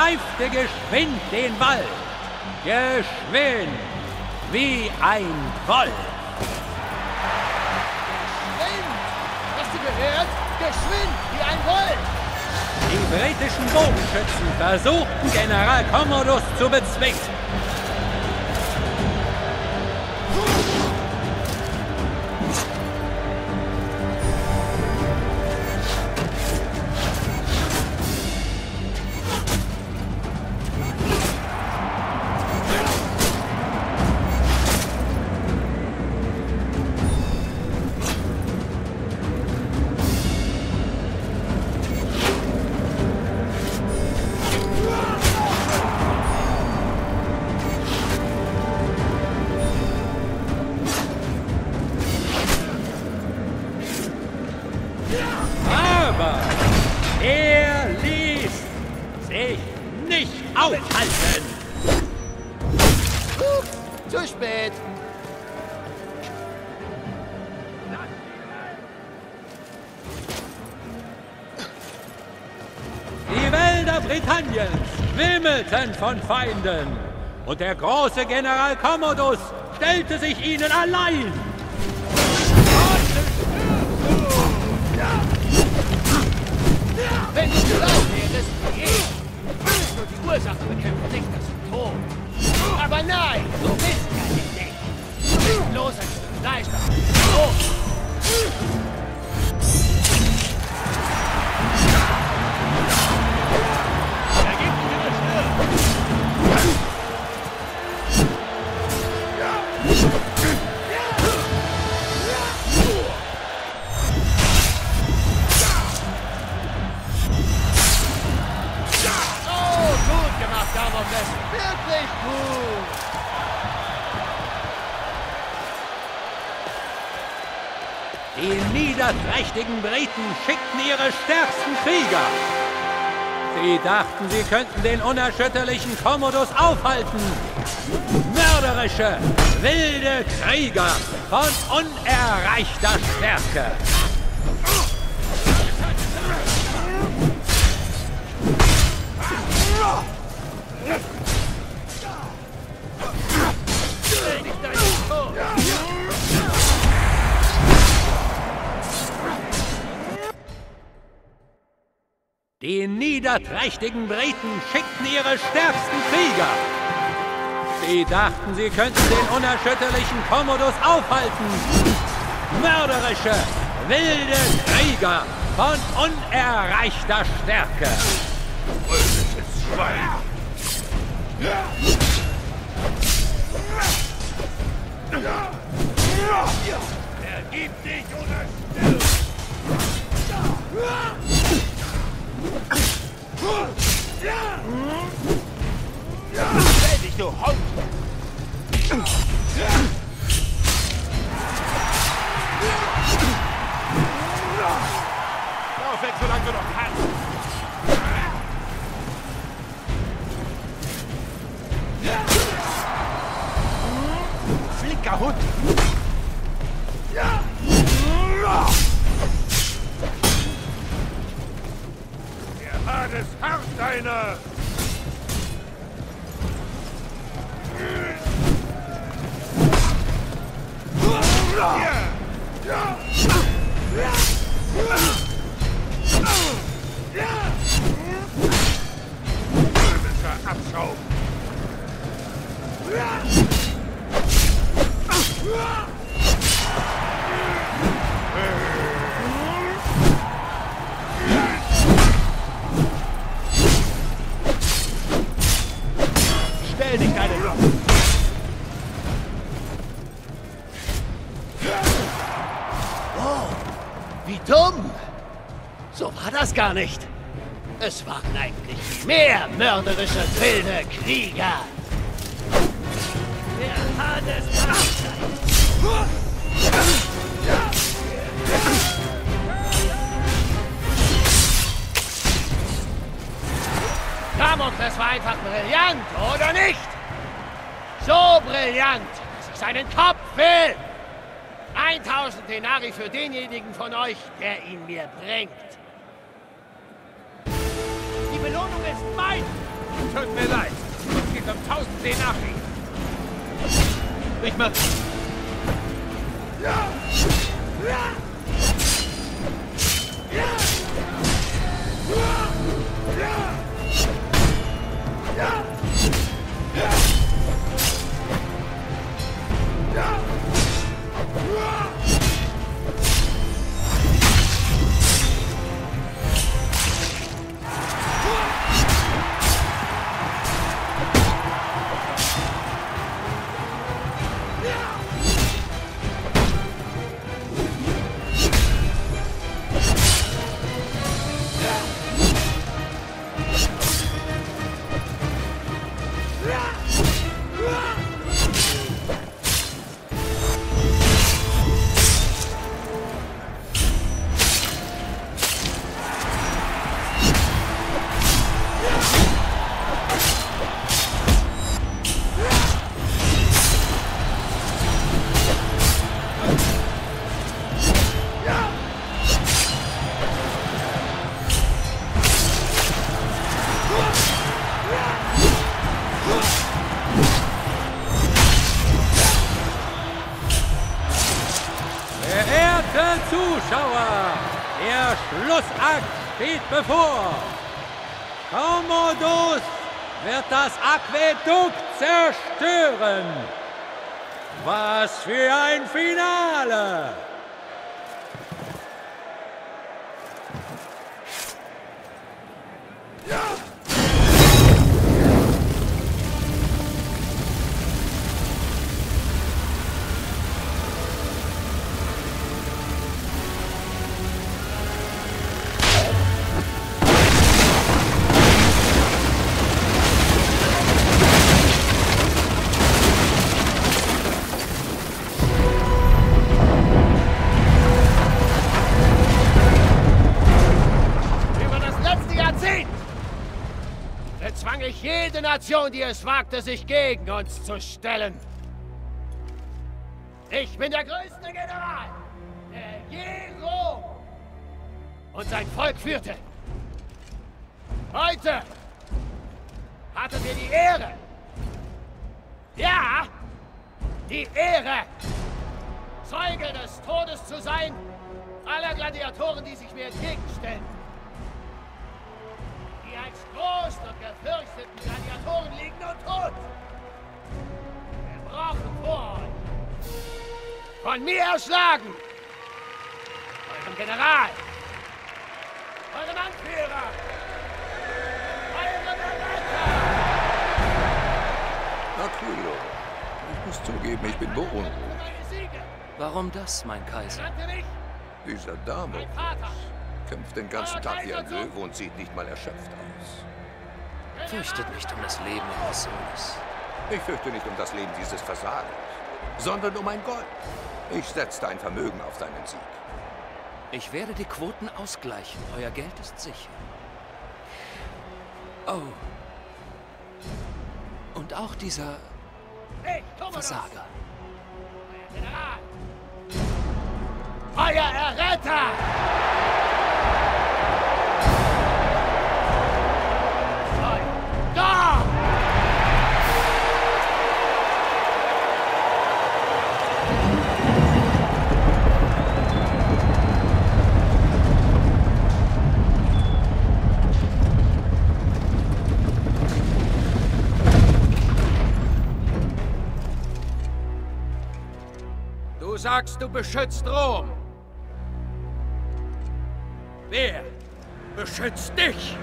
Durchstreifte geschwind den Wald, geschwind wie ein Wolf. Geschwind! Hast du gehört? Geschwind wie ein Wolf! Die britischen Bogenschützen versuchten General Commodus zu bezwingen. Wimmelten von Feinden. Und der große General Commodus stellte sich ihnen allein. Wenn du schlau wärst wie ich, du die Ursache bekämpfen, nicht das Symptom. Aber nein, du bist niederträchtigen Briten schickten ihre stärksten Krieger. Sie dachten, sie könnten den unerschütterlichen Commodus aufhalten. Mörderische, wilde Krieger von unerreichter Stärke. Niederträchtigen Briten schickten ihre stärksten Krieger. Sie dachten, sie könnten den unerschütterlichen Commodus aufhalten. Mörderische, wilde Krieger von unerreichter Stärke. Römisches Schwein! Ergib dich oder stirb! Stell dich, du Hund! Lauf weg, solange du noch kannst! Flinker Hund! Schweine! Gar nicht. Es waren eigentlich mehr mörderische wilde Krieger. Der Hahn des Parasites. Damokles war einfach brillant, oder nicht? So brillant, dass ich seinen Kopf will. 1000 Denari für denjenigen von euch, der ihn mir bringt. Mein. Tut mir leid. Es geht um 1000 Denari. Ich mach... Ja! Ja! Ja! Ja! Ja! bevor. Aquädukt zerstören. Was für ein Finale! Nation, die es wagte, sich gegen uns zu stellen. Ich bin der größte General, der je Rom und sein Volk führte. Heute hatten wir die Ehre, ja, die Ehre, Zeuge des Todes zu sein aller Gladiatoren, die sich mir entgegenstellen als großen und gefürchteten Gladiatoren liegen und tot. Wir brauchen vor euch. Von mir erschlagen. Eurem General. Eurem Anführer. Eurem Erretter. Aquilo, ich muss zugeben, ich bin beunruhigt. Warum das, mein Kaiser? Dieser Damokles kämpft den ganzen Tag wie ein Löwe und sieht nicht mal erschöpft aus. Fürchtet nicht um das Leben eures Sohnes. Ich fürchte nicht um das Leben dieses Versagers, sondern um ein Gold. Ich setzte ein Vermögen auf seinen Sieg. Ich werde die Quoten ausgleichen. Euer Geld ist sicher. Oh. Und auch dieser Versager. Euer Erretter! Sagst, du beschützt Rom. Wer beschützt dich?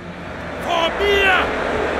Vor mir!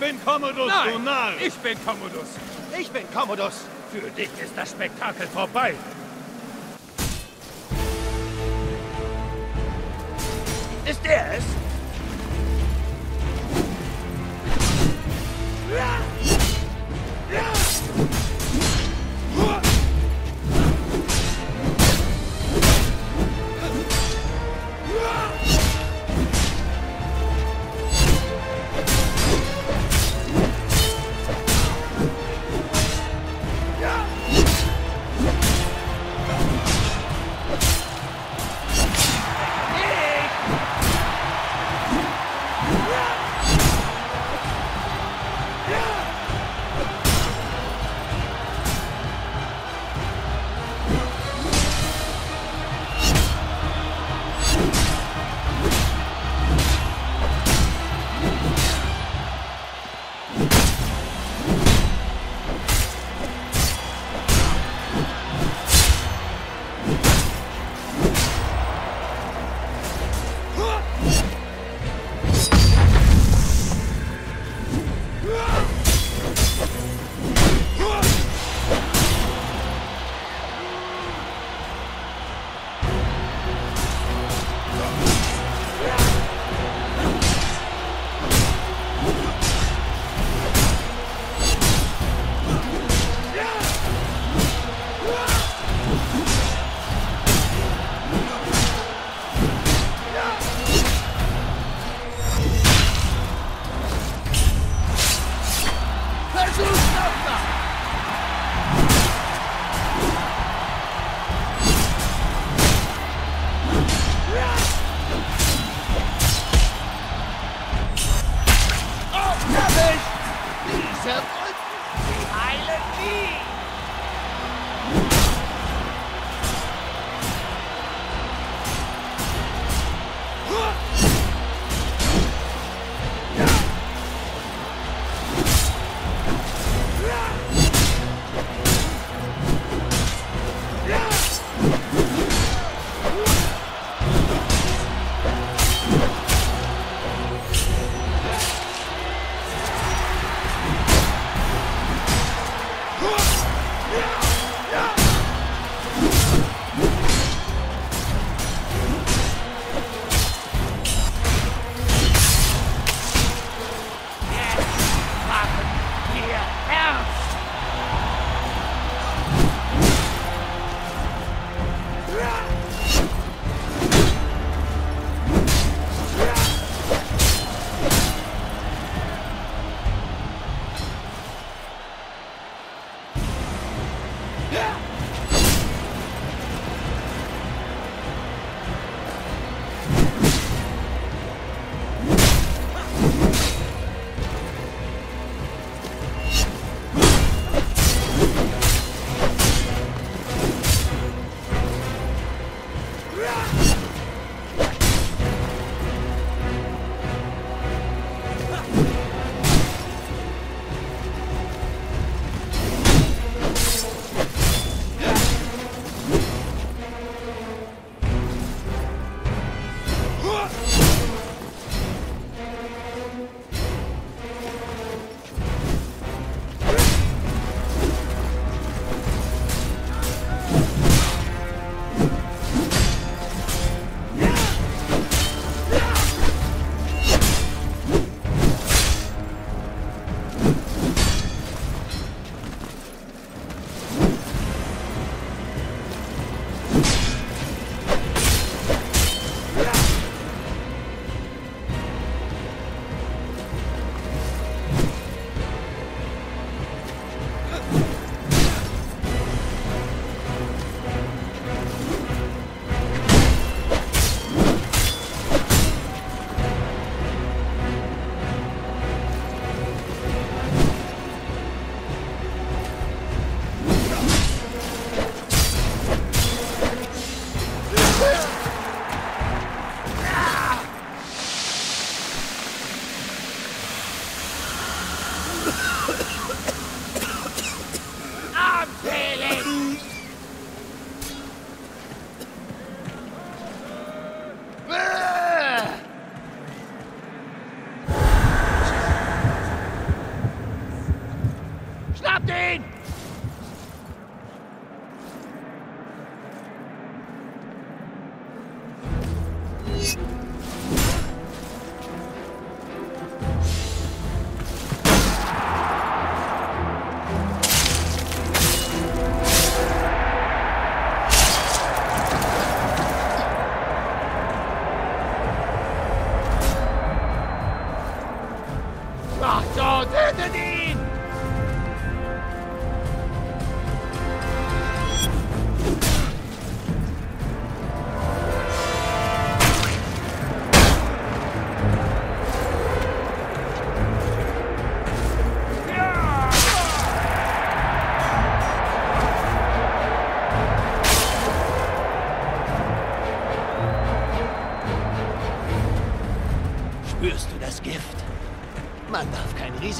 Bin Commodus, Nein, du Narr! ich bin Commodus. Ich bin Commodus. Für dich ist das Spektakel vorbei.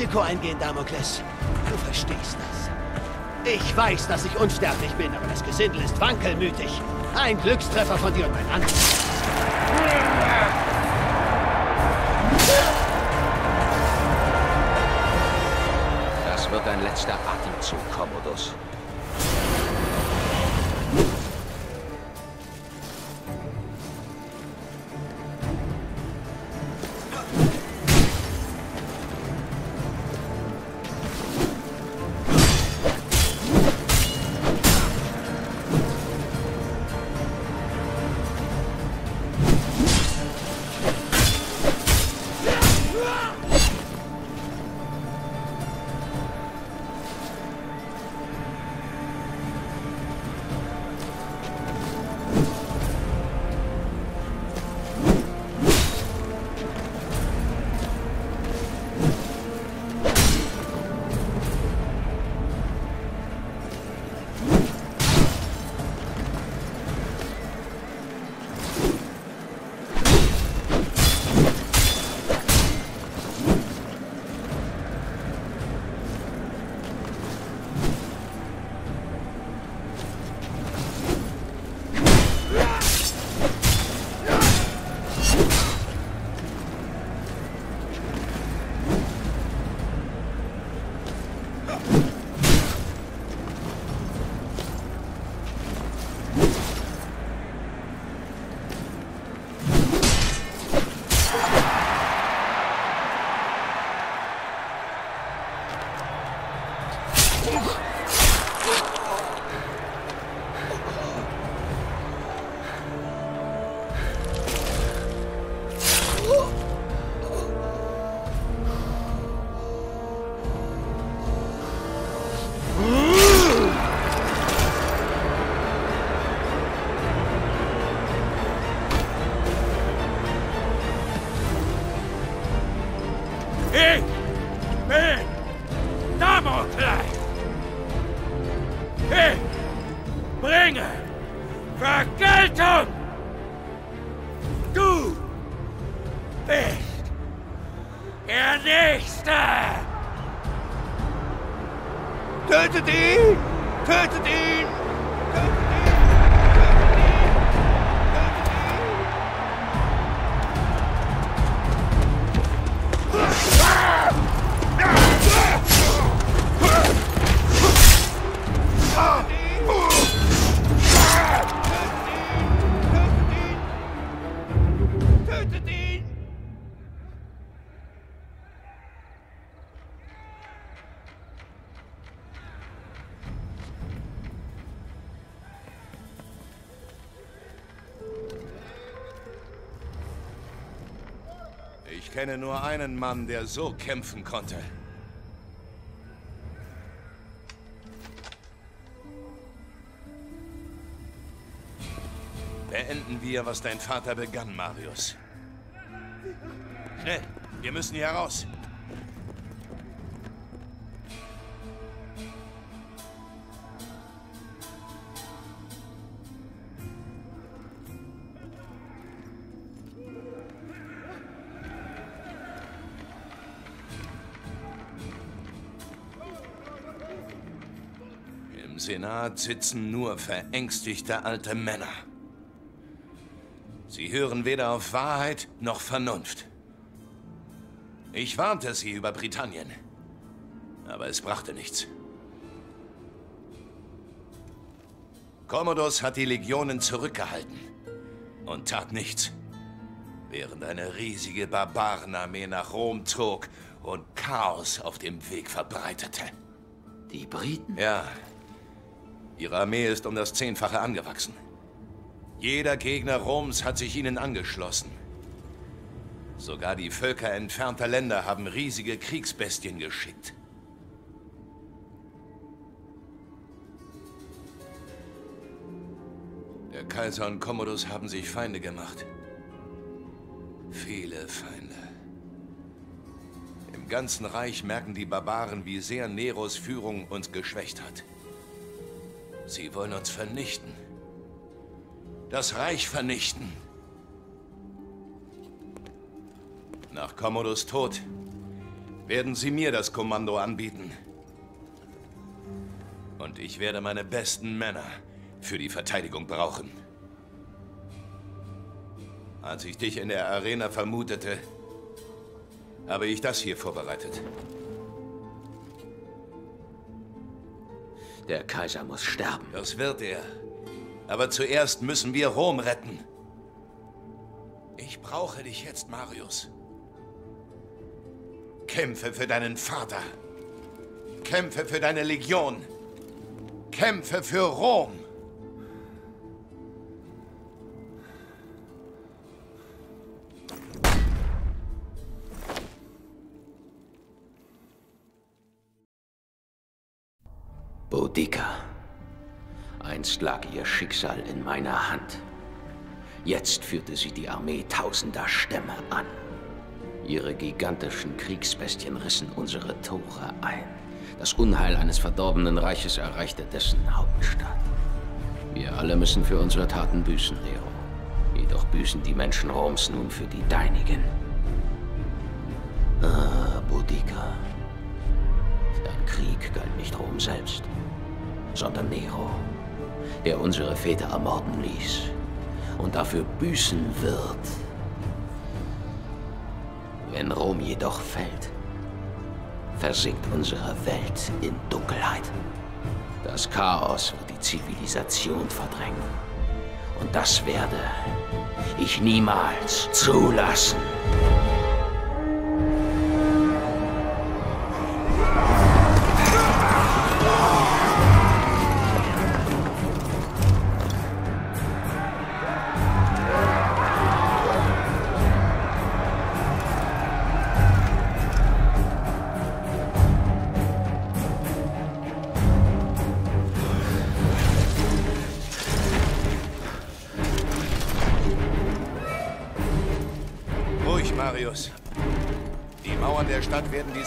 Risiko eingehen, Damokles. Du verstehst das. Ich weiß, dass ich unsterblich bin, aber das Gesindel ist wankelmütig. Ein Glückstreffer von dir und mein Angriff. Kenne nur einen Mann, der so kämpfen konnte. Beenden wir, was dein Vater begann, Marius. Schnell, wir müssen hier raus. Senat sitzen nur verängstigte alte Männer. Sie hören weder auf Wahrheit noch Vernunft. Ich warnte sie über Britannien, aber es brachte nichts. Commodus hat die Legionen zurückgehalten und tat nichts. Während eine riesige Barbarenarmee nach Rom zog und Chaos auf dem Weg verbreitete. Die Briten? Ja. Ihre Armee ist um das Zehnfache angewachsen. Jeder Gegner Roms hat sich ihnen angeschlossen. Sogar die Völker entfernter Länder haben riesige Kriegsbestien geschickt. Der Kaiser und Commodus haben sich Feinde gemacht. Viele Feinde. Im ganzen Reich merken die Barbaren, wie sehr Neros Führung uns geschwächt hat. Sie wollen uns vernichten. Das Reich vernichten. Nach Commodus Tod werden sie mir das Kommando anbieten. Und ich werde meine besten Männer für die Verteidigung brauchen. Als ich dich in der Arena vermutete, habe ich das hier vorbereitet. Der Kaiser muss sterben. Das wird er. Aber zuerst müssen wir Rom retten. Ich brauche dich jetzt, Marius. Kämpfe für deinen Vater. Kämpfe für deine Legion. Kämpfe für Rom. Boudica. Einst lag ihr Schicksal in meiner Hand. Jetzt führte sie die Armee tausender Stämme an. Ihre gigantischen Kriegsbestien rissen unsere Tore ein. Das Unheil eines verdorbenen Reiches erreichte dessen Hauptstadt. Wir alle müssen für unsere Taten büßen, Nero. Jedoch büßen die Menschen Roms nun für die deinigen. Ah, Boudica. Krieg galt nicht Rom selbst, sondern Nero, der unsere Väter ermorden ließ und dafür büßen wird. Wenn Rom jedoch fällt, versinkt unsere Welt in Dunkelheit. Das Chaos wird die Zivilisation verdrängen. Und das werde ich niemals zulassen.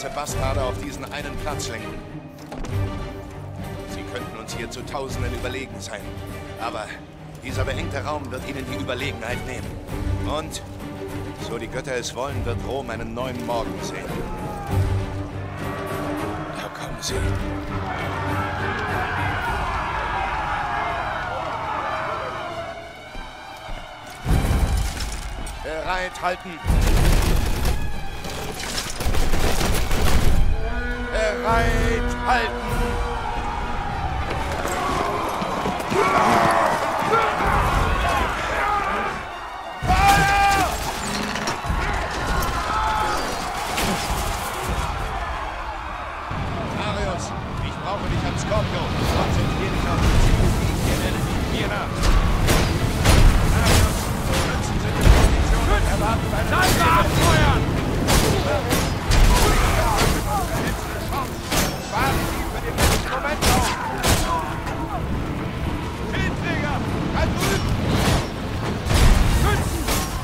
Diese Bastarde auf diesen einen Platz lenken. Sie könnten uns hier zu Tausenden überlegen sein. Aber dieser beengte Raum wird ihnen die Überlegenheit nehmen. Und, so die Götter es wollen, wird Rom einen neuen Morgen sehen. Da kommen sie. Bereit halten. Bereit halten. Ich brauche dich auf die ich dir nenne. Mir nach. Marius, Schützen sind in Position erwarten deine Salve abfeuern!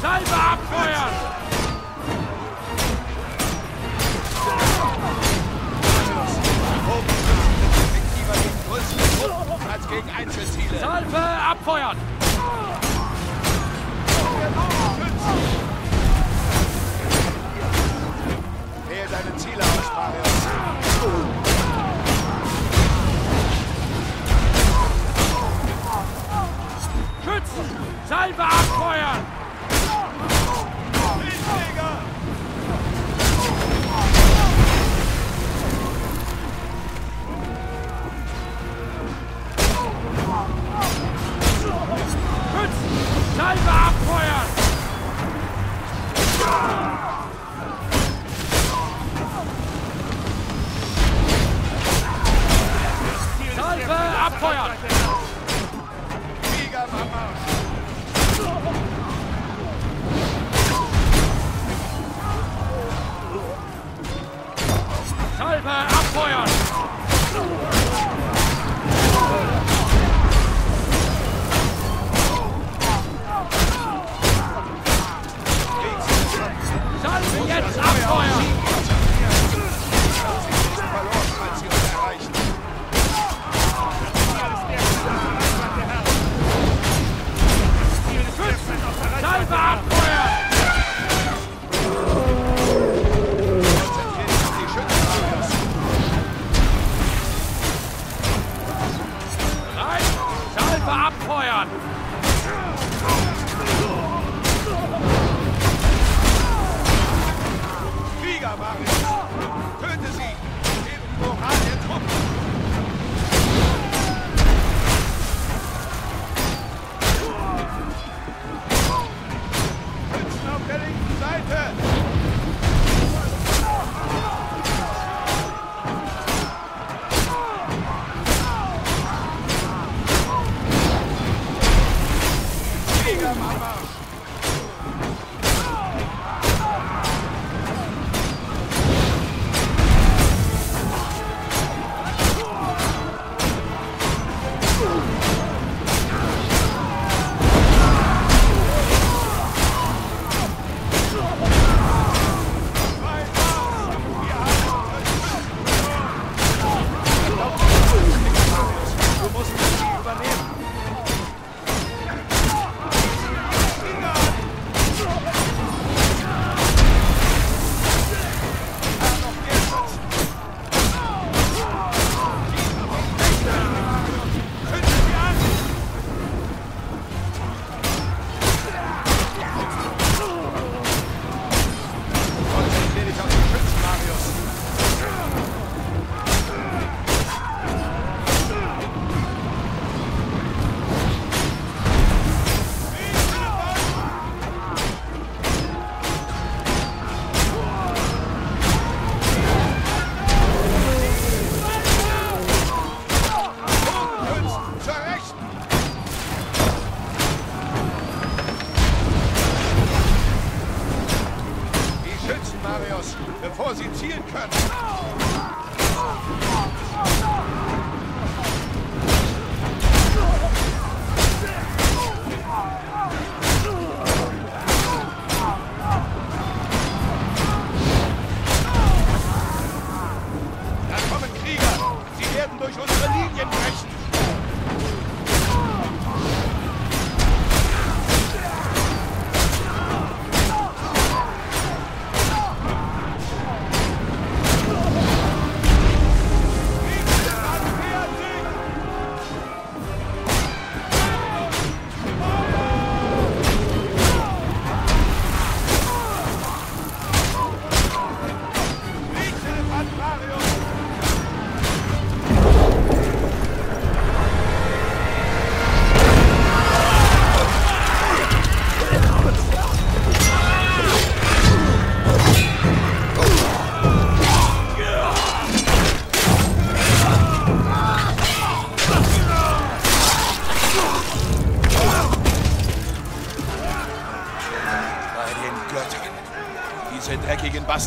Salve abfeuern! Effektiver gegen größere Gruppen als gegen Einzelziele. Salve abfeuern! Wähl deine Ziele aus, Marius. Salve abfeuern! Salve abfeuern! Salve abfeuern!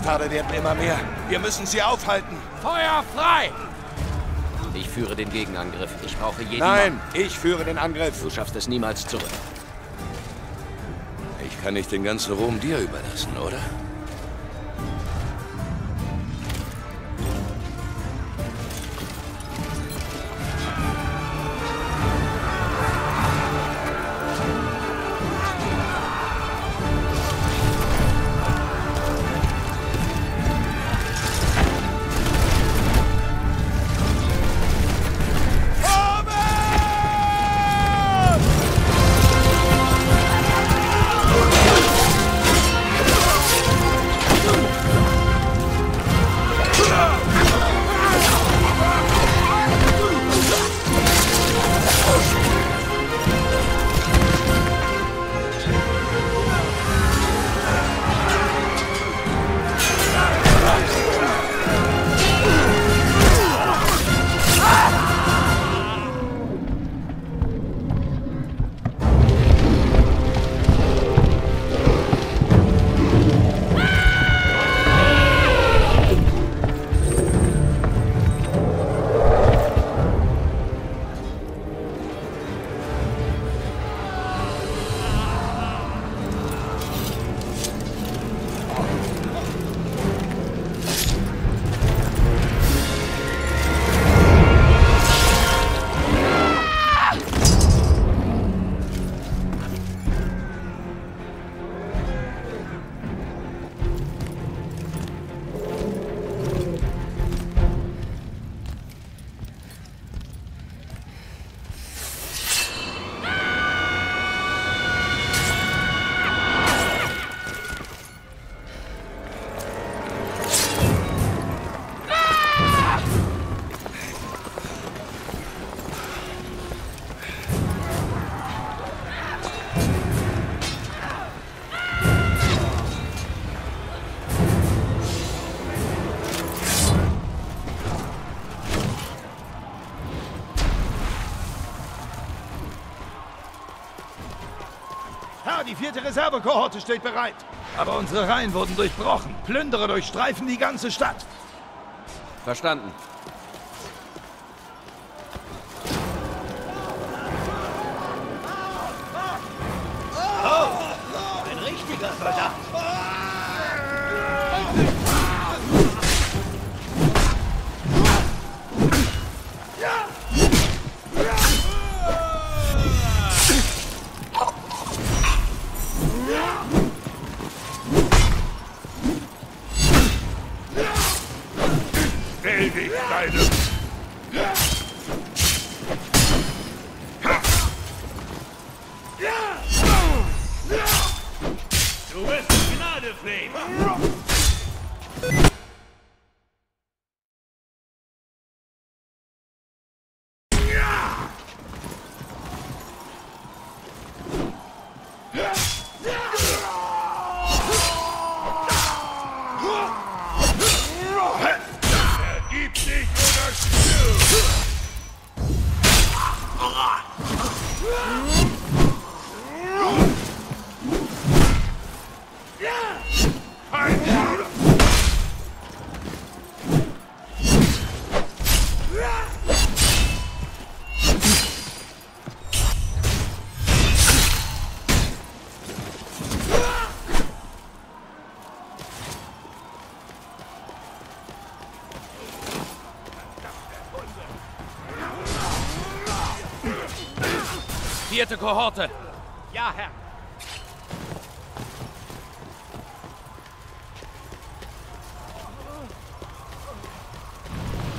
Bastarde werden immer mehr. Wir müssen sie aufhalten. Feuer frei! Ich führe den Gegenangriff. Ich brauche jeden Nein, Mann. ich führe den Angriff. Du schaffst es niemals zurück. Ich kann nicht den ganzen Ruhm dir überlassen, oder? vierte Reservekohorte steht bereit. Aber unsere Reihen wurden durchbrochen. Plünderer durchstreifen die ganze Stadt. Verstanden. zweite Kohorte. Ja, Herr.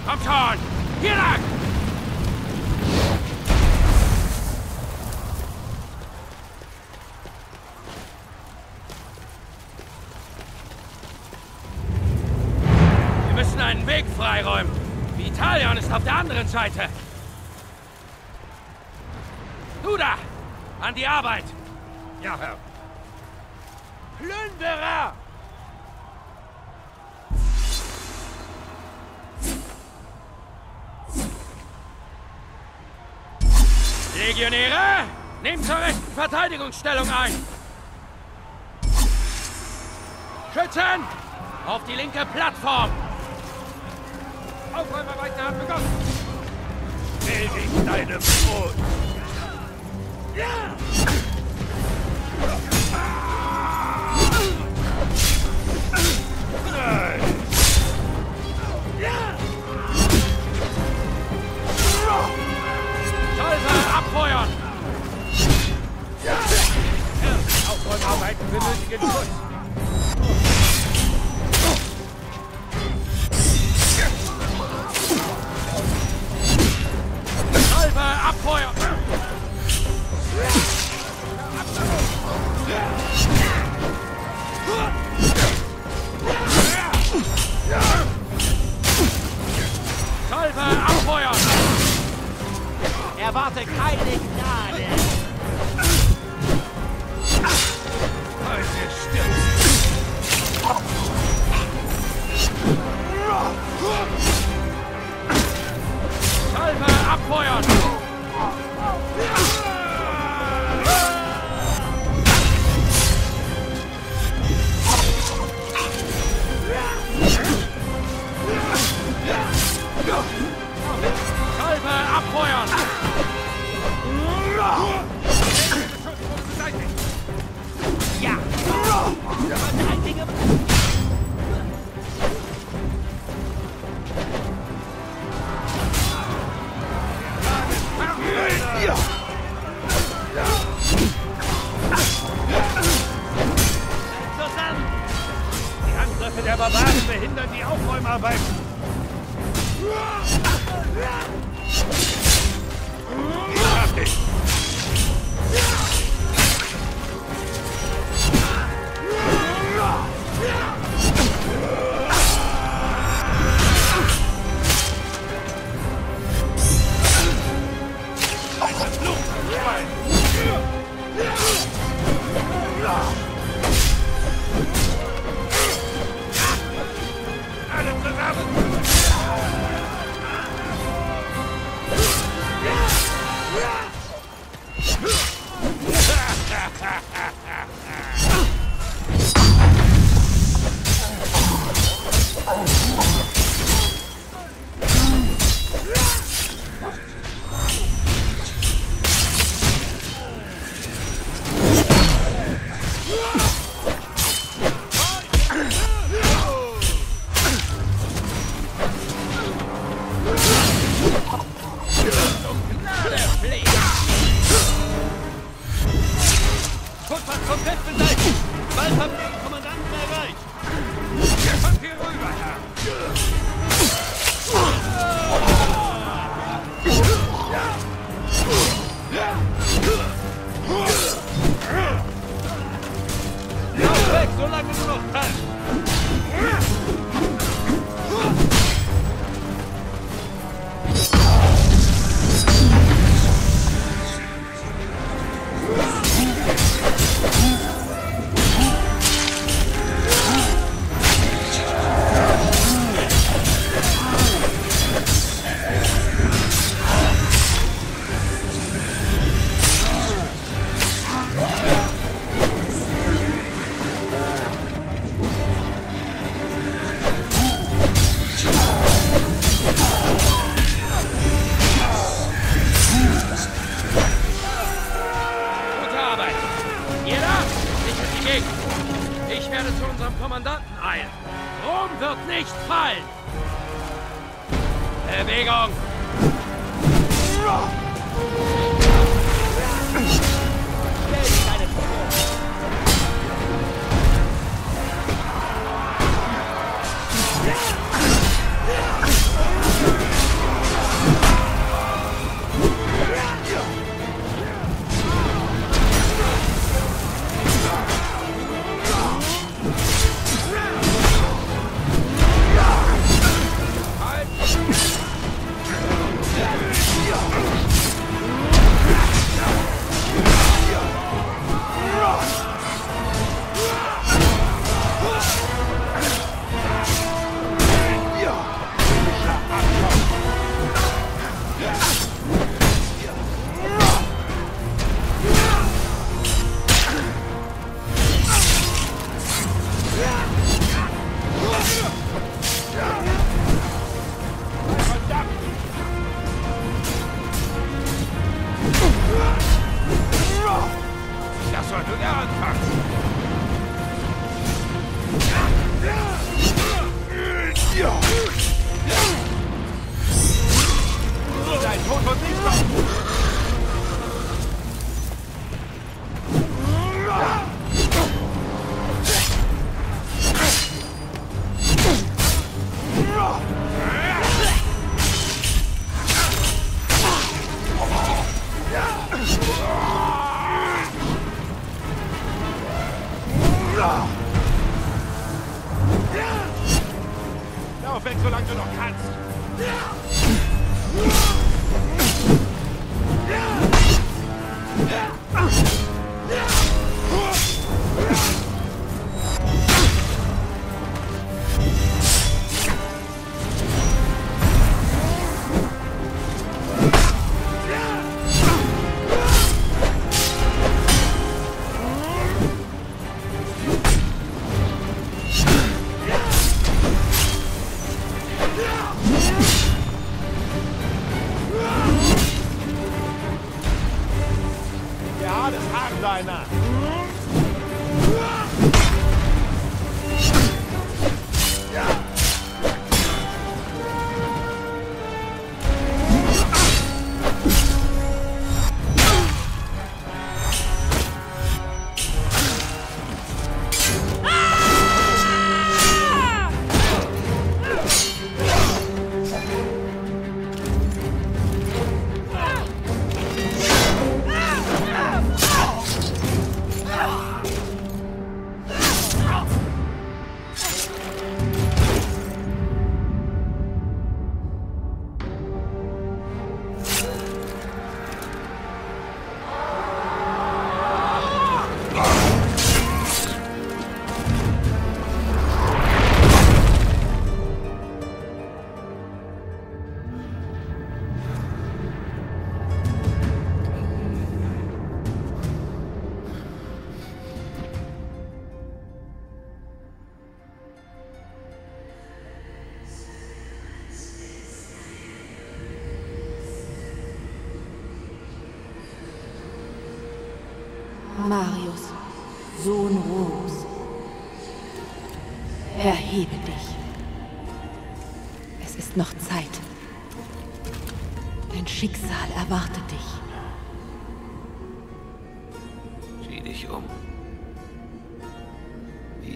Komm schon! Hier lang! Wir müssen einen Weg freiräumen. Vitalion ist auf der anderen Seite.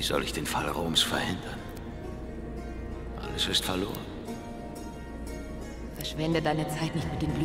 soll ich den Fall Roms verhindern? Alles ist verloren. Verschwende deine Zeit nicht mit dem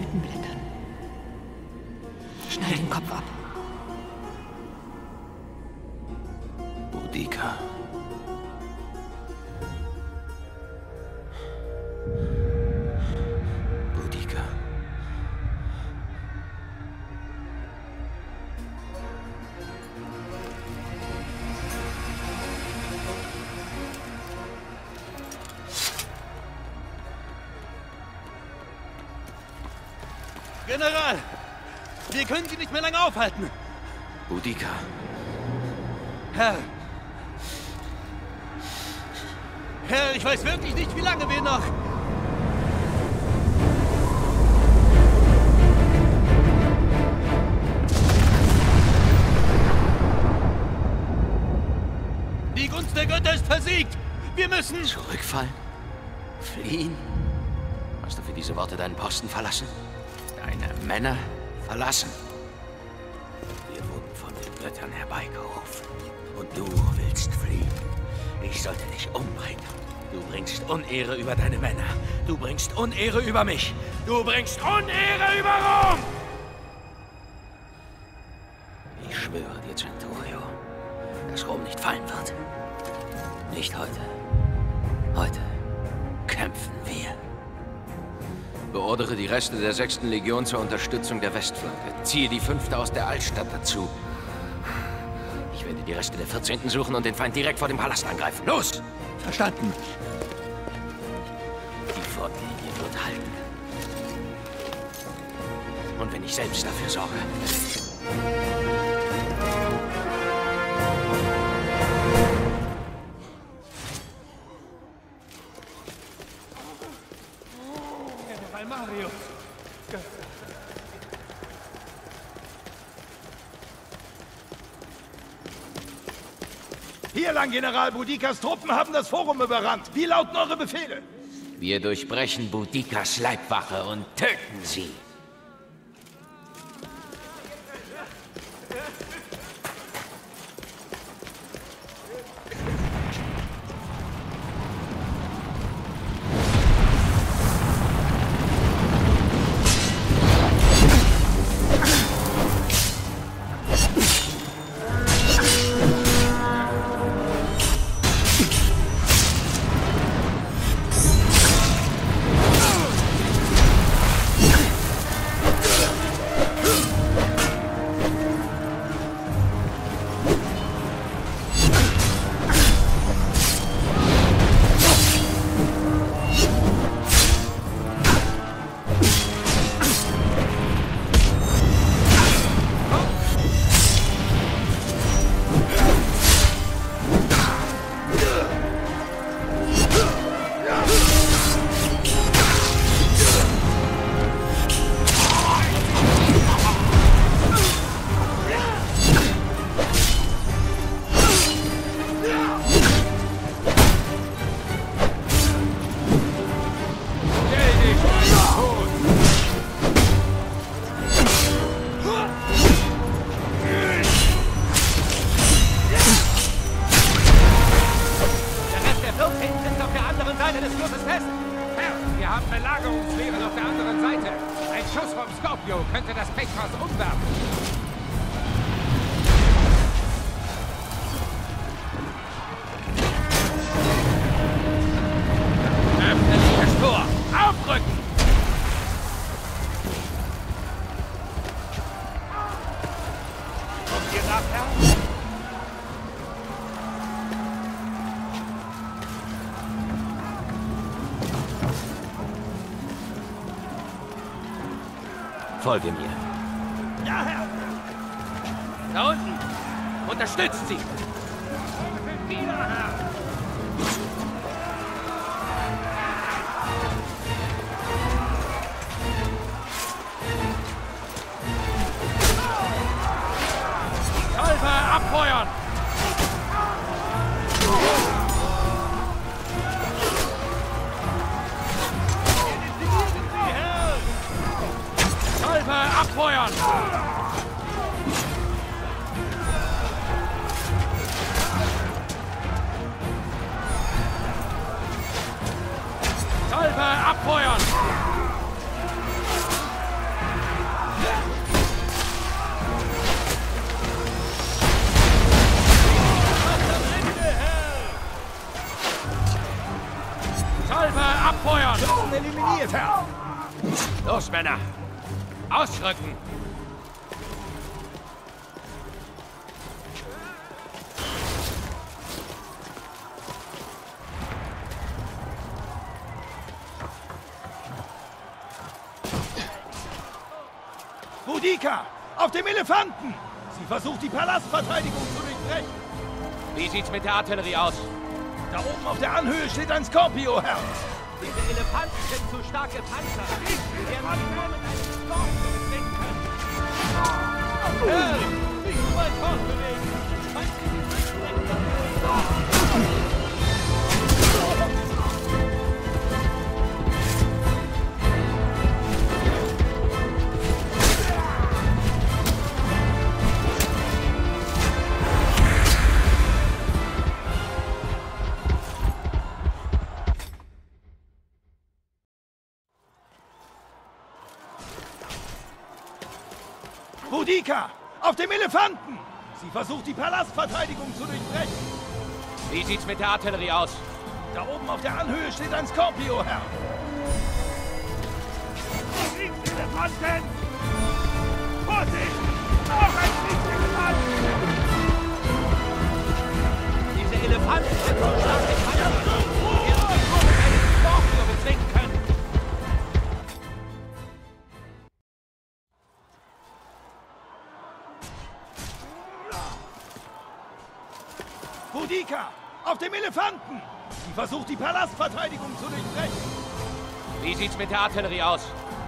Wir können Sie nicht mehr lange aufhalten! Boudica. Herr! Herr, ich weiß wirklich nicht, wie lange wir noch... Die Gunst der Götter ist versiegt! Wir müssen... Zurückfallen? Fliehen? Hast du für diese Worte deinen Posten verlassen? Deine Männer verlassen? Wir wurden von den Göttern herbeigerufen. Und du willst fliehen. Ich sollte dich umbringen. Du bringst Unehre über deine Männer. Du bringst Unehre über mich. Du bringst Unehre über Rom! Beordere die Reste der 6. Legion zur Unterstützung der Westflanke. Ziehe die 5. aus der Altstadt dazu. Ich werde die Reste der 14. suchen und den Feind direkt vor dem Palast angreifen. Los! Verstanden. Hier lang, General Boudikas Truppen haben das Forum überrannt. Wie lauten eure Befehle? Wir durchbrechen Boudikas Leibwache und töten sie. Folge mir. Da unten! Unterstützt sie! Palastverteidigung zu durchbrechen. Wie sieht's mit der Artillerie aus? Da oben auf der Anhöhe steht ein Scorpio, Herr. Diese Elefanten sind zu stark gepanzert. Wir werden sie nur mit einem Skorpion bezwingen können. Elefanten! Sie versucht, die Palastverteidigung zu durchbrechen. Wie sieht's mit der Artillerie aus? Da oben auf der Anhöhe steht ein Scorpio, Herr. Elefanten! Vorsicht! Noch ein Kriegselefant! Diese Elefanten sind so stark sieht's mit der Artillerie aus?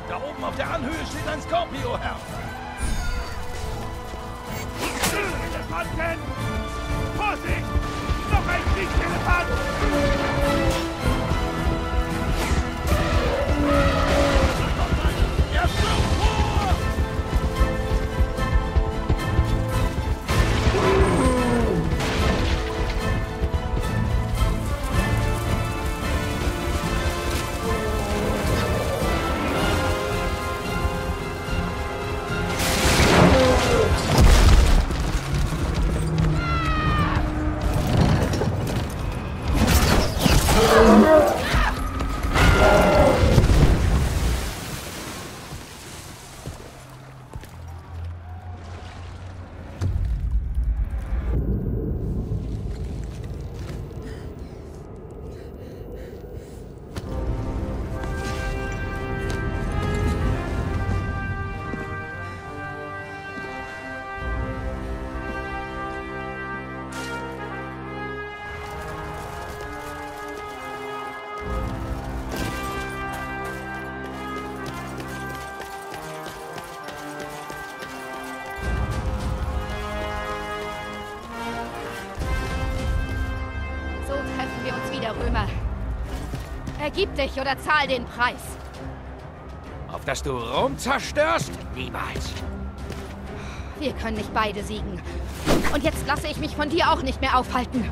Da oben auf der Anhöhe steht ein Scorpio, Herr. Ergib dich oder zahl den Preis. Auf dass du Rom zerstörst? Niemals. Wir können nicht beide siegen. Und jetzt lasse ich mich von dir auch nicht mehr aufhalten.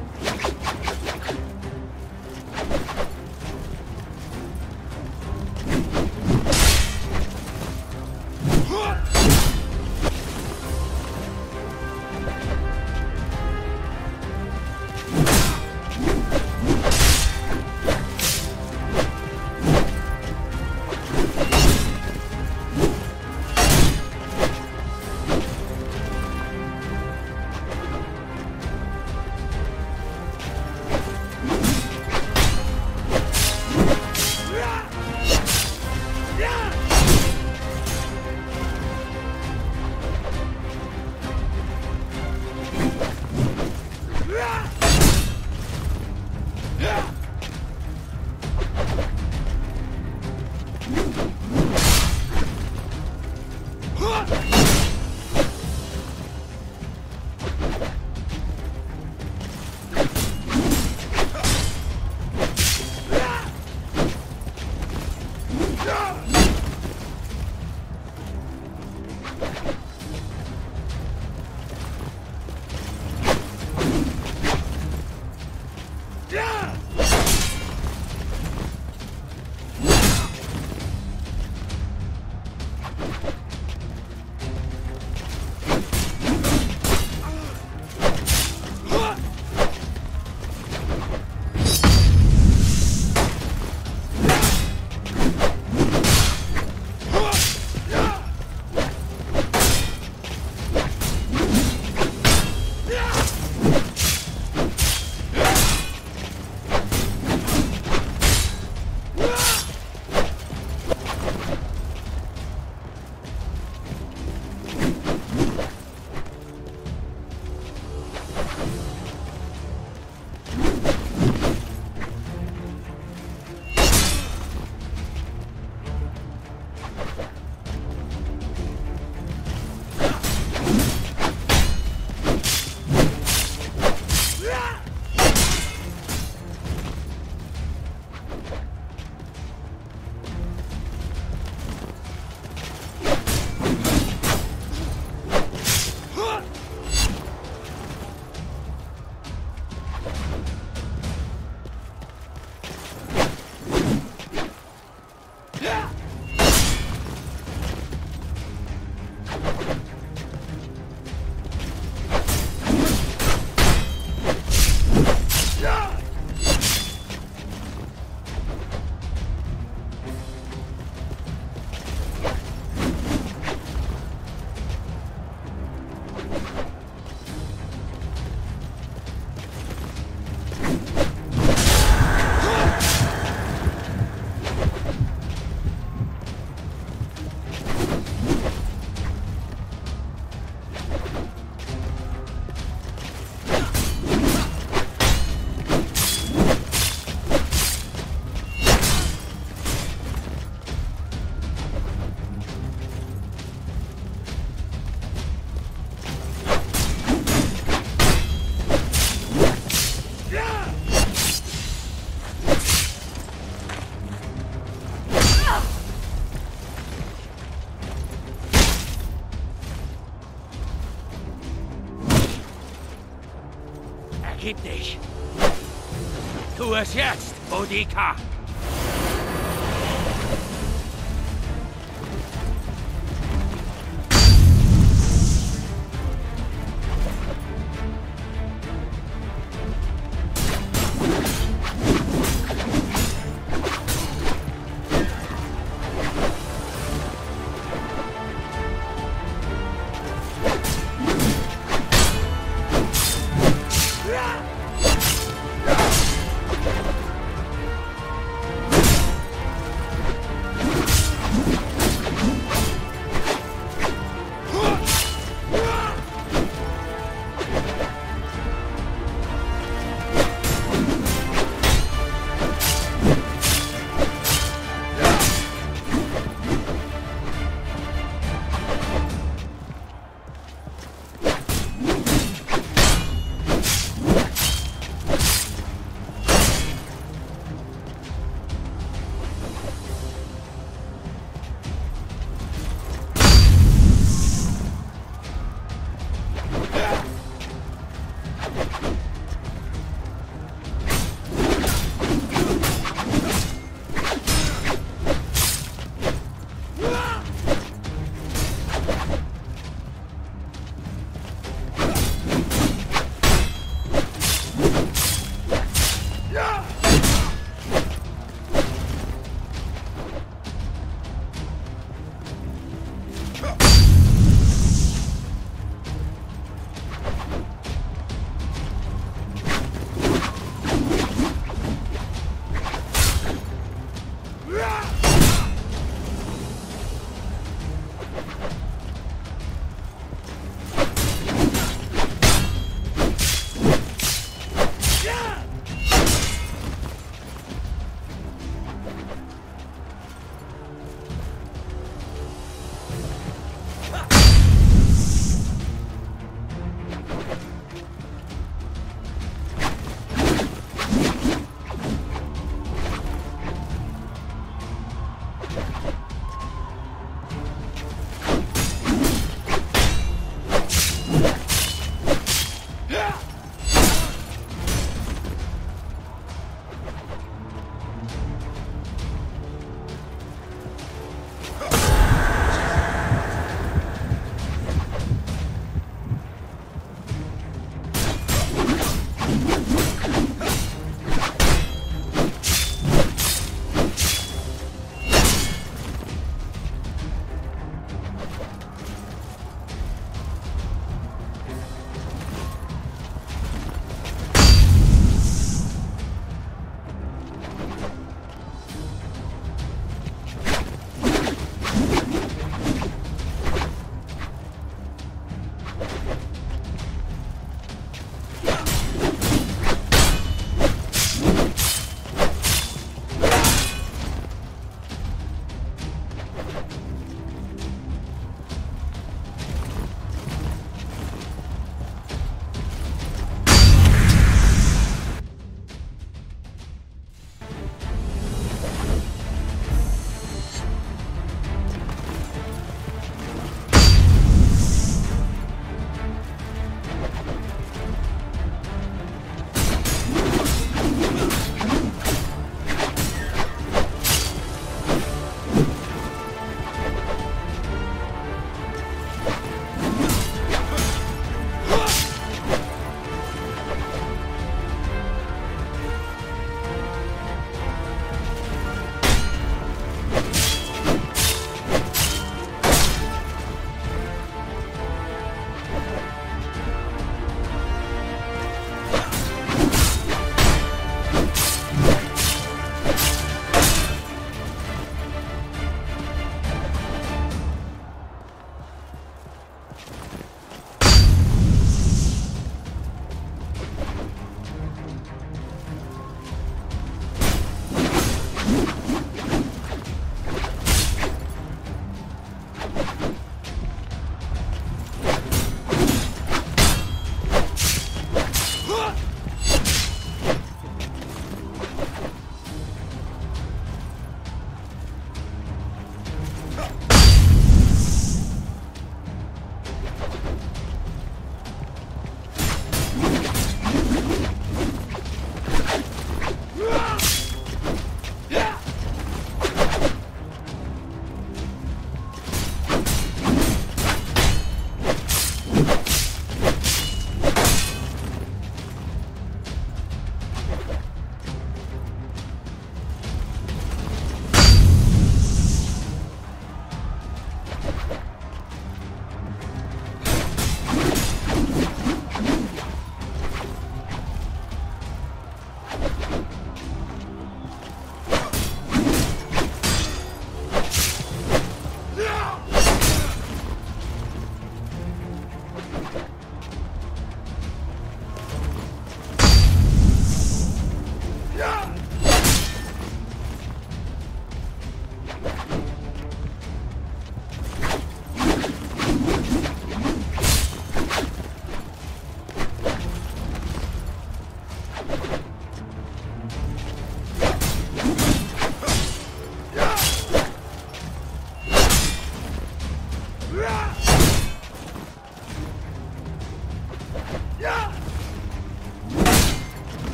Tu es jetzt, Boudica!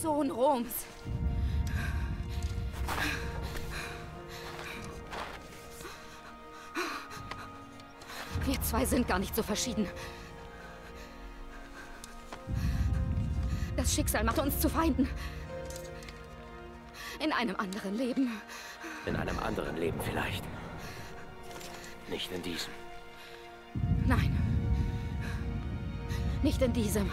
Sohn Roms. Wir zwei sind gar nicht so verschieden. Das Schicksal macht uns zu Feinden. In einem anderen Leben. In einem anderen Leben vielleicht. Nicht in diesem. Nein. Nicht in diesem.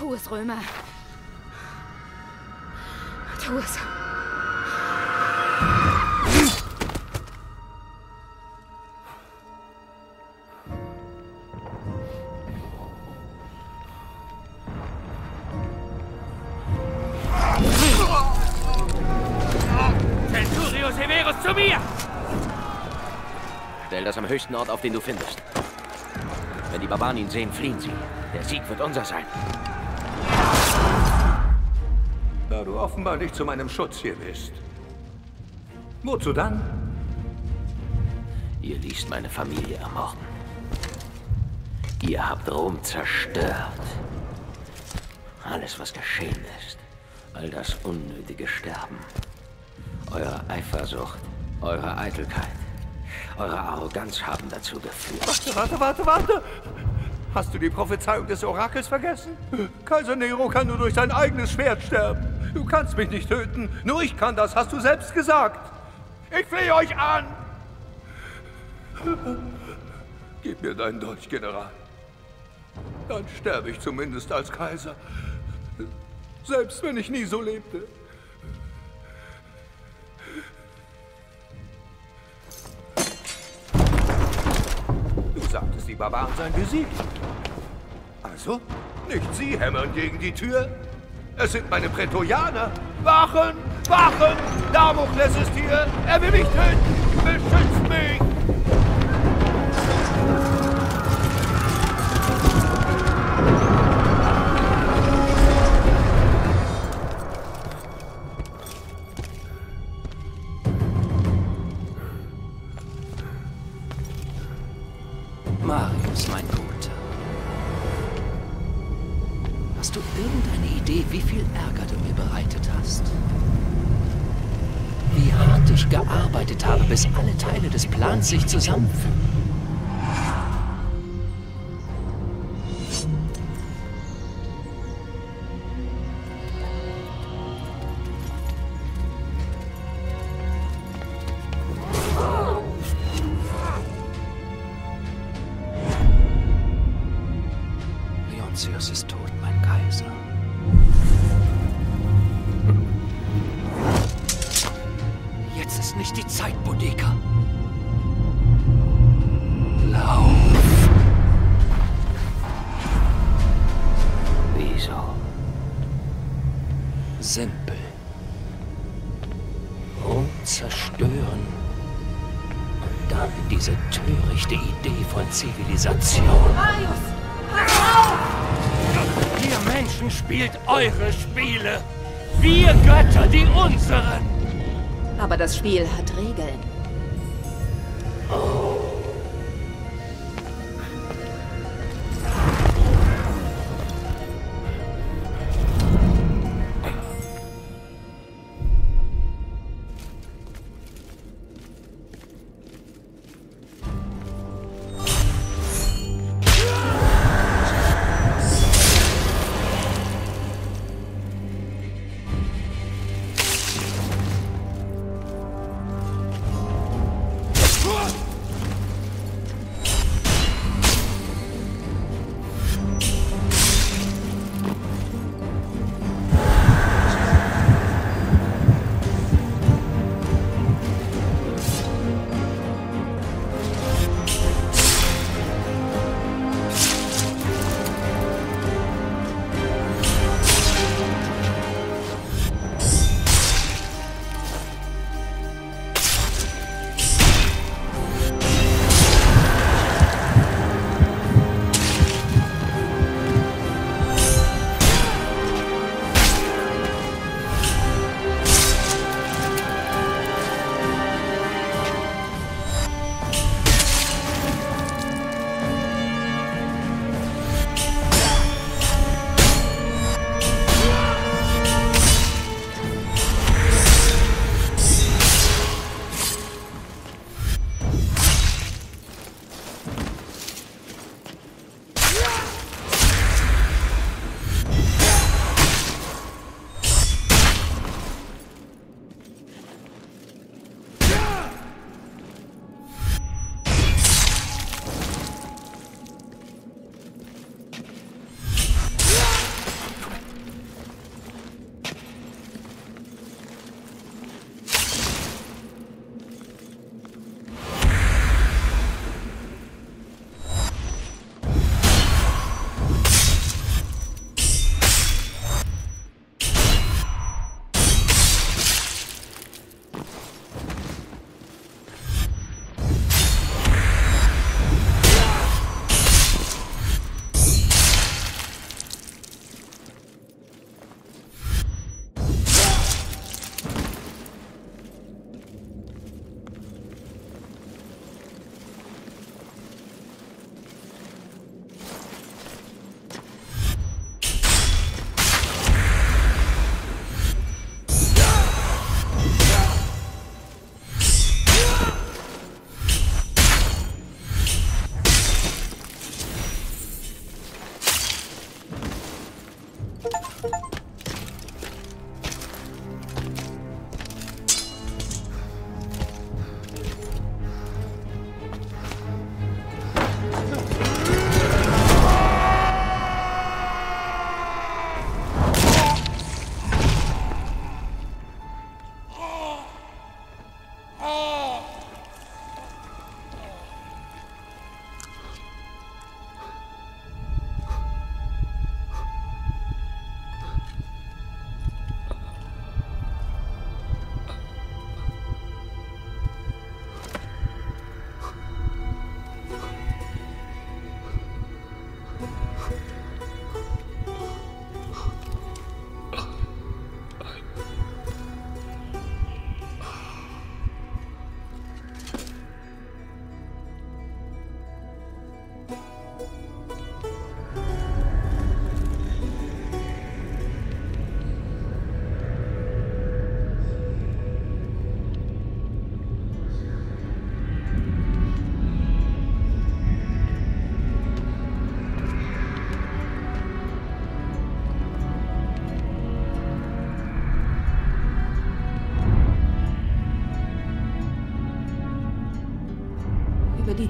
Tu es, Römer. Tu es. Centurio Severus zu mir! Stell das am höchsten Ort auf, den du findest. Wenn die Barbaren ihn sehen, fliehen sie. Der Sieg wird unser sein. Du offenbar nicht zu meinem Schutz hier bist. Wozu dann? Ihr ließt meine Familie ermorden. Ihr habt Rom zerstört. Alles, was geschehen ist. All das unnötige Sterben. Eure Eifersucht, eure Eitelkeit, eure Arroganz haben dazu geführt. Warte, warte, warte, warte! Hast du die Prophezeiung des Orakels vergessen? Kaiser Nero kann nur durch sein eigenes Schwert sterben. Du kannst mich nicht töten. Nur ich kann das, hast du selbst gesagt. Ich flehe euch an! Gib mir deinen Dolch, General. Dann sterbe ich zumindest als Kaiser. Selbst wenn ich nie so lebte. Du sagtest, die Barbaren seien besiegt. Also, nicht sie hämmern gegen die Tür. Es sind meine Prätorianer. Wachen! Wachen! Damokles ist hier! Er will mich töten! Beschützt mich!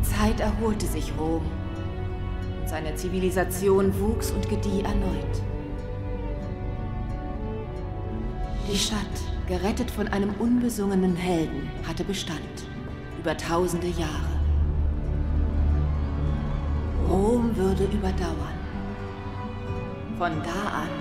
Zeit erholte sich Rom. Seine Zivilisation wuchs und gedieh erneut. Die Stadt, gerettet von einem unbesungenen Helden, hatte Bestand. Über tausende Jahre. Rom würde überdauern. Von da an